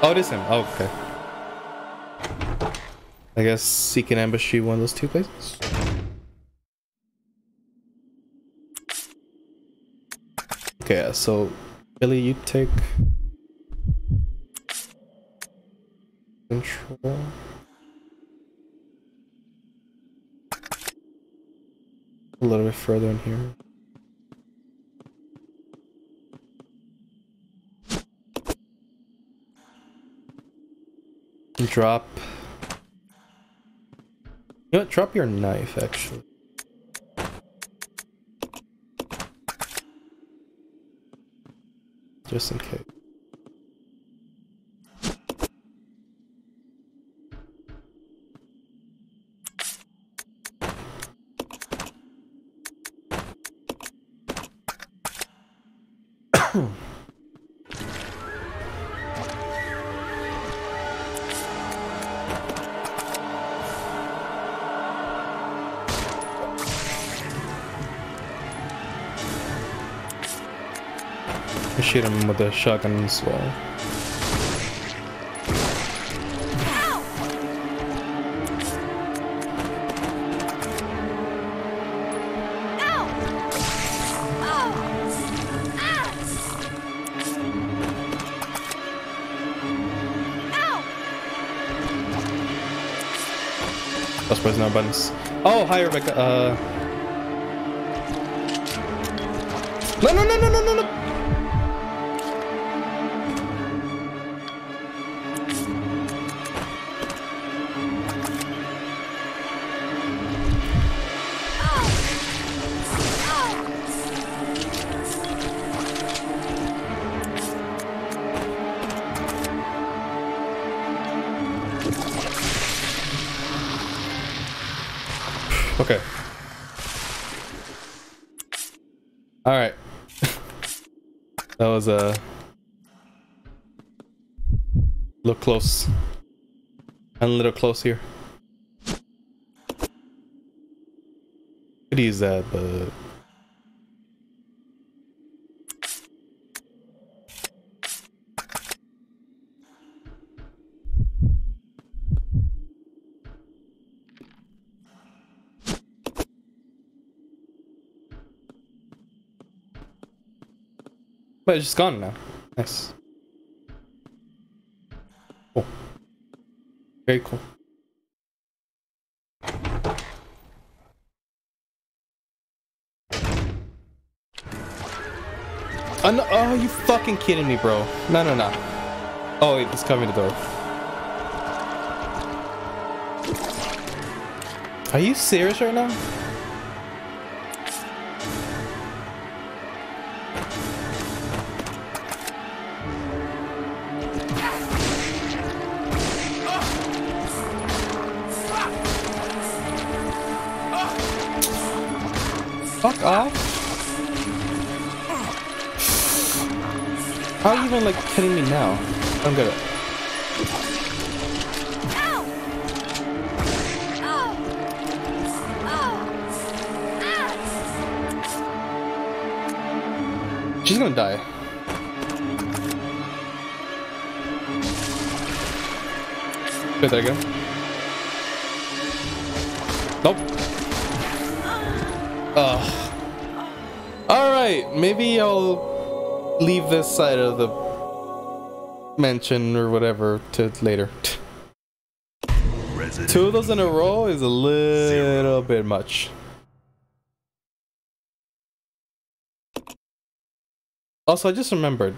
[SPEAKER 1] Oh, it is him. Oh, okay. I guess he can ambush you one of those two places. Okay, so Billy, you take control. A little bit further in here. drop. You know what? Drop your knife, actually. Just in case. I shoot him with a shotgun as well. That's pressing no buttons. Oh, hi Rebecca. Uh. No, no, no, no, no, no, no. Was a uh, look close. And a little close here. Could use that, but But it's just gone now. Nice. Cool. Very cool. Oh, no, oh, you fucking kidding me, bro. No, no, no. Oh, wait, it's coming to the door. Are you serious right now? Fuck off. How are you even like kidding me now? I'm gonna. She's gonna die. Okay, there you go. Nope. Ugh. Alright, maybe I'll leave this side of the mansion or whatever to later. Two of those in a row is a little bit much. Also, I just remembered.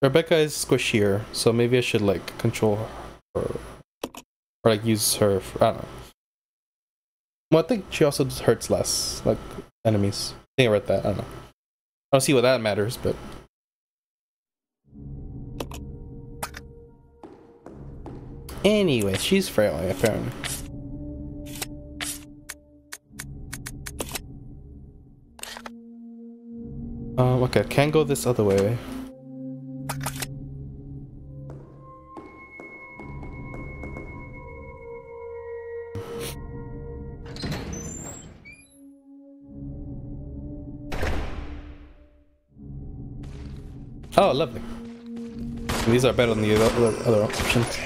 [SPEAKER 1] Rebecca is squishier, so maybe I should like control her. Or like use her for, I don't know. Well, I think she also hurts less, like enemies. I think I read that. I don't know. I don't see what that matters, but. Anyway, she's frail, apparently. Um, okay, I can't go this other way. Oh, lovely. These are better than the other, other options.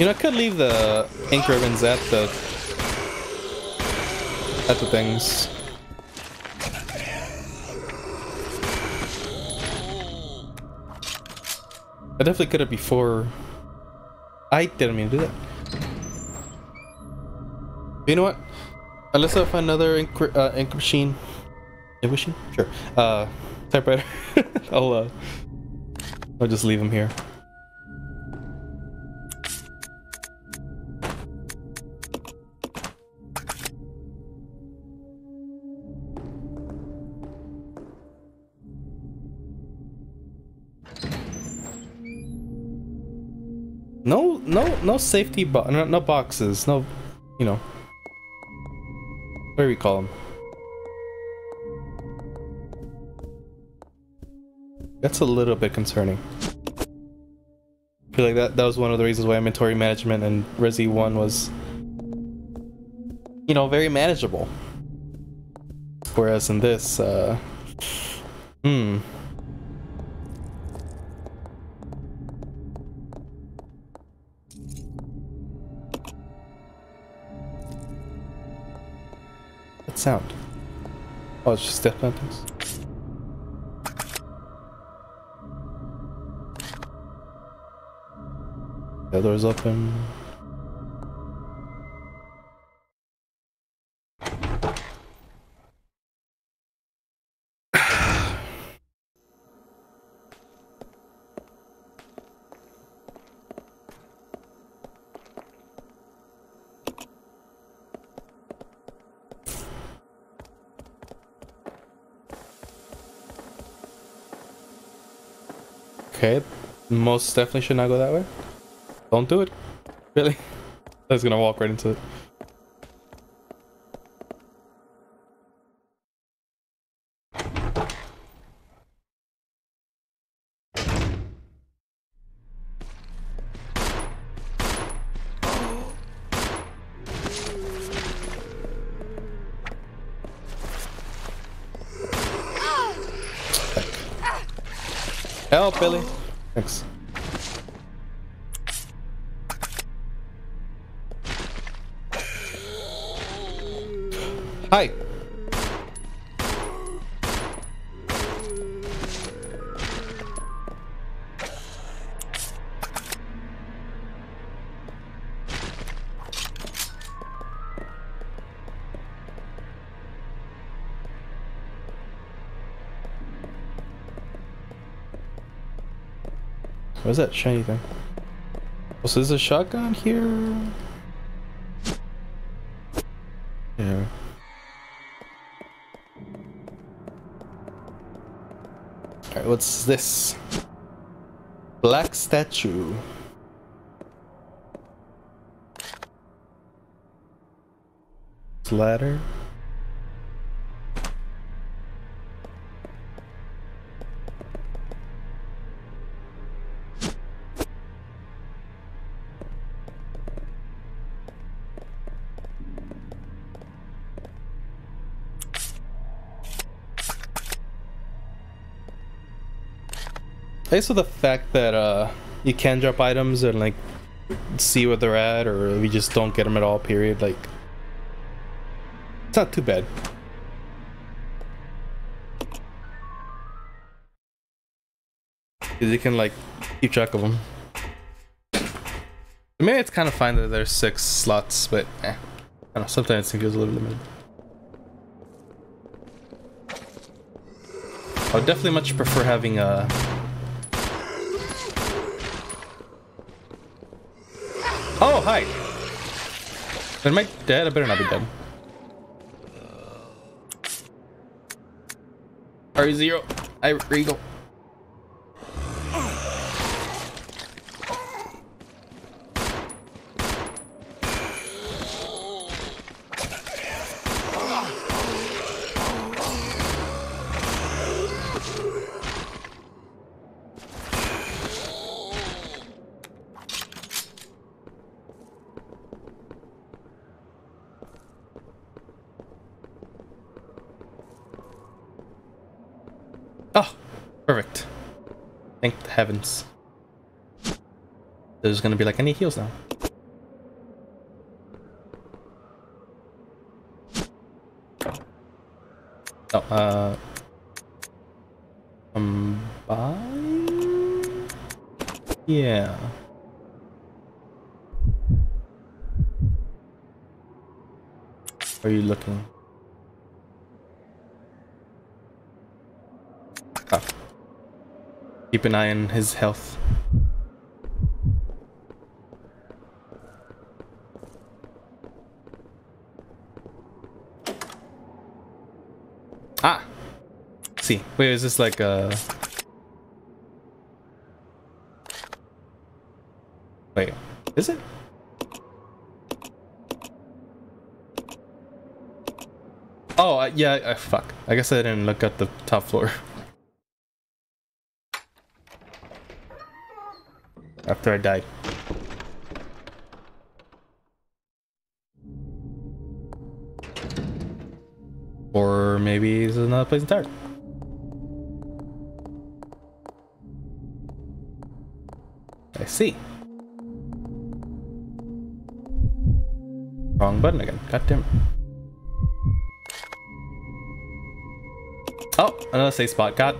[SPEAKER 1] You know, I could leave the ink ribbons at the at the things. I definitely could have before. I didn't mean to do that. You know what? Unless I find another ink, uh, ink machine. Ink machine? Sure. Uh, typewriter. I'll, uh, I'll just leave him here. No, no, no safety bo no, no boxes, no, you know. Call them? That's a little bit concerning. I feel like that, that was one of the reasons why inventory management and Resi 1 was, you know, very manageable. Whereas in this, uh, hmm. Sound. Oh, it's just death sentence. The door's open. Okay, most definitely should not go that way. Don't do it. Really? I was gonna walk right into it. Help, Billy. What's that shiny thing? Oh, so there's a shotgun here? Yeah. Alright, what's this? Black statue. Ladder. With the fact that uh, you can drop items and like see where they're at, or we just don't get them at all. Period. Like, it's not too bad. Cause you can like keep track of them. Maybe it's kind of fine that there's six slots, but eh. I don't know. Sometimes it feels a little limited. I would definitely much prefer having a hi. Am I dead? I better not be dead. R0. I Regal. Heavens. There's gonna be like, any heals now. Oh, uh... Um, bye? Yeah. are you looking? Ah. Keep an eye on his health. Ah! see. Wait, is this like a... Wait, is it? Oh, uh, yeah, uh, fuck. I guess I didn't look at the top floor. After I died. Or maybe there's another place entirely. I see. Wrong button again. God damn it. Oh, another safe spot. God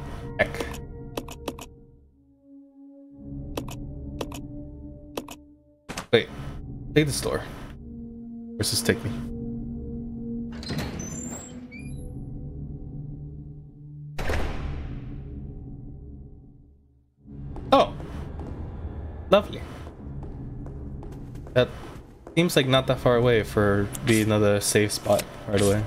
[SPEAKER 1] Take the store. Where's this take me? Oh. Lovely. That seems like not that far away for be another safe spot right away.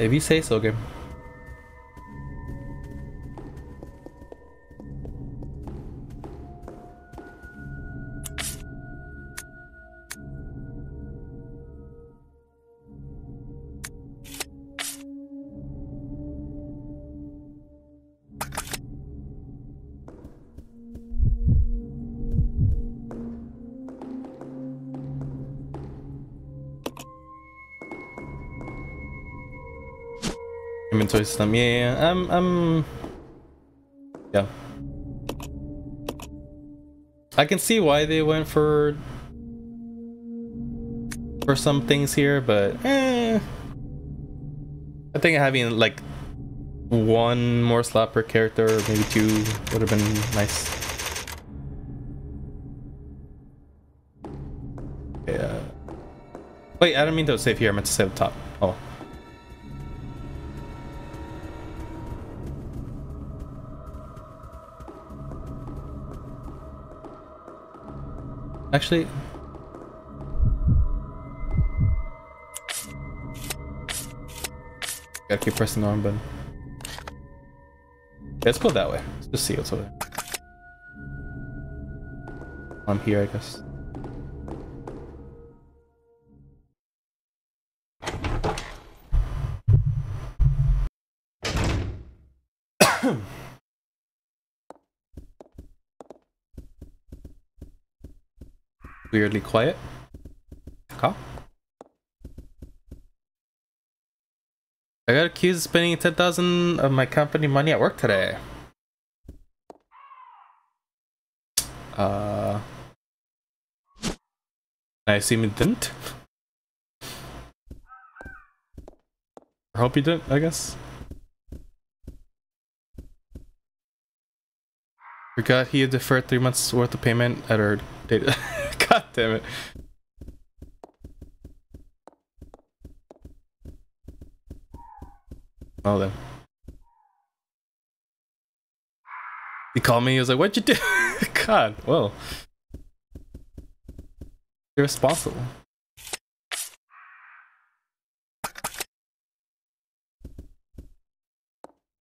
[SPEAKER 1] If you say so, game. Yeah, yeah, I'm, yeah. I can see why they went for for some things here, but eh. I think having like one more slot per character, maybe two, would have been nice. Yeah. Wait, I don't mean to save here. I meant to save up top. Actually, gotta keep pressing the arm button. Yeah, let's go that way. Let's just see what's over there. I'm here, I guess. Weirdly quiet. Okay. I got accused of spending 10,000 of my company money at work today. Uh, I assume you didn't. I hope you didn't, I guess. Forgot he had deferred three months worth of payment at our data. Damn it. Oh then. He called me, he was like, what'd you do? God, well. Irresponsible.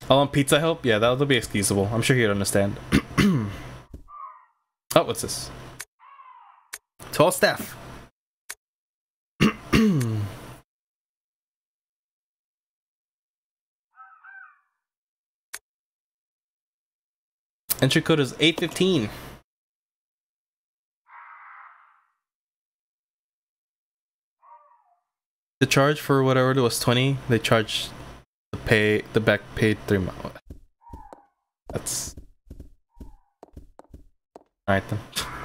[SPEAKER 1] Oh, on Pizza Help? Yeah, that'll be excusable. I'm sure he'd understand. oh, what's this? 12 staff. Entry code is 815. The charge for whatever it was 20, they charged the pay the back paid three months. That's alright then.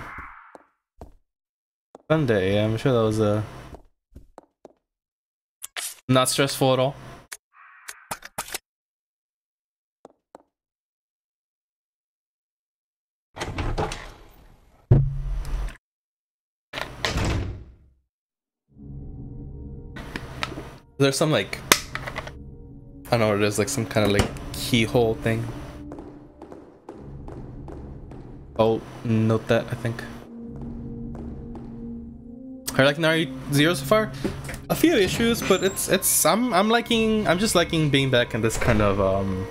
[SPEAKER 1] Sunday, yeah, I'm sure that was a Not stressful at all. There's some like I don't know what it is, like some kind of like keyhole thing. Oh, note that I think. I like Nari Zero so far. A few issues, but it's it's I'm I'm liking I'm just liking being back in this kind of um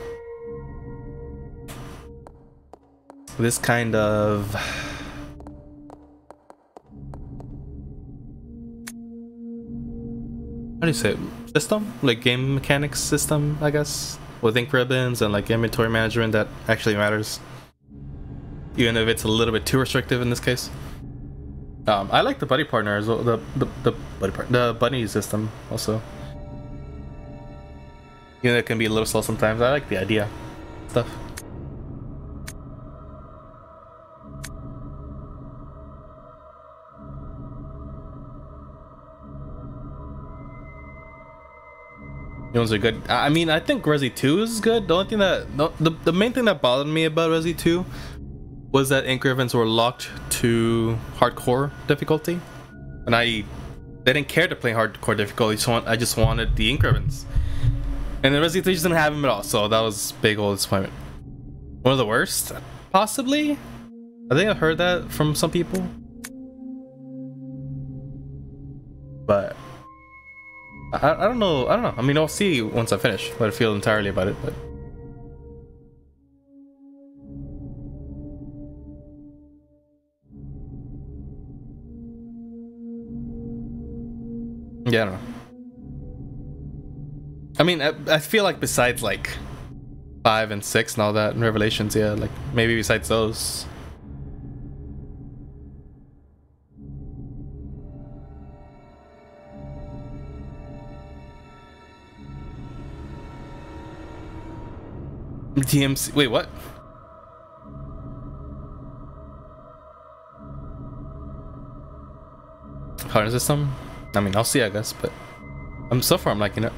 [SPEAKER 1] this kind of how do you say it? System? Like game mechanics system, I guess? With ink ribbons and like inventory management that actually matters. Even if it's a little bit too restrictive in this case. Um, I like the buddy partner as well. The the, the buddy part, the bunny system also. You know, it can be a little slow sometimes. I like the idea, stuff. The ones are good. I mean, I think Resi 2 is good. The only thing that the, the, the main thing that bothered me about Resi 2 was that ink ribbons were locked to hardcore difficulty, and I they didn't care to play hardcore difficulty. So I just wanted the ink ribbons, and the Resi 3 just didn't have them at all. So that was big old disappointment. One of the worst, possibly. I think I've heard that from some people, but I, I don't know. I don't know. I mean, I'll see once I finish what I feel entirely about it, but. Yeah, I don't know. I mean, I, I feel like besides like five and six and all that and Revelations, yeah, like maybe besides those. DMC. Wait, what? Harder system? I mean, I'll see, I guess, but I'm so far I'm liking it.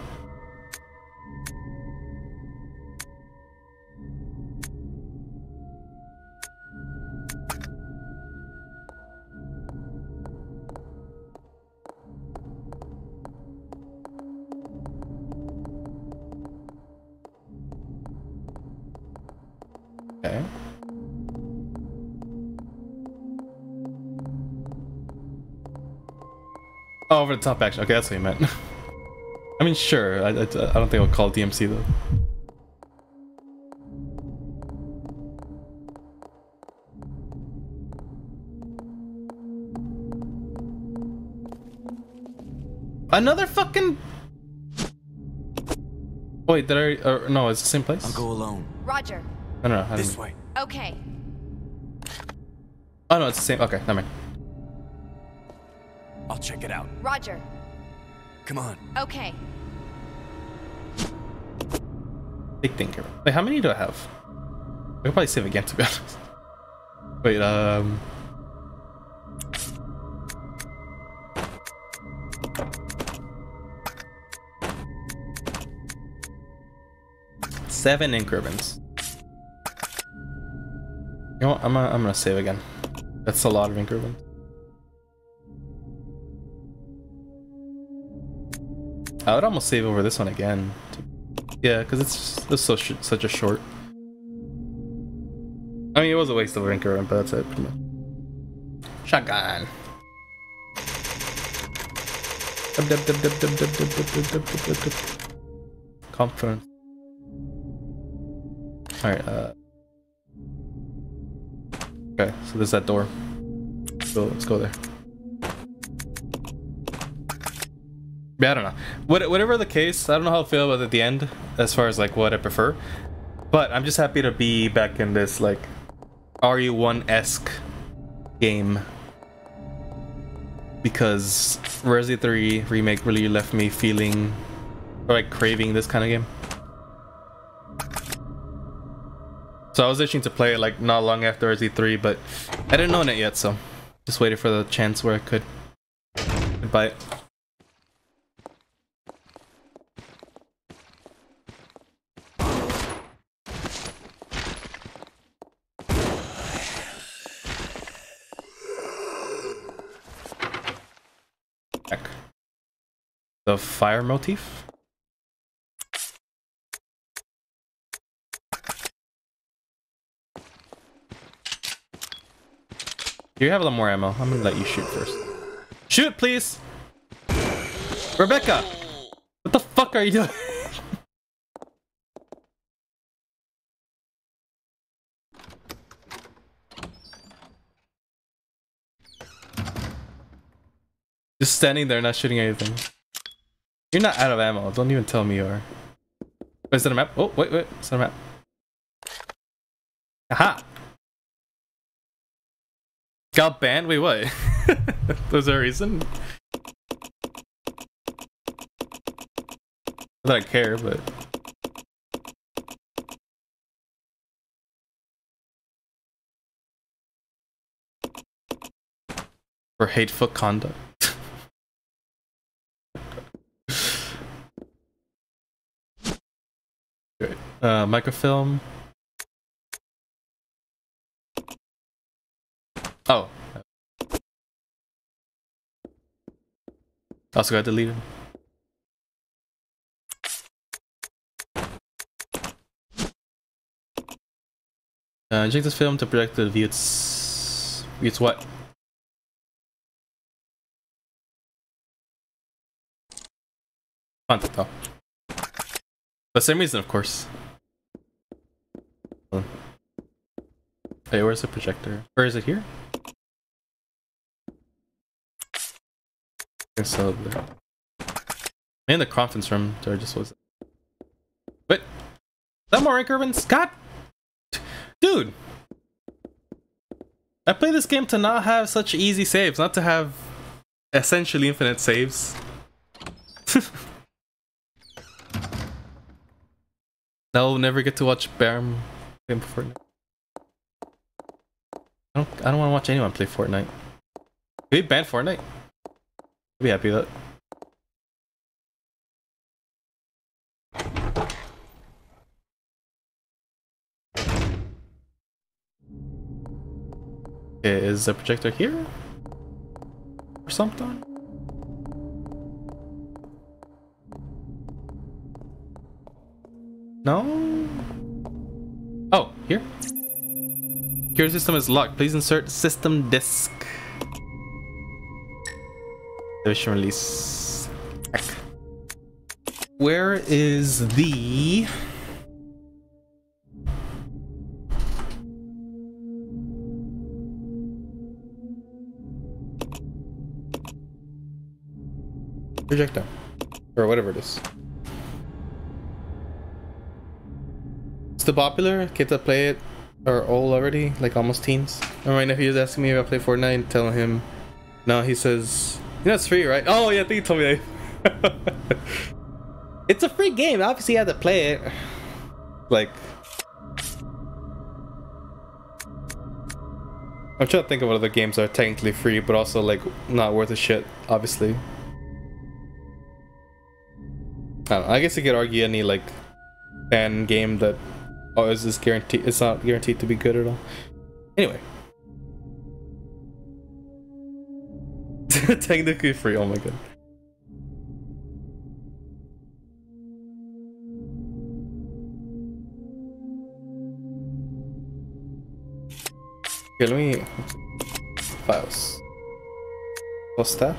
[SPEAKER 1] Oh, over the top action. Okay, that's what you meant. I mean, sure. I, I, I don't think I'll call it DMC though. Another fucking. Wait, did I? Uh, no, it's the same place.
[SPEAKER 10] I'll go alone.
[SPEAKER 8] Roger.
[SPEAKER 1] I don't know. I
[SPEAKER 10] This
[SPEAKER 1] didn't-
[SPEAKER 10] way.
[SPEAKER 8] Okay.
[SPEAKER 1] Oh no, it's the same. Okay, never mind.
[SPEAKER 10] I'll check it out.
[SPEAKER 8] Roger.
[SPEAKER 10] Come on.
[SPEAKER 8] Okay.
[SPEAKER 1] Big thinker. Wait, how many do I have? I could probably save again to be honest. Wait, um. Seven ink ribbons. You know what? I'm gonna, I'm gonna save again. That's a lot of ink I would almost save over this one again. Yeah, because it's, it's so such a short. I mean, it was a waste of anchor, but that's it, pretty much. Shotgun. Conference. Alright, uh... Okay, so there's that door. So let's go there. Yeah, I don't know. What, whatever the case, I don't know how I feel about at the end, as far as like what I prefer. But I'm just happy to be back in this like RE1-esque game. Because Resi 3 Remake really left me feeling or like craving this kind of game. So I was itching to play it like not long after Resi 3, but I didn't own it yet, so just waited for the chance where I could buy it. The fire motif? You have a little more ammo. I'm gonna let you shoot first. Shoot, please! Rebecca! What the fuck are you doing? Just standing there, not shooting anything. You're not out of ammo. Don't even tell me you are. Wait, is that a map? Oh, wait, wait. Is that a map? Aha! Got banned? Wait, what? Was there a reason? Not that I care, but... For hateful conduct. Great. Uh, microfilm. Oh. Also got deleted. Uh, inject this film to project the view its its what? Though. The same reason, of course. Hey, where's the projector? Where is it here? Okay, so the in the conference room there just was! Is that more rank? Scott Dude! I play this game to not have such easy saves, not to have essentially infinite saves. now we'll never get to watch Play Fortnite. I don't, I don't want to watch anyone play Fortnite. Can we ban Fortnite? I'd be happy with that. Okay, is the projector here? Or something? No? Oh, here? Your system is locked. Please insert system disk. Division release. Where is the... Projector. Or whatever it is. Still popular? Kids that play it are old already, like almost teens. And my nephew was asking me if I play Fortnite, telling him, no, he says, you know it's free, right? Oh yeah, I think you told me that. it's a free game, obviously you have to play it. Like, I'm trying to think of what other games are technically free, but also like not worth a shit, obviously. I, know, I guess you could argue any like fan game that oh is this guaranteed it's not guaranteed to be good at all. Anyway. Technically free, oh my god. Okay, let me files. Plus staff.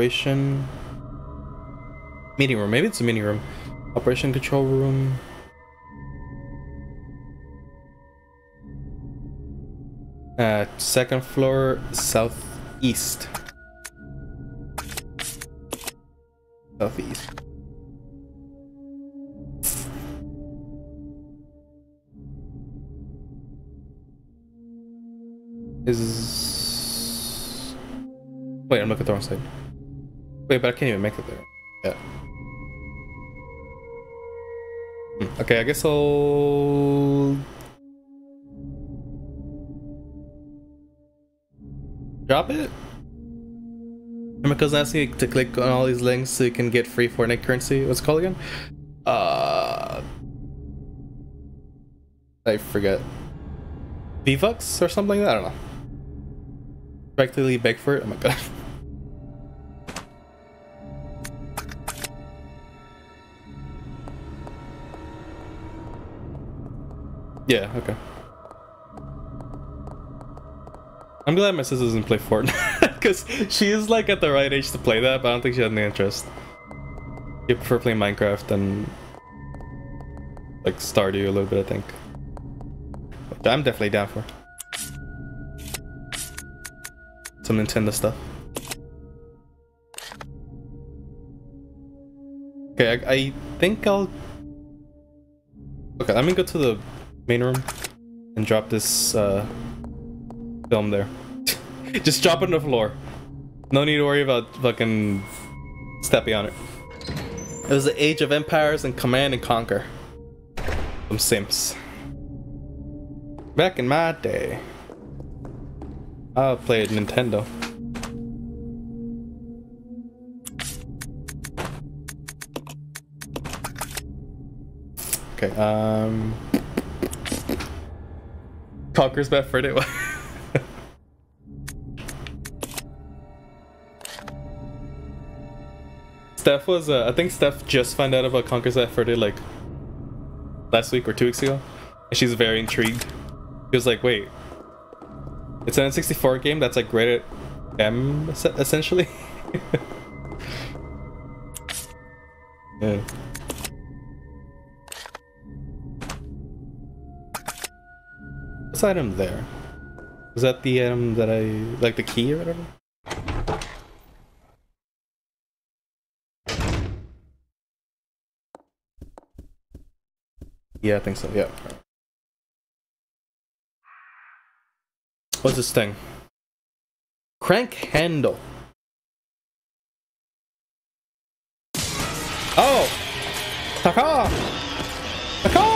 [SPEAKER 1] Operation meeting room. Maybe it's a meeting room. Operation control room. Uh, second floor, southeast. Southeast. is. Wait, I'm looking at the wrong side. Wait, but I can't even make it there. Yeah. Hmm, Okay, I guess I'll. Drop it? Cousin asked me to click on all these links so you can get free Fortnite currency. What's it called again? Uh. I forget. V-Bucks or something? I don't know. Practically beg for it? Oh my god. yeah, okay. I'm glad my sister doesn't play Fortnite because she is like at the right age to play that, but I don't think she has any interest. You prefer playing Minecraft and like Stardew a little bit, I think. Which I'm definitely down for. Some Nintendo stuff. Okay, I, I think I'll. Okay, let me go to the main room and drop this uh, film there. Just drop it on the floor. No need to worry about fucking stepping on it. It was the age of empires and command and conquer. Some simps. Back in my day, I played Nintendo. Okay, um... Conker's Bad Fur Day. Steph was, uh, I think Steph just found out about Conker's Bad Fur Day like last week or two weeks ago. And she's very intrigued. She was like, wait, it's an N64 game that's like rated M essentially? yeah. The item there? Was that the item that I, like the key or whatever? Yeah, I think so, yeah. What's this thing? Crank handle. Oh! Taka! Taka!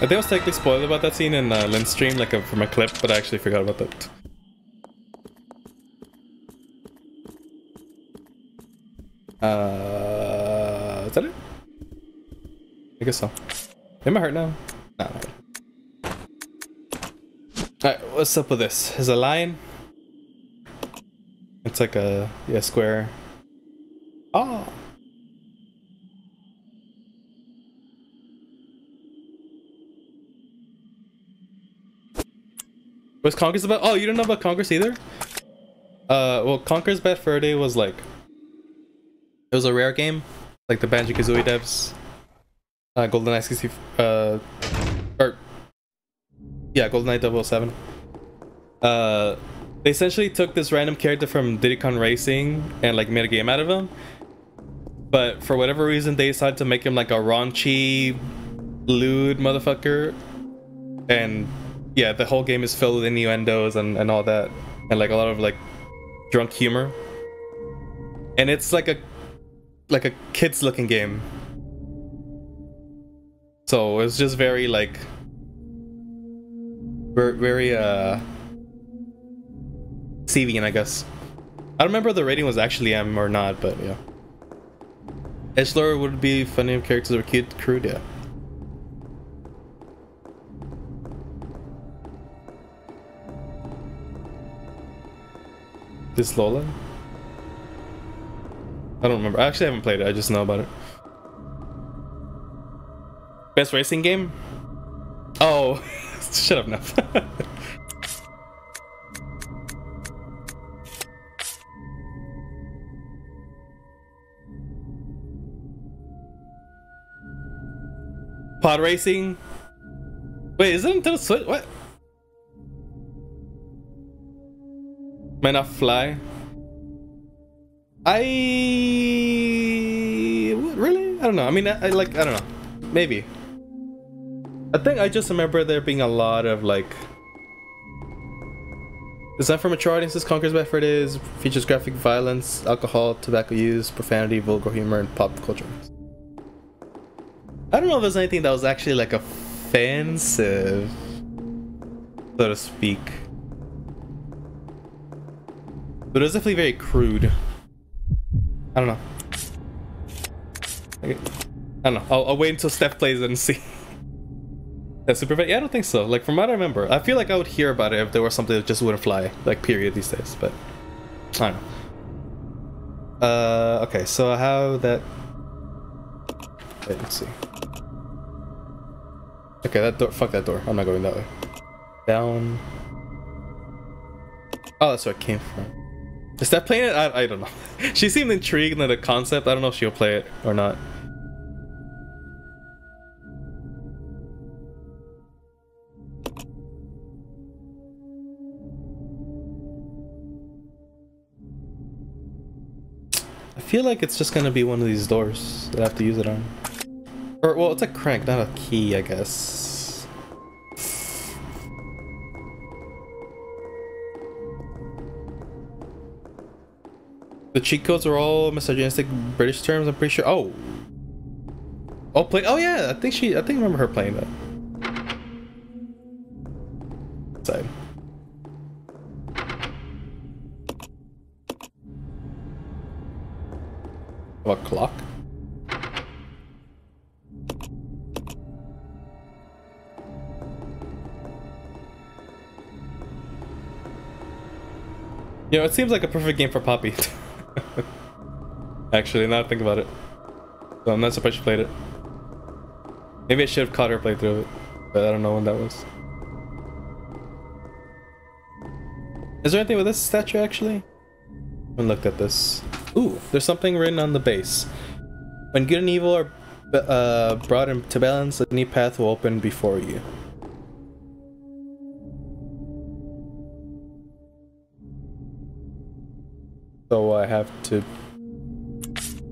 [SPEAKER 1] I think I was technically spoiled about that scene in uh, Lynn's stream, like a, from a clip, but I actually forgot about that. Uh, is that it? I guess so. Am I hurt now? Nah, not. Alright, what's up with this? Is a line? It's like a yeah square. Oh. What's Conker's about? Oh, you don't know about Conker's either? Uh, well, Conker's Bad Fur Day was like it was a rare game, like the Banjo Kazooie devs. Uh, GoldenEye 60, uh, or yeah, GoldenEye 007. Uh, they essentially took this random character from Diddy Kong Racing and like made a game out of him. But for whatever reason, they decided to make him like a raunchy, lewd motherfucker. And yeah, the whole game is filled with innuendos and, and all that. And like a lot of like drunk humor. And it's like a like a kids looking game. So it's just very like very, uh Sevian, I guess. I don't remember the rating was actually M or not, but yeah. Edgelord would be funny if characters were cute, crude, yeah. This Lola? I don't remember. I actually haven't played it. I just know about it. Best racing game? Oh, shut up now. Pod racing? Wait, is it Nintendo Switch? What? Not fly? I really I don't know. I mean, I, I like I don't know. Maybe. I think I just remember there being a lot of like. Design for mature audiences Conker's it is features graphic violence, alcohol, tobacco use, profanity, vulgar humor, and pop culture. I don't know if there's anything that was actually like offensive, so to speak. But it was definitely very crude. I don't know. Okay. I don't know. I'll, I'll wait until Steph plays and see. Yeah, super vet? Yeah, I don't think so. Like, from what I remember, I feel like I would hear about it if there was something that just wouldn't fly, like, period, these days, but I don't know. Uh, okay, so how that. Wait, let's see. Okay, that door. Fuck that door. I'm not going that way. Down. Oh, that's where it came from. Is that playing it? I, I don't know. she seemed intrigued in the concept. I don't know if she'll play it or not. I feel like it's just gonna be one of these doors that I have to use it on. Or, well, it's a crank, not a key, I guess. The cheat codes are all misogynistic British terms, I'm pretty sure. Oh! Oh, play. Oh, yeah, I think she. I think I remember her playing that. Side. A clock? You know, it seems like a perfect game for Poppy. Actually, now I think about it. So I'm not surprised she played it. Maybe I should have caught her play through it, but I don't know when that was. Is there anything with this statue actually? I looked at this. Ooh, there's something written on the base. When good and evil are uh, brought into balance, a new path will open before you. So I have to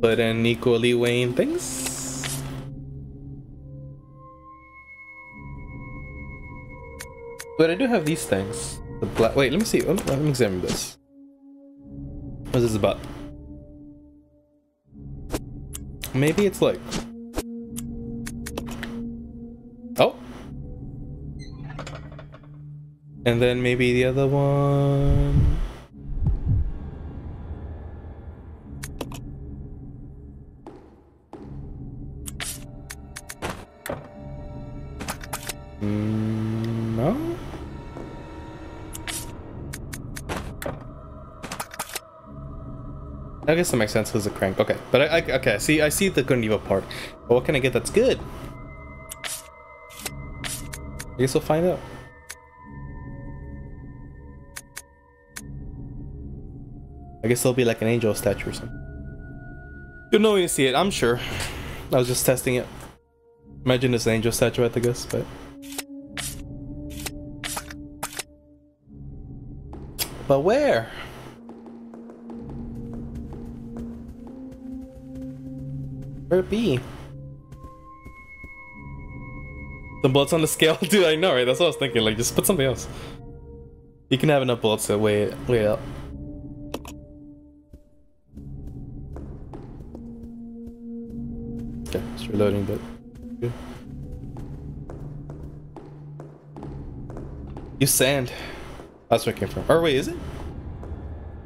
[SPEAKER 1] put in equally weighing things. But I do have these things. The black. Wait, let me see. Let me, examine this. What is this about? Maybe it's like. Oh. And then maybe the other one. Mm, no? I guess that makes sense because a crank. Okay, but I, I okay. See, I see the good and evil part. But what can I get that's good? I guess we'll find out. I guess it'll be like an angel statue or something. You'll know when you see it, I'm sure. I was just testing it. Imagine this angel statue I guess, but. But where? Where it be? The bullets on the scale? Dude, I know, right? That's what I was thinking. Like, just put something else. You can have enough bullets to weigh it, weigh it up. Okay, it's reloading, but... Good. Use sand. That's where it came from. Or wait, is it?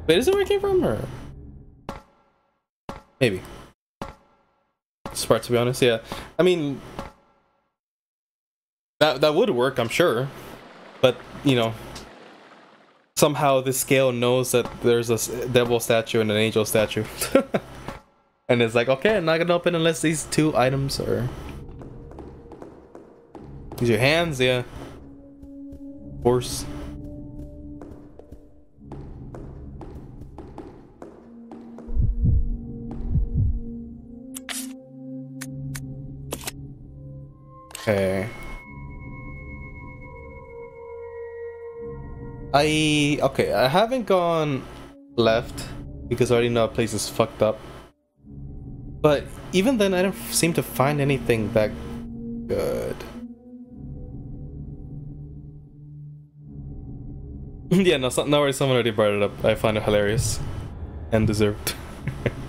[SPEAKER 1] Wait, is it where it came from, or...? Maybe. Smart, to be honest, yeah. I mean... That, that would work, I'm sure. But, you know... Somehow this scale knows that there's a devil statue and an angel statue. and it's like, okay, I'm not gonna open unless these two items are... Use your hands, yeah. Of Okay. I okay, I haven't gone left because I already know a place is fucked up. But even then, I don't seem to find anything that good. yeah, no, no worries, someone already brought it up. I find it hilarious and deserved.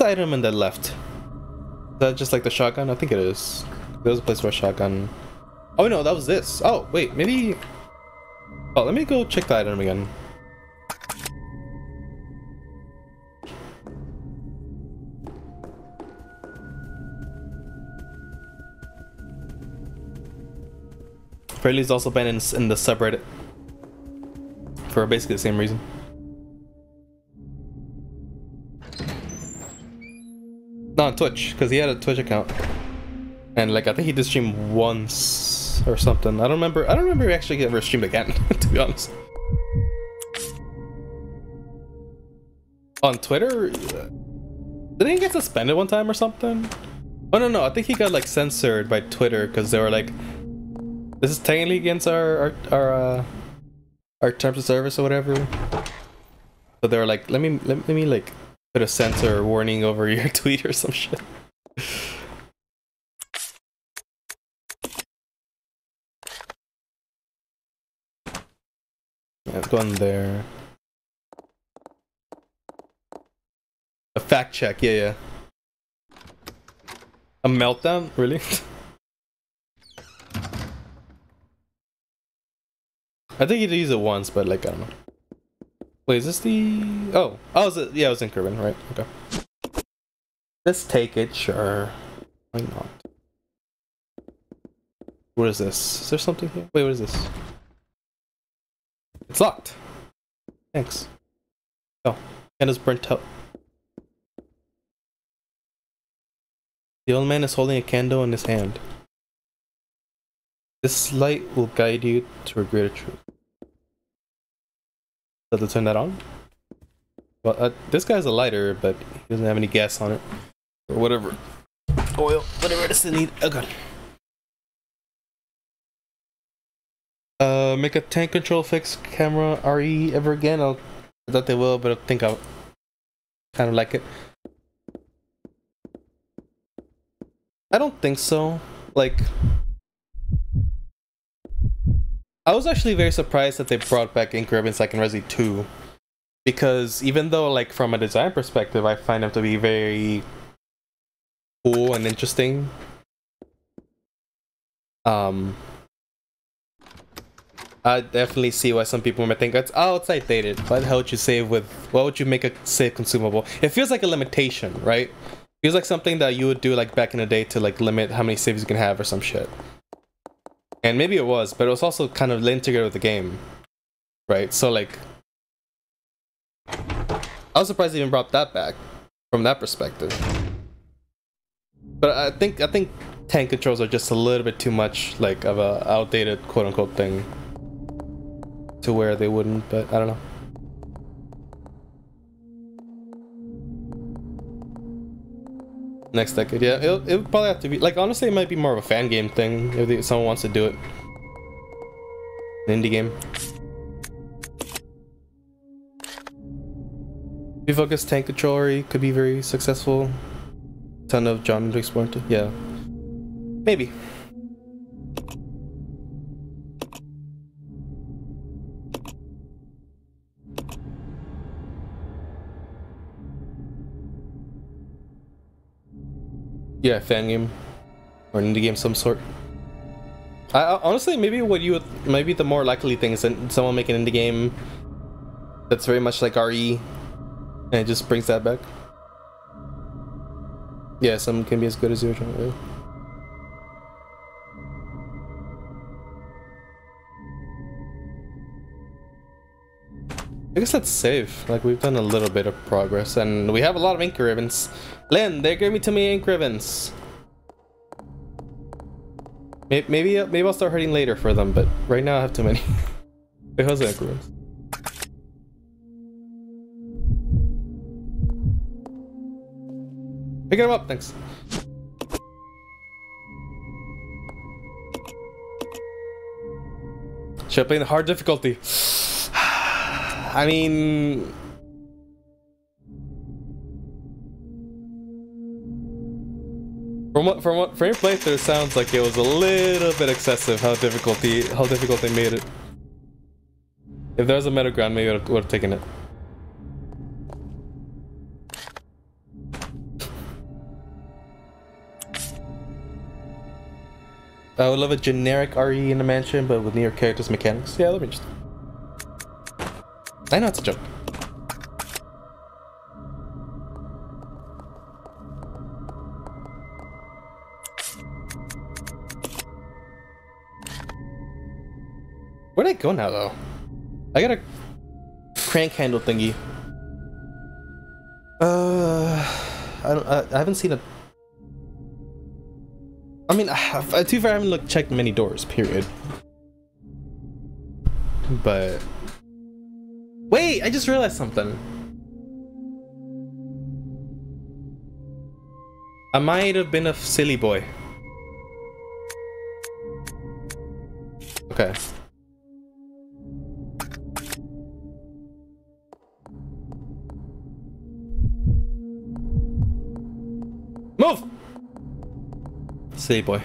[SPEAKER 1] Item in the left? Is that just like the shotgun? I think it is. There was a place for a shotgun. Oh no, that was this. Oh, wait, maybe... Oh, let me go check the item again. Fairly's also been in, in the subreddit for basically the same reason. No, on Twitch, because he had a Twitch account. And like I think he did stream once or something. I don't remember I don't remember he actually ever streamed again, to be honest. On Twitter? Didn't he get suspended one time or something? Oh no no, I think he got like censored by Twitter because they were like this is technically against our our our, uh, our terms of service or whatever. So they were like, let me let, let me like put a censor warning over your tweet or some shit. Let's there. A fact check, yeah, yeah. A meltdown? Really? I think he'd use it once, but like, I don't know. Wait, is this the... Oh. Oh, it... yeah, it was in Kerbin, right? Okay. Let's take it, sure. Why not? What is this? Is there something here? Wait, what is this? It's locked. Thanks. Oh, and it's burnt out. The old man is holding a candle in his hand. This light will guide you to a greater truth. Does it turn that on? Well, uh, this guy's a lighter, but he doesn't have any gas on it. Or whatever. Oil, whatever it is they need. Oh god. Uh, make a tank control fix camera RE ever again? I'll, I thought they will, but I think I'll kind of like it. I don't think so. Like, I was actually very surprised that they brought back ink ribbons in Resi 2. Because even though like from a design perspective I find them to be very cool and interesting. Um I definitely see why some people might think that's oh it's outdated. Why the hell would you save with what would you make a save consumable? It feels like a limitation, right? Feels like something that you would do like back in the day to like limit how many saves you can have or some shit. And maybe it was, but it was also kind of linked together with the game. Right? So like I was surprised they even brought that back from that perspective. But I think I think tank controls are just a little bit too much like of a outdated quote unquote thing to where they wouldn't, but I don't know. Next decade, yeah, it'll, it would probably have to be like honestly, it might be more of a fan game thing if someone wants to do it. An indie game. Refocus tank controller could be very successful. Ton of John to explore into. Yeah. Maybe. Yeah, fan game. Or an indie game some sort. I, honestly, maybe what you would, maybe the more likely thing is that someone make an indie game that's very much like RE, and it just brings that back. Yeah, some can be as good as the original. Yeah. I guess let's save. Like we've done a little bit of progress, and we have a lot of ink ribbons. Lynn, they gave me too many ink ribbons. Maybe uh, maybe I'll start hurting later for them, but right now I have too many. because ink ribbons. Picking him up, thanks. Should I play in the hard difficulty? I mean... From what from what from your playthrough, sounds like it was a little bit excessive how difficulty how difficult they made it. If there was a middle ground, maybe I would have taken it. I would love a generic RE in the mansion, but with near characters mechanics. Yeah, let me just. I know it's a joke. Where'd I go now, though? I got a crank handle thingy. Uh, I don't. I, I haven't seen a. I mean, I too far I haven't looked checked many doors. Period. But wait, I just realized something. I might have been a silly boy. Okay. Move! Silly boy.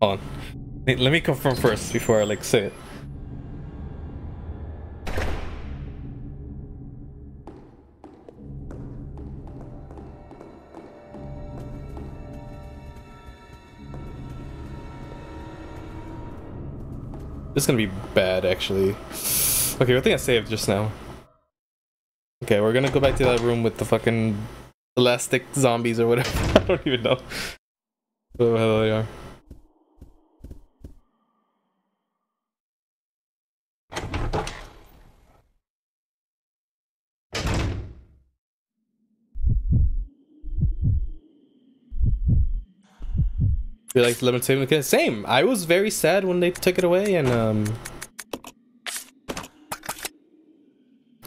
[SPEAKER 1] Hold on. Let me confirm first before I like say it. This is gonna be bad, actually. Okay, I think I saved just now. Okay, we're gonna go back to that room with the fucking elastic zombies or whatever. I don't even know. Who the hell they are. Feel like lemon the Same. I was very sad when they took it away and um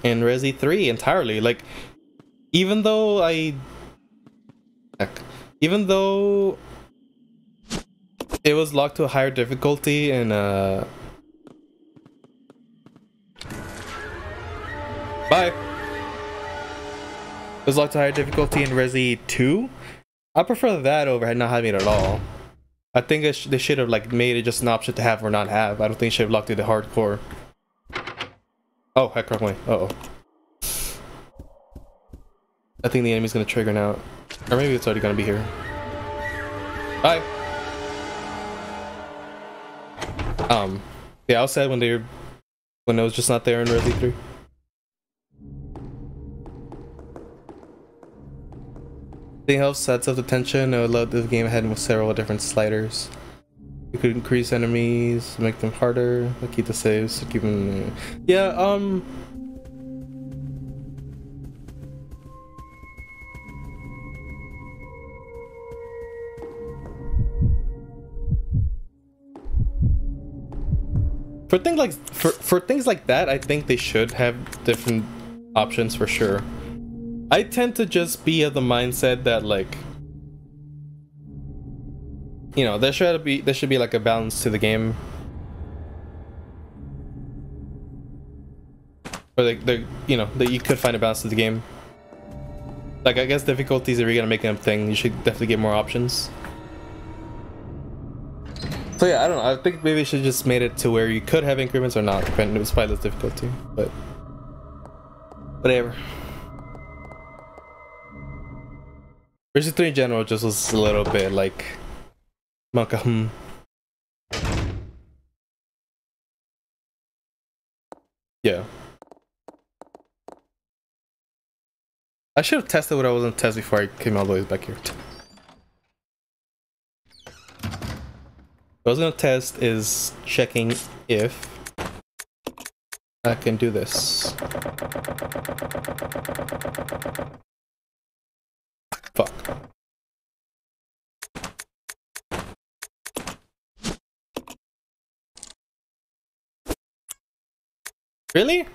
[SPEAKER 1] in Resi 3 entirely. Like even though I even though it was locked to a higher difficulty and uh Bye. It was locked to higher difficulty in Resi 2. I prefer that over not having it at all. I think it sh they should have like made it just an option to have or not have. I don't think they should have locked it to hardcore. Oh, heck, wrong way. Uh oh. I think the enemy's gonna trigger now. Or maybe it's already gonna be here. Bye. Um, yeah, I was sad when they were, when it was just not there in Resi 3. Anything else sets up the tension. I would love this game ahead with several different sliders. You could increase enemies, make them harder, keep the saves, keep them. Yeah, um. For things like for for things like that, I think they should have different options for sure. I tend to just be of the mindset that like you know, there should be there should be like a balance to the game. Or like the you know, that you could find a balance to the game. Like I guess difficulties if you're gonna make them thing, you should definitely get more options. So yeah, I don't know. I think maybe should just made it to where you could have increments or not, despite the difficulty. But whatever. Resi 3 in general just was a little bit like hmm. Yeah. I should have tested what I was gonna test before I came all the way back here. What I was gonna test is checking if I can do this. Fuck. Really?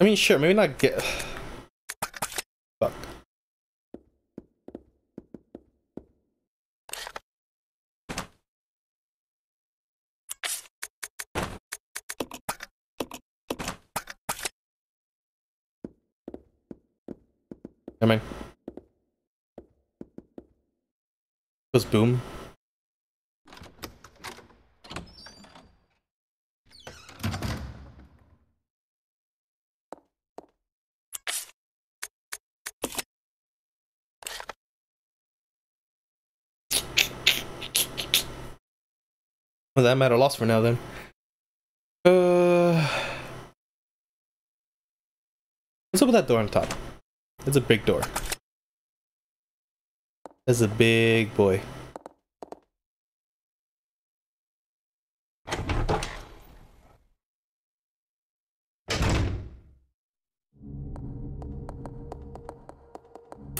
[SPEAKER 1] I mean, sure, maybe not get. Mean, was boom. Well, that matter lost for now then. Uh, what's up with that door on top? It's a big door. That's a big boy.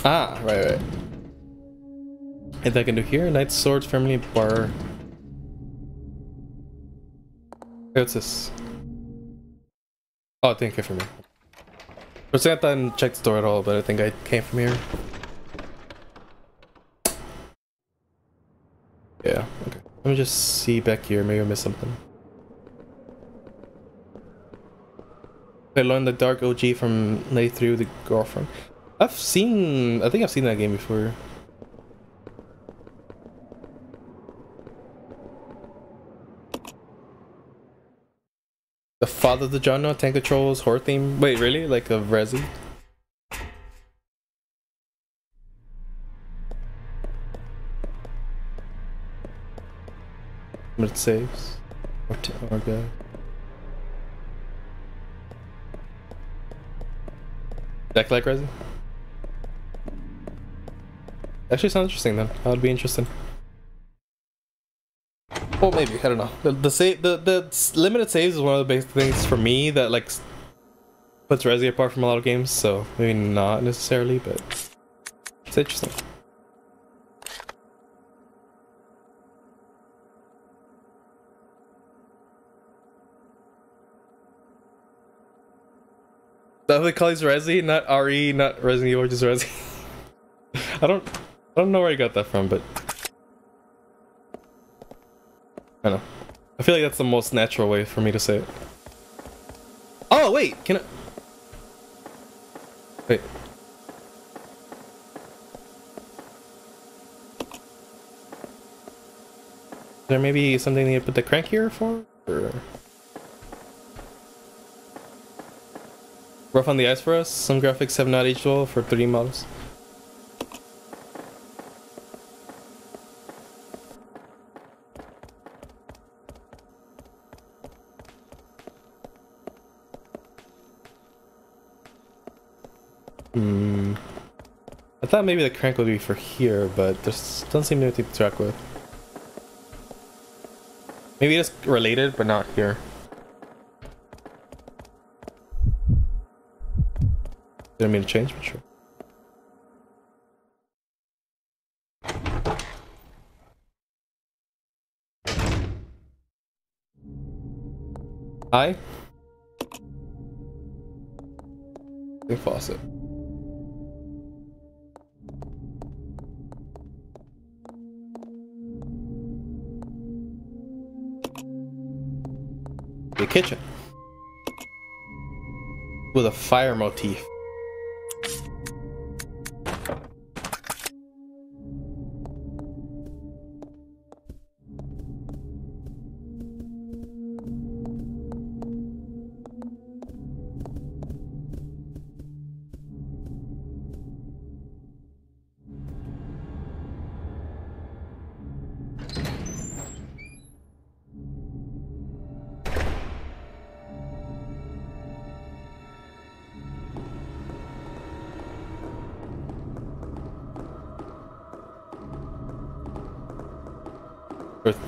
[SPEAKER 1] Ah, right, right. If I can do here, Knight Sword firmly bar. What's this? Oh, thank you for me. A second, I didn't check the door at all, but I think I came from here. Yeah, okay. Let me just see back here, maybe I missed something. I learned the Dark OG from Night Through the Girlfriend. I've seen, I think I've seen that game before. The father the genre, tank controls, horror theme. Wait, really? Like a Resi? But it saves. Or, t or. Deck like Resi? Actually sounds interesting then. That would be interesting. Well, maybe I don't know. The the save the the limited saves is one of the big things for me that like puts Resi apart from a lot of games. So maybe not necessarily, but it's interesting. That what they call these Resi, not RE, not Resident Evil, just Resi. I don't, I don't know where I got that from, but I know. I feel like that's the most natural way for me to say it. Oh wait, can I? Wait. Is there maybe something you put the crank here for? Or... Rough on the ice for us. Some graphics have not aged well for 3D models. Thought maybe the crank would be for here, but there's doesn't seem to be anything to track with. Maybe it's related, but not here. Didn't mean to change, but sure. Hi. Big faucet. The kitchen. With a fire motif.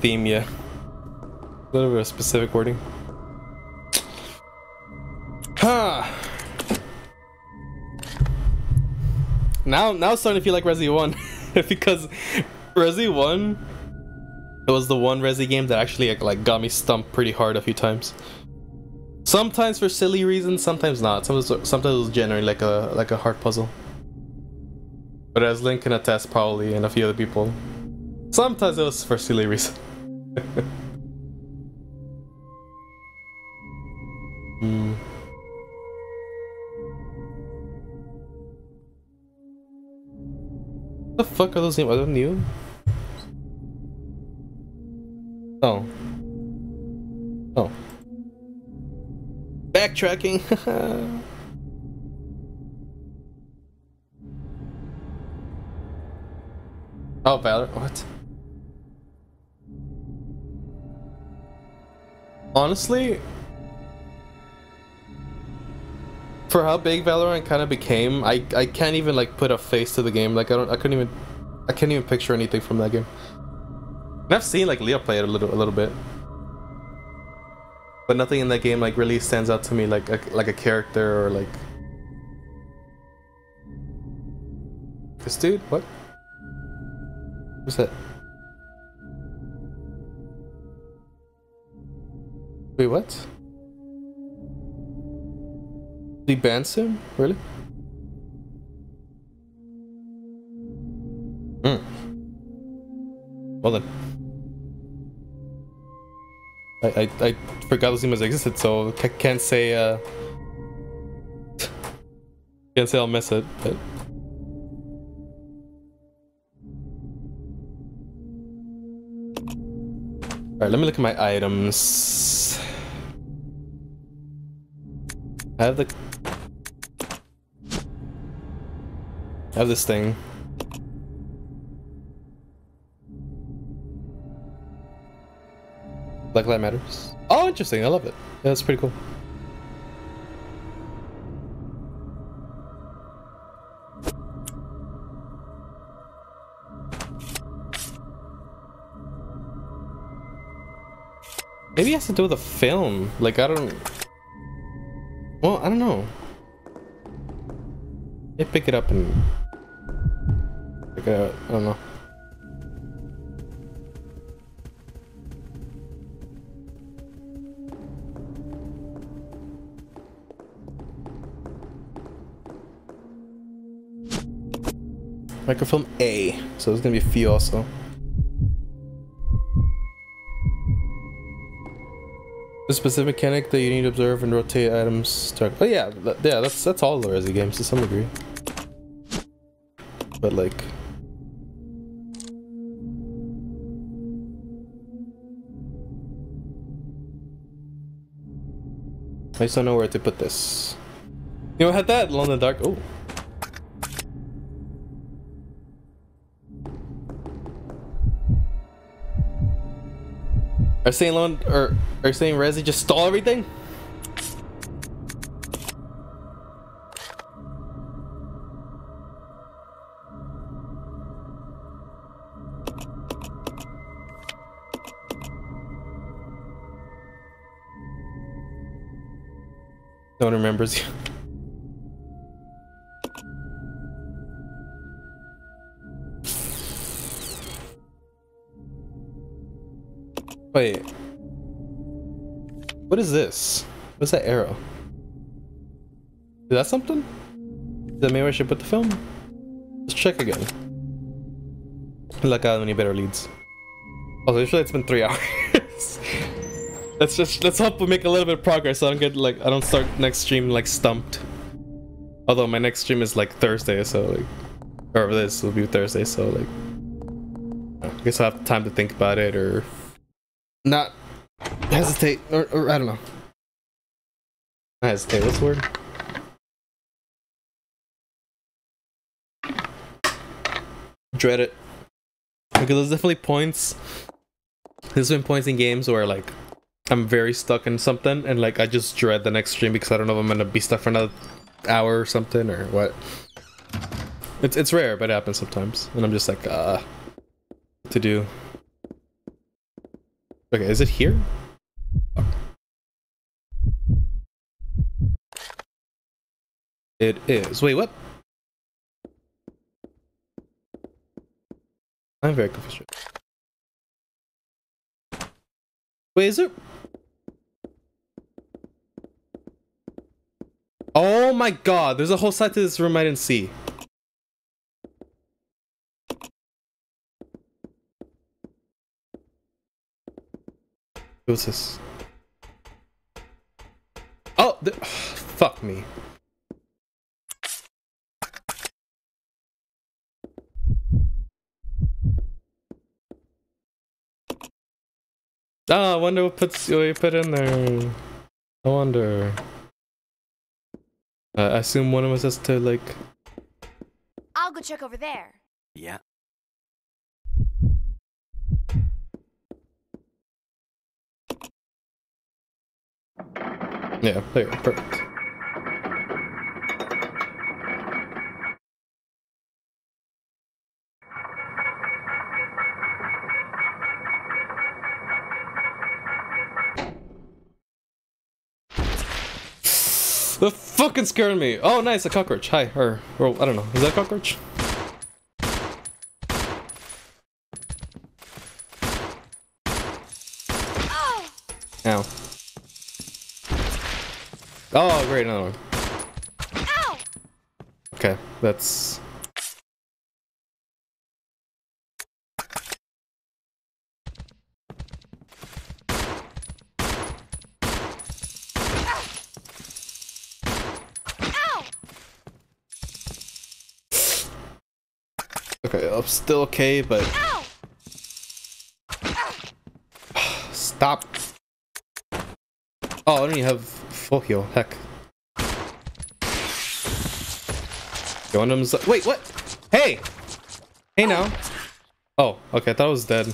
[SPEAKER 1] Theme, yeah. A little bit of specific wording. Huh. Now, now it's starting to feel like Resi 1. because Resi 1 it was the one Resi game that actually like, got me stumped pretty hard a few times. Sometimes for silly reasons, sometimes not. Sometimes, sometimes was generally like a like a hard puzzle. But as Link can attest, probably, and a few other people, sometimes it was for silly reasons. Fuck are those names? Are they new? Oh. Oh. Backtracking. oh, Valor. What? Honestly, for how big Valorant kind of became, I I can't even like put a face to the game. Like I don't, I couldn't even, I can't even picture anything from that game. And I've seen like Leo play it a little, a little bit, but nothing in that game like really stands out to me like a, like a character or like. This dude, what? What's that? Wait, what? He bans him? Really? Well then. I, I, I forgot those emails existed, so I can't say, uh... can't say I'll miss it, but... Alright, let me look at my items. I have the I have this thing. Black Lives Matters. Oh, interesting. I love it. Yeah, that's pretty cool. Maybe it has to do with the film. Like, I don't... Well, I don't know. They pick it up and... Pick it out. I don't know. Microfilm A. So there's gonna be a few also. The specific mechanic that you need to observe and rotate items. Start. Oh yeah, that, yeah. That's that's all the Resi games to some degree. But like. I just don't know where to put this. You know, had that alone in the dark. Oh. Are saying Lone or are saying Resi just stole everything? No one remembers you. Wait. What is this? What's that arrow? Is that something? Is that maybe I should put the film? Let's check again. Look out any better leads. Also, usually it's been three hours. let's just let's hope we make a little bit of progress. So I don't get like I don't start next stream like stumped. Although my next stream is like Thursday, so like, or this will be Thursday, so like, I guess I'll have time to think about it or not hesitate or, or I don't know. Not hesitate. What's the word? Dread it. Because there's definitely points. There's been points in games where like I'm very stuck in something and like I just dread the next stream because I don't know if I'm gonna be stuck for another hour or something or what. It's it's rare, but it happens sometimes. And I'm just like, uh to do. Okay, is it here? It is. Wait, what? I'm very confused. Wait, is it? Oh my god, there's a whole side to this room I didn't see. What's this? Oh, the, fuck me. Ah, I wonder what puts what you put in there. I wonder. Uh, I assume one of us has to like.
[SPEAKER 8] I'll go check over there.
[SPEAKER 10] Yeah.
[SPEAKER 1] Yeah, there, perfect. The fucking scared me. Oh, nice, a cockroach. Hi, or, or I don't know. Is that a cockroach? Oh. Ow. Oh, great, another one. Okay, that's... Okay, I'm still okay, but... Stop. Oh, I don't even have full heal. Heck. Gundam's wait, what? Hey! Hey now. Oh, okay, I thought I was dead.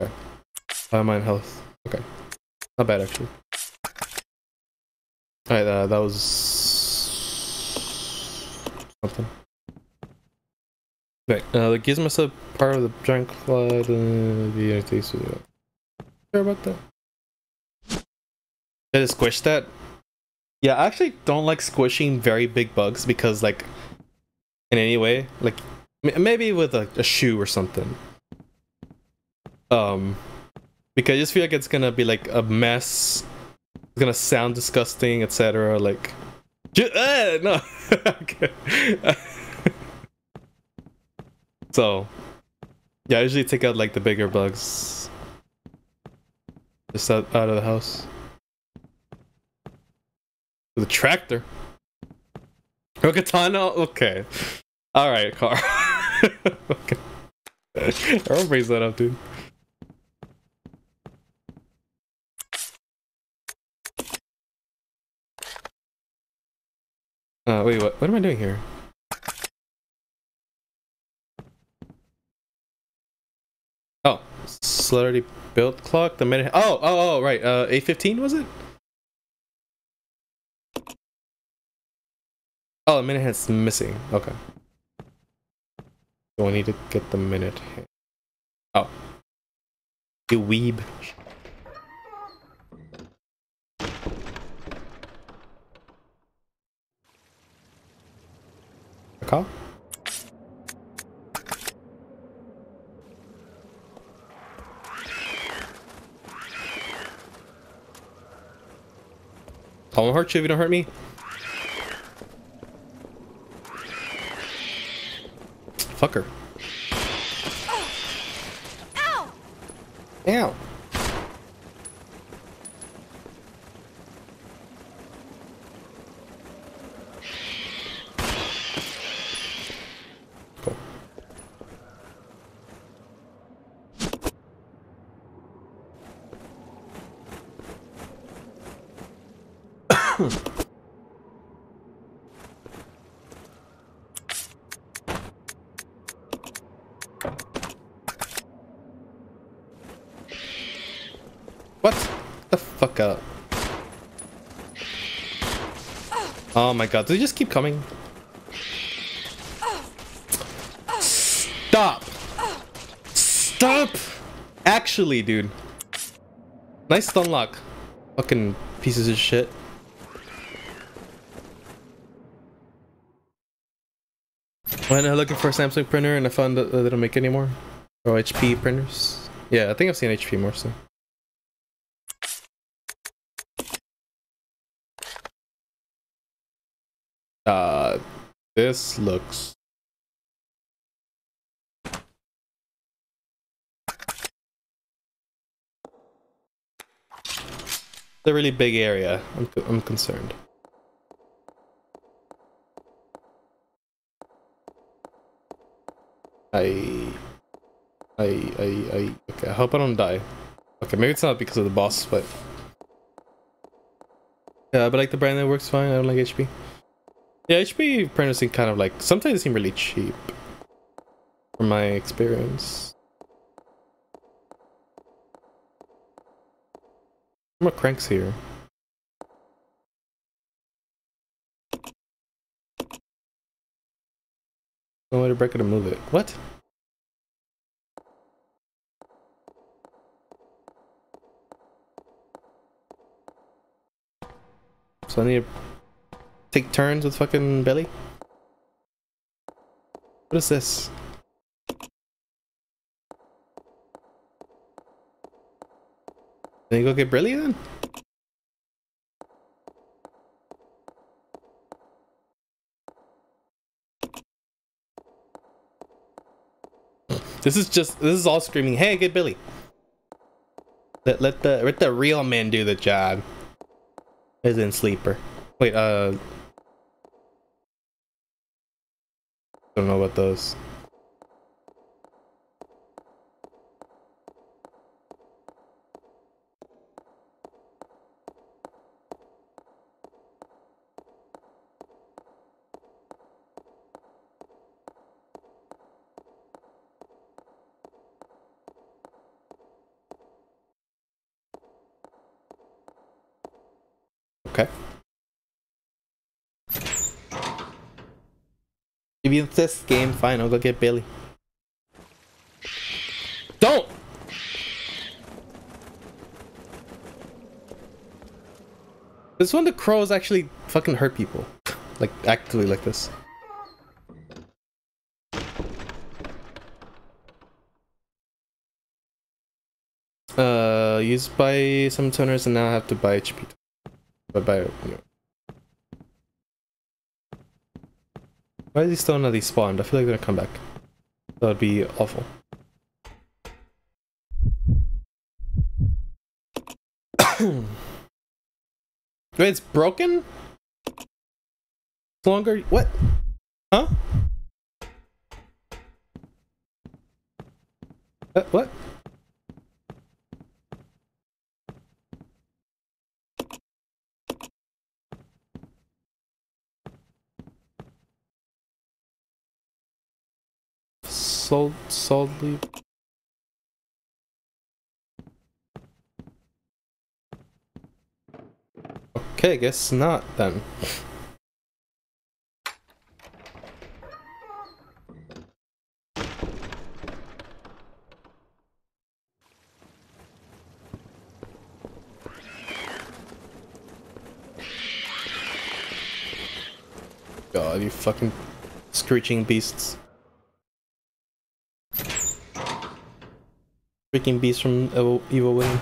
[SPEAKER 1] Okay. Mine health. Okay. Not bad actually. Alright, uh, that was something. Right, uh, the gizmos are part of the giant cloud and the United States. Care about that? Did it squish that? Yeah, I actually don't like squishing very big bugs because, like, in any way, like, maybe with a, a shoe or something. Um, because I just feel like it's gonna be like a mess. It's gonna sound disgusting, etc. Like, ju- uh, no, okay. So, yeah, I usually take out like the bigger bugs. Just out, out of the house. The tractor. Oh, katana? Okay. Alright, car. okay. Everyone brings that up, dude. Uh, wait, what? What am I doing here? Oh, celebrity build clock. The minute. Oh, oh, oh, right. Uh, eight fifteen was it? Oh, the minute hand's missing. Okay. So need to get the minute hand. Oh. You weeb. A call? I won't hurt you if you don't hurt me. Fucker.
[SPEAKER 8] Ow!
[SPEAKER 1] Ow. Cool. What? The fuck up. Oh my god, do they just keep coming? Stop! Stop! Actually, dude. Nice stun lock. Fucking pieces of shit. When I'm looking for a Samsung printer and I found that they don't make anymore. Oh, HP printers. Yeah, I think I've seen HP more so. Uh, this looks. It's a really big area. I'm, I'm concerned. I, I, I, I. Okay, I hope I don't die. Okay, maybe it's not because of the boss, but. Yeah, but like the brand that works fine. I don't like HP. Yeah, HP printers seem kind of like sometimes they seem really cheap. From my experience. More cranks here. No way to break it to move it. What? So I need to take turns with fucking Billy? What is this? Then you go get Billy then? This is just this is all screaming, hey get Billy. Let let the let the real man do the job. Isn't sleeper. Wait, uh don't know about those. Okay. This game, fine, I'll go get Billy. Don't! This one, the crows actually fucking hurt people. like, actively like this. Uh, used by some toners and now I have to buy HP. But by, you know. Why is he still not despawned? I feel like they're gonna come back. That would be awful. Wait, it's broken? It's longer. What? Huh? Uh, what? Salt, salt leaf. Okay, guess not then. God, you fucking screeching beasts. Freaking beast from Evil, Evil Wing.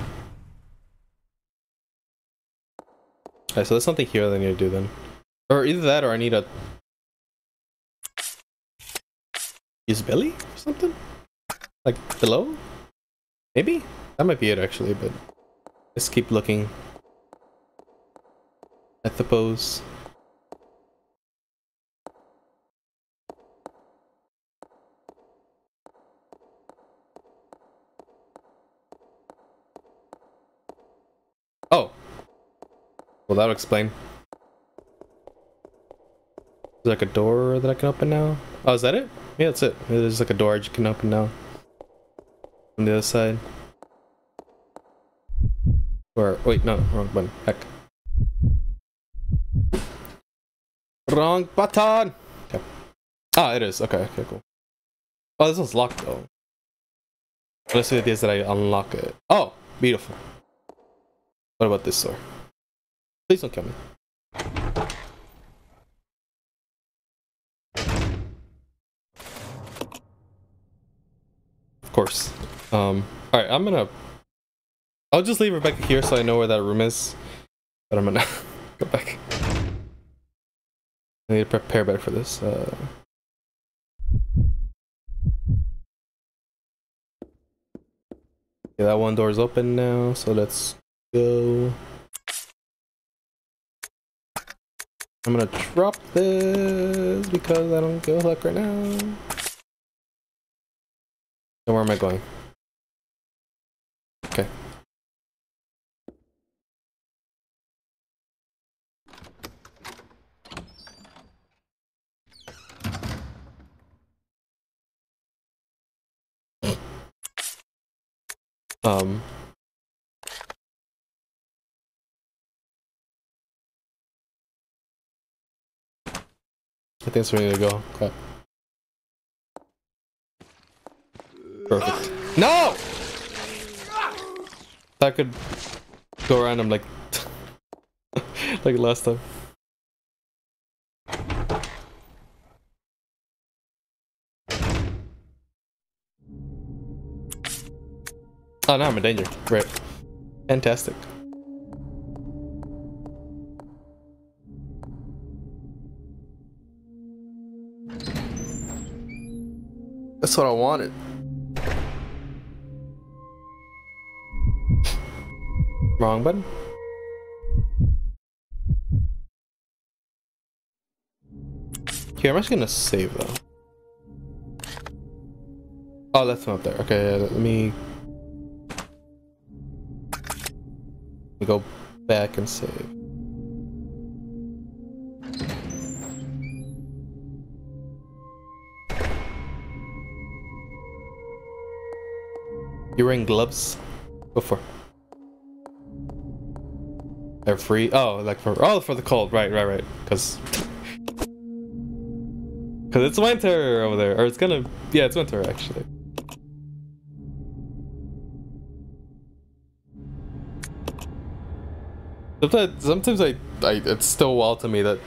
[SPEAKER 1] Okay, so there's something here that I need to do then. Or either that or I need a... Use Billy or something? Like, below? Maybe? That might be it actually, but... Let's keep looking. At the Oh. Well, that'll explain. Is like a door that I can open now? Oh, is that it? Yeah, that's it. There's like a door you can open now. On the other side. Or, wait, no, wrong button. Heck. Wrong button! Okay. Ah, it is. Okay, okay, cool. Oh, this one's locked though. Let's see the idea is that I unlock it. Oh, beautiful. What about this door? Please don't kill me. Of course. Um, all right, I'm gonna. I'll just leave Rebecca here so I know where that room is. But I'm gonna go back. I need to prepare better for this. Uh... Yeah, that one door is open now, so let's go. I'm gonna drop this because I don't give a right now. And where am I going? Okay. Um. Think it's ready to go. Okay. Perfect. No! That could go around him like like last time. Oh, now I'm in danger. Right. Fantastic. That's what I wanted. Wrong button. Here, I'm just gonna save though. Oh, that's not there. Okay, let me Let me go back and save. You're wearing gloves? Before. They're free? Oh, like for oh for the cold, right, right, right. Cause Cause it's winter over there. Or it's gonna yeah, it's winter actually. Sometimes, sometimes I, I, it's still wild to me that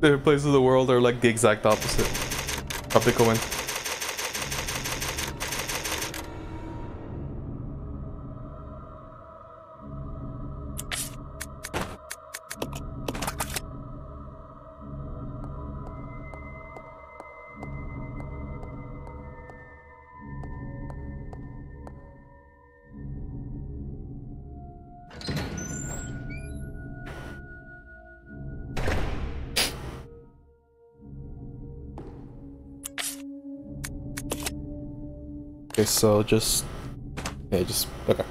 [SPEAKER 1] different places of the world are like the exact opposite. Tropical wind. Okay, so just yeah, just okay.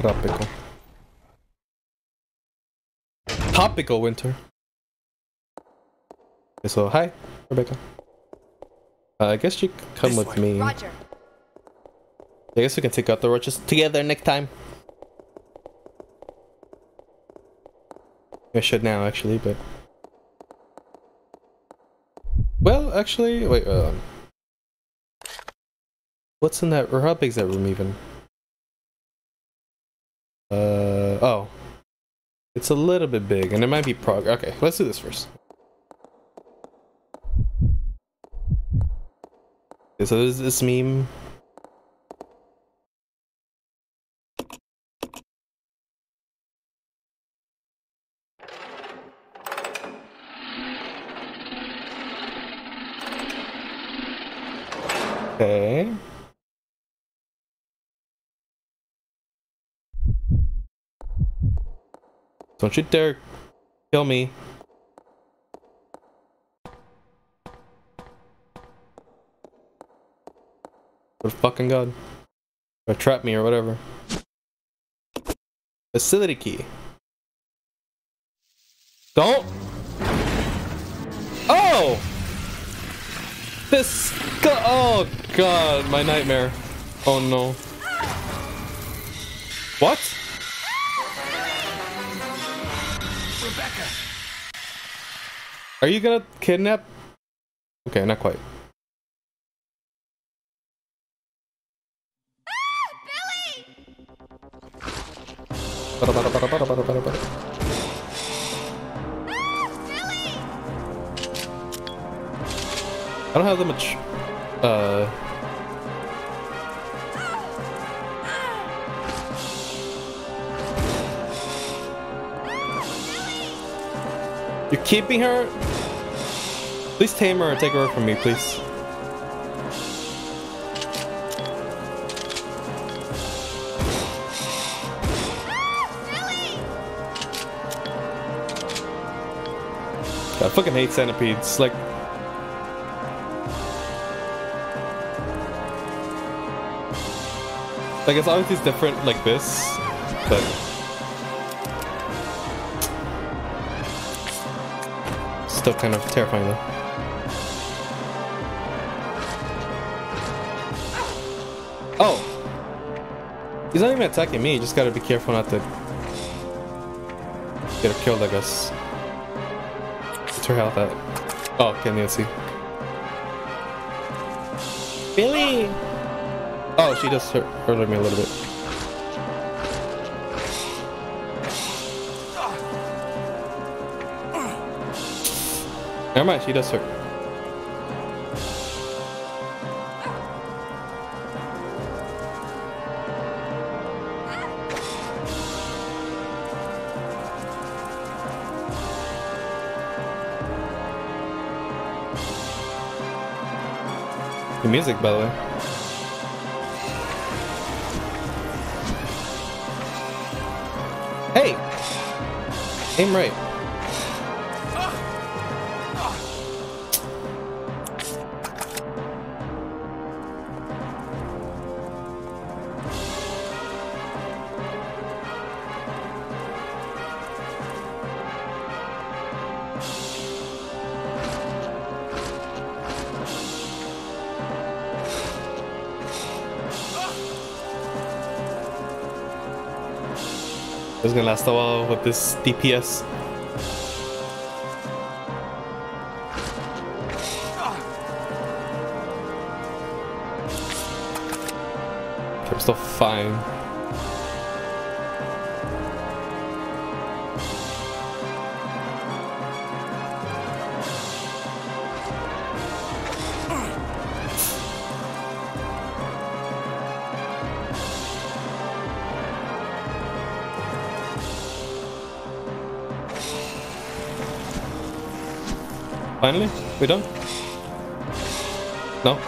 [SPEAKER 1] Tropical. Topical winter. Okay, so hi, Rebecca. Uh, I guess you can come with me.
[SPEAKER 8] Roger.
[SPEAKER 1] I guess we can take out the roaches together next time. I should now, actually, but... Well, actually, wait, uh... What's in that, or how big's that room even? Uh, oh. It's a little bit big, and it might be prog- okay, let's do this first. Okay, so there's this meme. Okay. Don't you dare kill me. For fucking god. Or trap me or whatever. Facility key. Don't. Oh! This. Oh god, my nightmare. Oh no. What?
[SPEAKER 16] Rebecca!
[SPEAKER 1] Are you gonna kidnap? Okay, not quite. Ah, bada, bada, I don't have that much. Uh. You're keeping her? Please tame her and take her from me, please. I fucking hate centipedes. Like, like it's obviously different like this, but still kind of terrifying though. Oh, he's not even attacking me. Just gotta be careful not to get killed, I guess. What's her health at? Oh, okay, see. Billy! Oh, she does hurt, hurt me a little bit. Never mind, she does hurt. The music, by the way. Aim right. Gonna last a while with this DPS. I'm still fine. Finally? We done? No?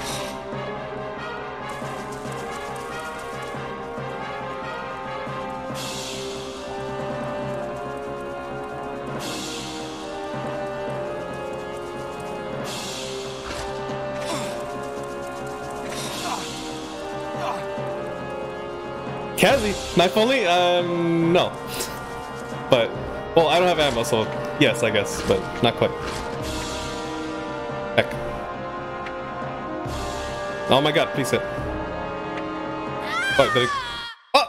[SPEAKER 1] Kazi, knife only? Um, no. But, well, I don't have ammo, so yes, I guess, but not quite. Oh my god, please hit. Oh, did it... Oh!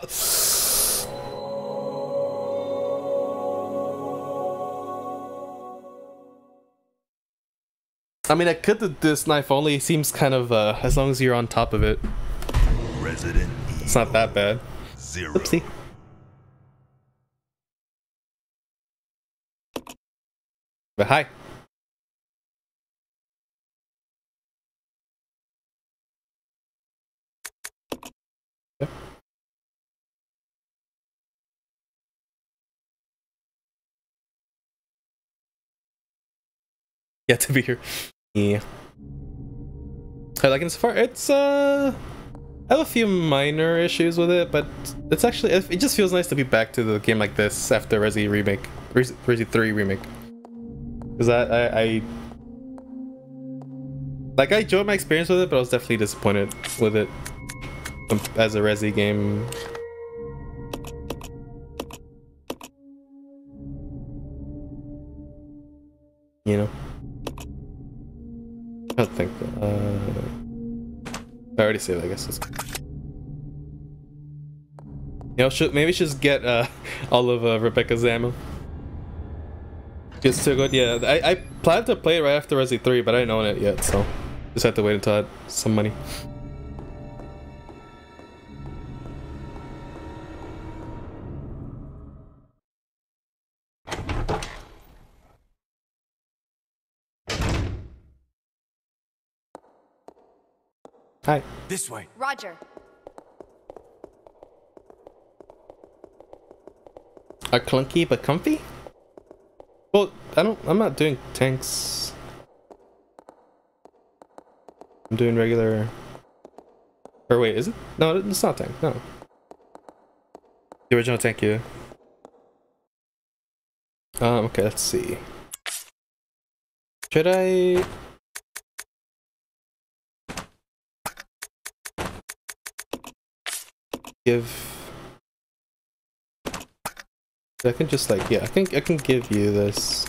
[SPEAKER 1] I mean, I could do this knife only. It seems kind of, uh, as long as you're on top of it.
[SPEAKER 17] Resident
[SPEAKER 1] It's not that bad.
[SPEAKER 17] Zero.
[SPEAKER 1] Oopsie. But hi. Yeah, to be here. Yeah. I like it so far. It's uh I have a few minor issues with it, but it's actually it just feels nice to be back to the game like this after Resi remake, Resi, Resi 3 remake. Cuz I, I I like I enjoyed my experience with it, but I was definitely disappointed with it as a Resi game. You know. I don't think. Uh, I already it, I guess it's. You know, should maybe just get uh, all of uh, Rebecca's ammo. It's too good. Yeah, I I planned to play it right after Resi 3, but I didn't own it yet, so just have to wait until I had some money. Hi.
[SPEAKER 10] This way.
[SPEAKER 8] Roger.
[SPEAKER 1] A clunky but comfy? Well, I don't. I'm not doing tanks. I'm doing regular. Or wait, is it? No, it's not tank. No. The original tank, you. Um. Okay. Let's see. Should I? Give. I can just like yeah, I think I can give you this.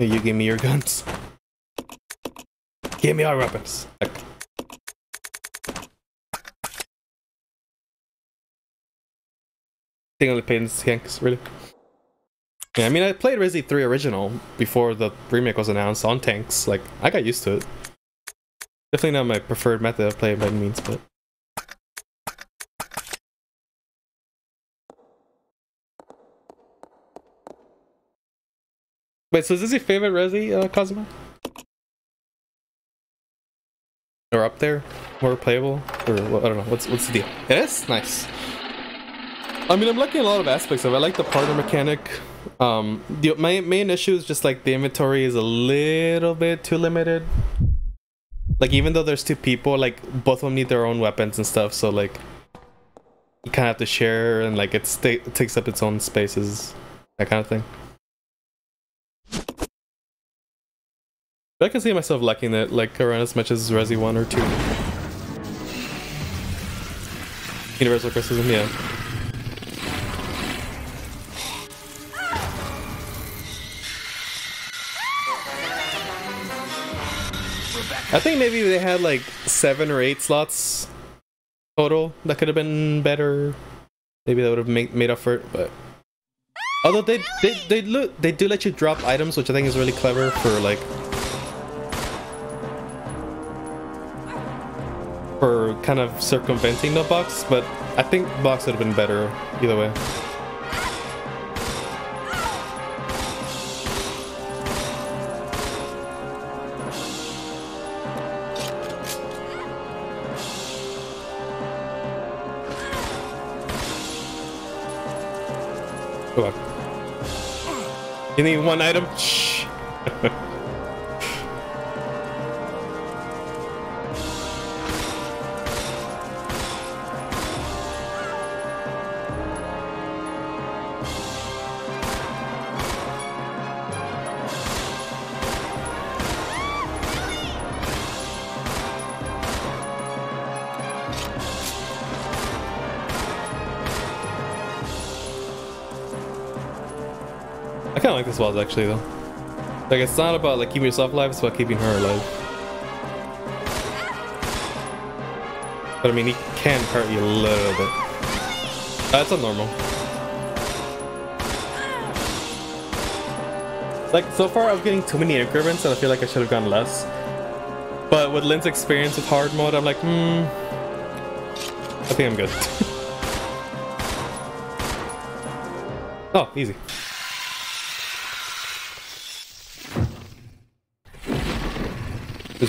[SPEAKER 1] You give me your guns. Give me our weapons. Like, thing only pains tanks, really. Yeah, I mean, I played Resi 3 original before the remake was announced on tanks. Like, I got used to it. Definitely not my preferred method of play by any means, but. Wait, so is this your favorite Resi, uh, Cosmo? Or up there? More playable? Or, I don't know, what's, what's the deal? It is? Nice. I mean, I'm liking a lot of aspects of it. I like the partner mechanic. Um, the, my main issue is just like the inventory is a little bit too limited. Like even though there's two people, like both of them need their own weapons and stuff, so like you kind of have to share and like it, it takes up its own spaces, that kind of thing. But I can see myself liking it like around as much as Resi 1 or 2. Universal criticism, yeah. I think maybe they had like seven or eight slots total that could have been better. Maybe that would have made made up for it, but although they they they look they do let you drop items, which I think is really clever for like for kind of circumventing the box. But I think box would have been better either way. Come on. You need one item? Shh. kind of like this boss actually though. Like it's not about like keeping yourself alive, it's about keeping her alive. But I mean, he can hurt you a little bit. That's not normal. Like so far, I'm getting too many increments, and I feel like I should have gone less. But with Lynn's experience with hard mode, I'm like, hmm. I think I'm good. oh, easy.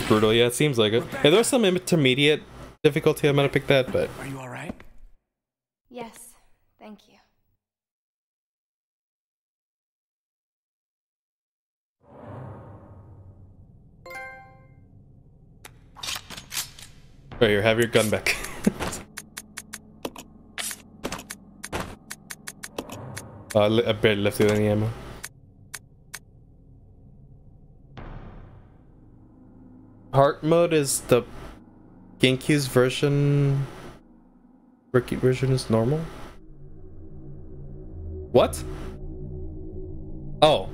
[SPEAKER 1] Brutal, yeah, it seems like it. If there's some intermediate difficulty, I'm gonna pick that, but...
[SPEAKER 10] Are you alright?
[SPEAKER 8] Yes, thank you.
[SPEAKER 1] Right here, have your gun back. uh, I barely left you any ammo. Heart mode is the GameCube's version. Ricky version is normal. What? Oh.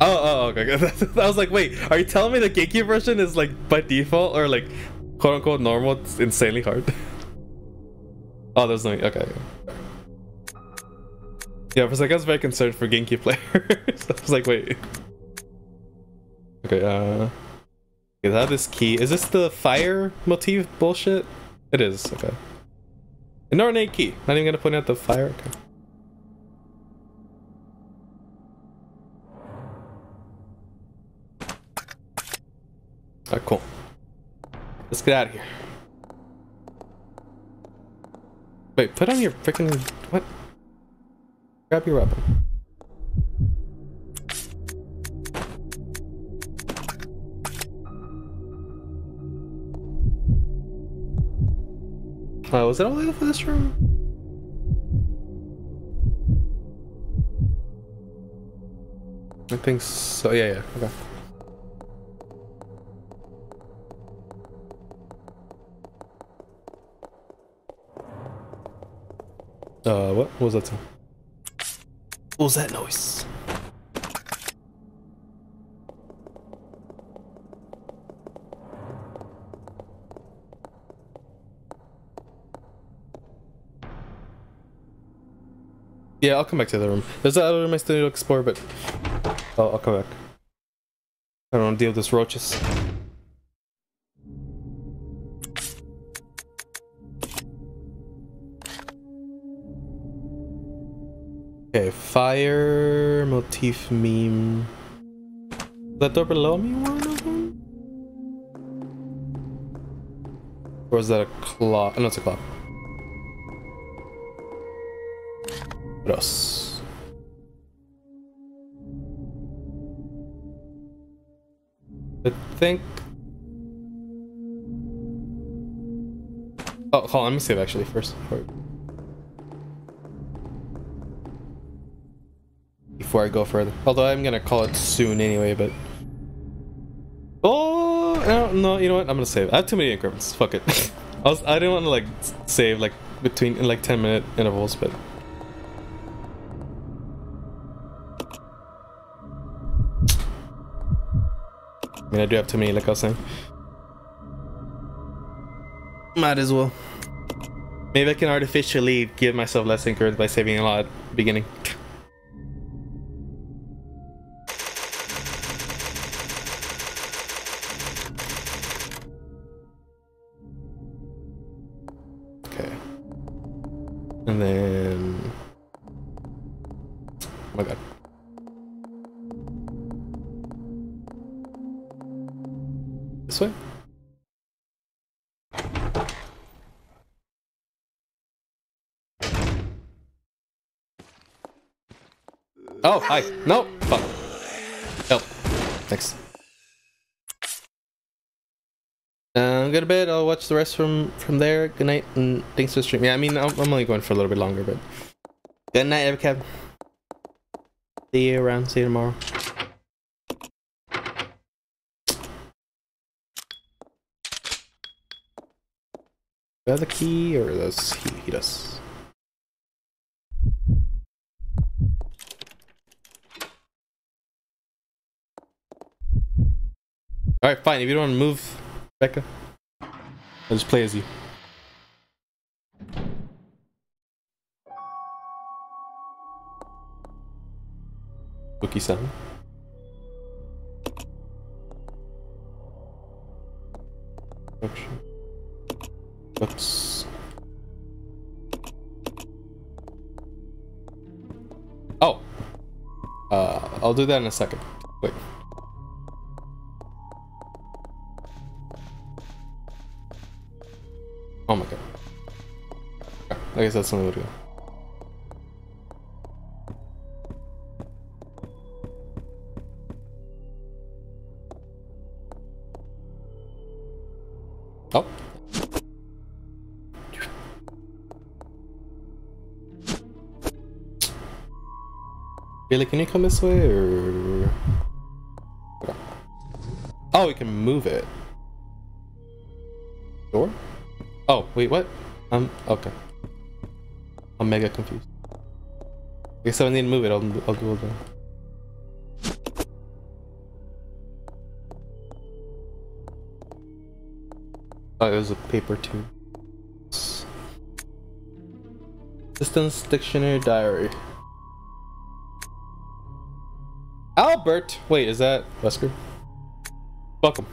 [SPEAKER 1] Oh, oh, okay. I was like, wait, are you telling me the GameCube version is like by default or like quote unquote normal? It's insanely hard. oh, there's no. Okay. Yeah, for a second I was very concerned for GameCube players. I was like, wait. Okay, uh... Okay, that is key. Is this the fire motif bullshit? It is, okay. An ornate key. Not even gonna point out the fire. Okay. Alright, cool. Let's get out of here. Wait, put on your freaking... What? Grab your weapon. Oh, was the way for this room? I think so. Yeah, yeah. Okay. Uh, what? What was that sound? What was that noise? Yeah, I'll come back to the room. There's that other room I still need to explore, but I'll, I'll come back. I don't want to deal with this roaches. Okay, fire motif meme. Is that door below me one of them? Or is that a clock? Oh, no, it's a claw. Else? I think. Oh, hold on, let me save actually first. Before, I go further. Although I'm gonna call it soon anyway, but. Oh no, no! You know what? I'm gonna save. I have too many increments. Fuck it. I was. I didn't want to like save like between in like 10 minute intervals, but. I mean, I do have too many, like I was saying. Might as well. Maybe I can artificially give myself less increments by saving a lot at the beginning. Hi. No, fuck. Help. Thanks. Uh, go to bed. I'll watch the rest from from there. Good night and thanks for the stream. Yeah, I mean, I'm, I'm only going for a little bit longer, but good night, Evercab. See you around. See you tomorrow. Do I have the key, or does he? He does. All right, fine. If you don't want to move, Becca, I'll just play as you. Cookie sound. Action. Oops. Oh. Uh, I'll do that in a second. Wait. I guess that's the only way to go. Oh. Really, can you come this way or? Oh, we can move it. Door? Oh, wait, what? Um, okay. I'm mega confused. I guess if I need to move it, I'll, I'll do it then. Oh, it was a paper too. Distance Dictionary Diary. Albert! Wait, is that Wesker? Welcome.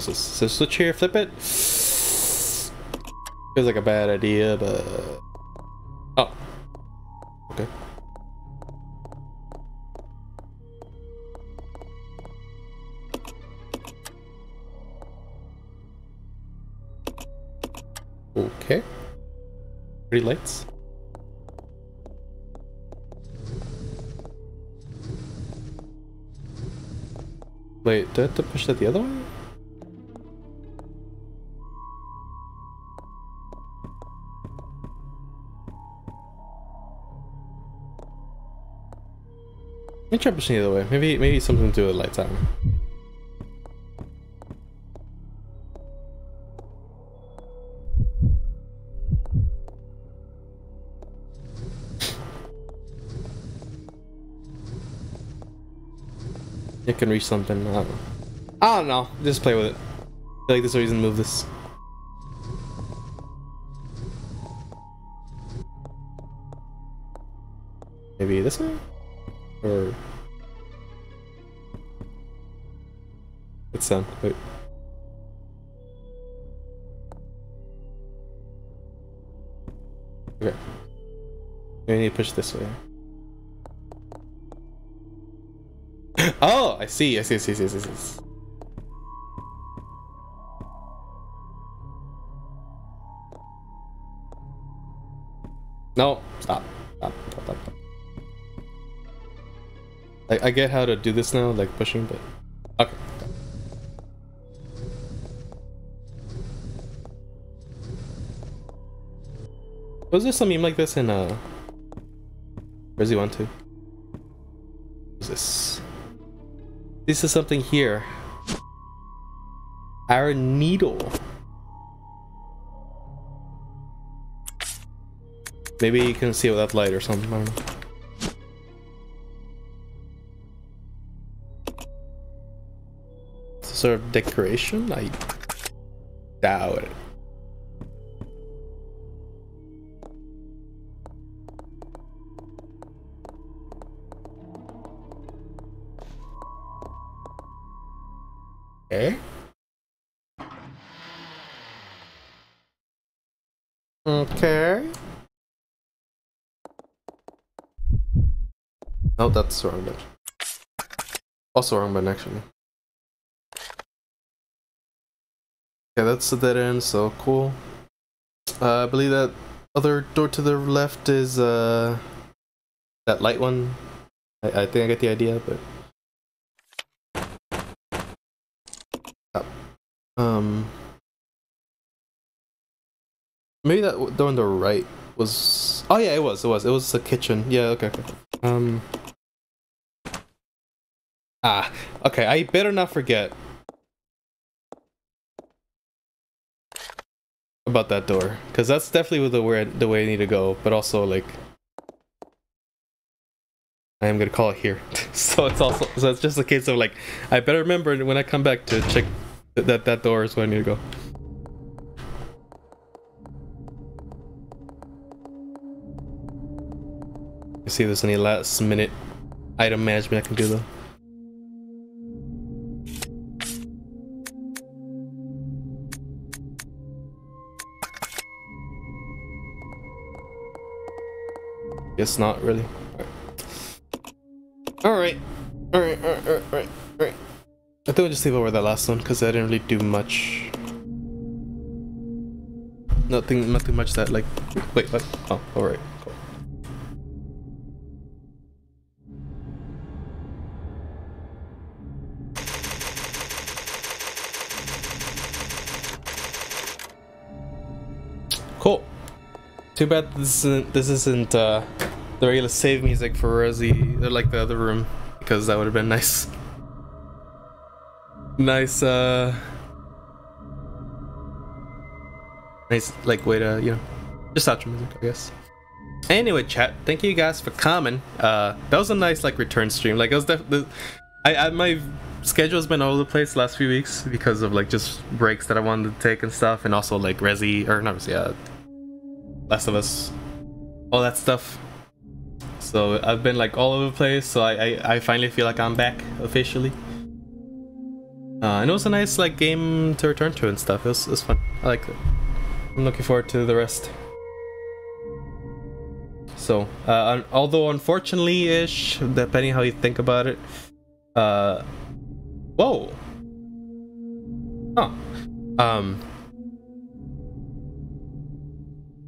[SPEAKER 1] Is this? So switch here, flip it. Feels like a bad idea, but oh, okay. Okay. Pretty lights. Wait, do I have to push that the other way? Pushing the other way. Maybe maybe something to do with lights on. It can reach something. I don't know. I don't know. Just play with it. I feel like there's a reason to move this. Push this way. oh, I see. I see. I see. I see. I see. No, stop. Stop. Stop. Stop. stop. I, I get how to do this now, like pushing, but okay. Was there some meme like this in uh Resident 1 2? What is this? This is something here. Our needle. Maybe you can see it without light or something. Sort of decoration? I doubt it. That's wrong button. Also wrong button, actually. Yeah, that's the dead end, so cool. Uh, I believe that other door to the left is uh that light one. I, I think I get the idea, but Um, maybe that door on the right was. Oh yeah, it was. It was. It was the kitchen. Yeah. Okay. okay. Um. Ah. Okay. I better not forget about that door, because that's definitely the where the way I need to go. But also like. I am gonna call it here, so it's also so it's just a case of like I better remember when I come back to check that that, that door is where I need to go. See if there's any last minute item management I can do though. Guess not really. Alright. Alright, alright, alright, alright, alright. I think we'll just leave over that last one because I didn't really do much. Nothing, nothing much that like. Wait, what? Oh, all right, cool. Cool. Too bad this isn't this isn't uh, the regular save music for Resi, or like the other room, because that would have been nice. Nice uh nice like way to you know just outro music i guess. Anyway chat thank you guys for coming. Uh that was a nice like return stream. Like it was definitely I, I my schedule's been all over the place the last few weeks because of like just breaks that i wanted to take and stuff and also like resi or not resi uh last of us all that stuff so i've been like all over the place so i i, I finally feel like i'm back officially Uh, and it was a nice like game to return to and stuff. It was, it was fun. I like it. I'm looking forward to the rest. So, uh, although unfortunately-ish, depending how you think about it, uh, whoa, oh, um,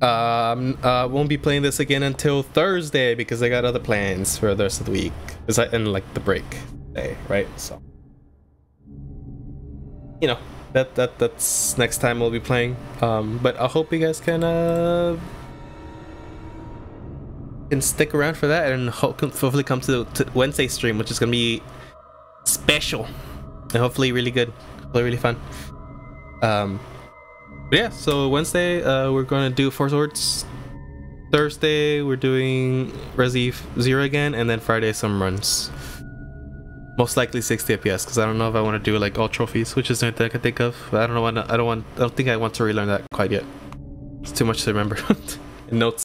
[SPEAKER 1] um, uh, won't be playing this again until Thursday because I got other plans for the rest of the week. Is that in like the break day, right? So, you know, that that that's next time we'll be playing. Um, but I hope you guys can uh can stick around for that and ho- hopefully come to, to Wednesday stream, which is gonna be special and hopefully really good, hopefully really fun. Um, yeah, so Wednesday uh, we're gonna do Four Swords. Thursday we're doing Resi Zero again, and then Friday some runs. Most likely 60 FPS because I don't know if I want to do like all trophies, which is the only thing I can think of. I don't know. I don't want. I don't think I want to relearn that quite yet. It's too much to remember. Notes.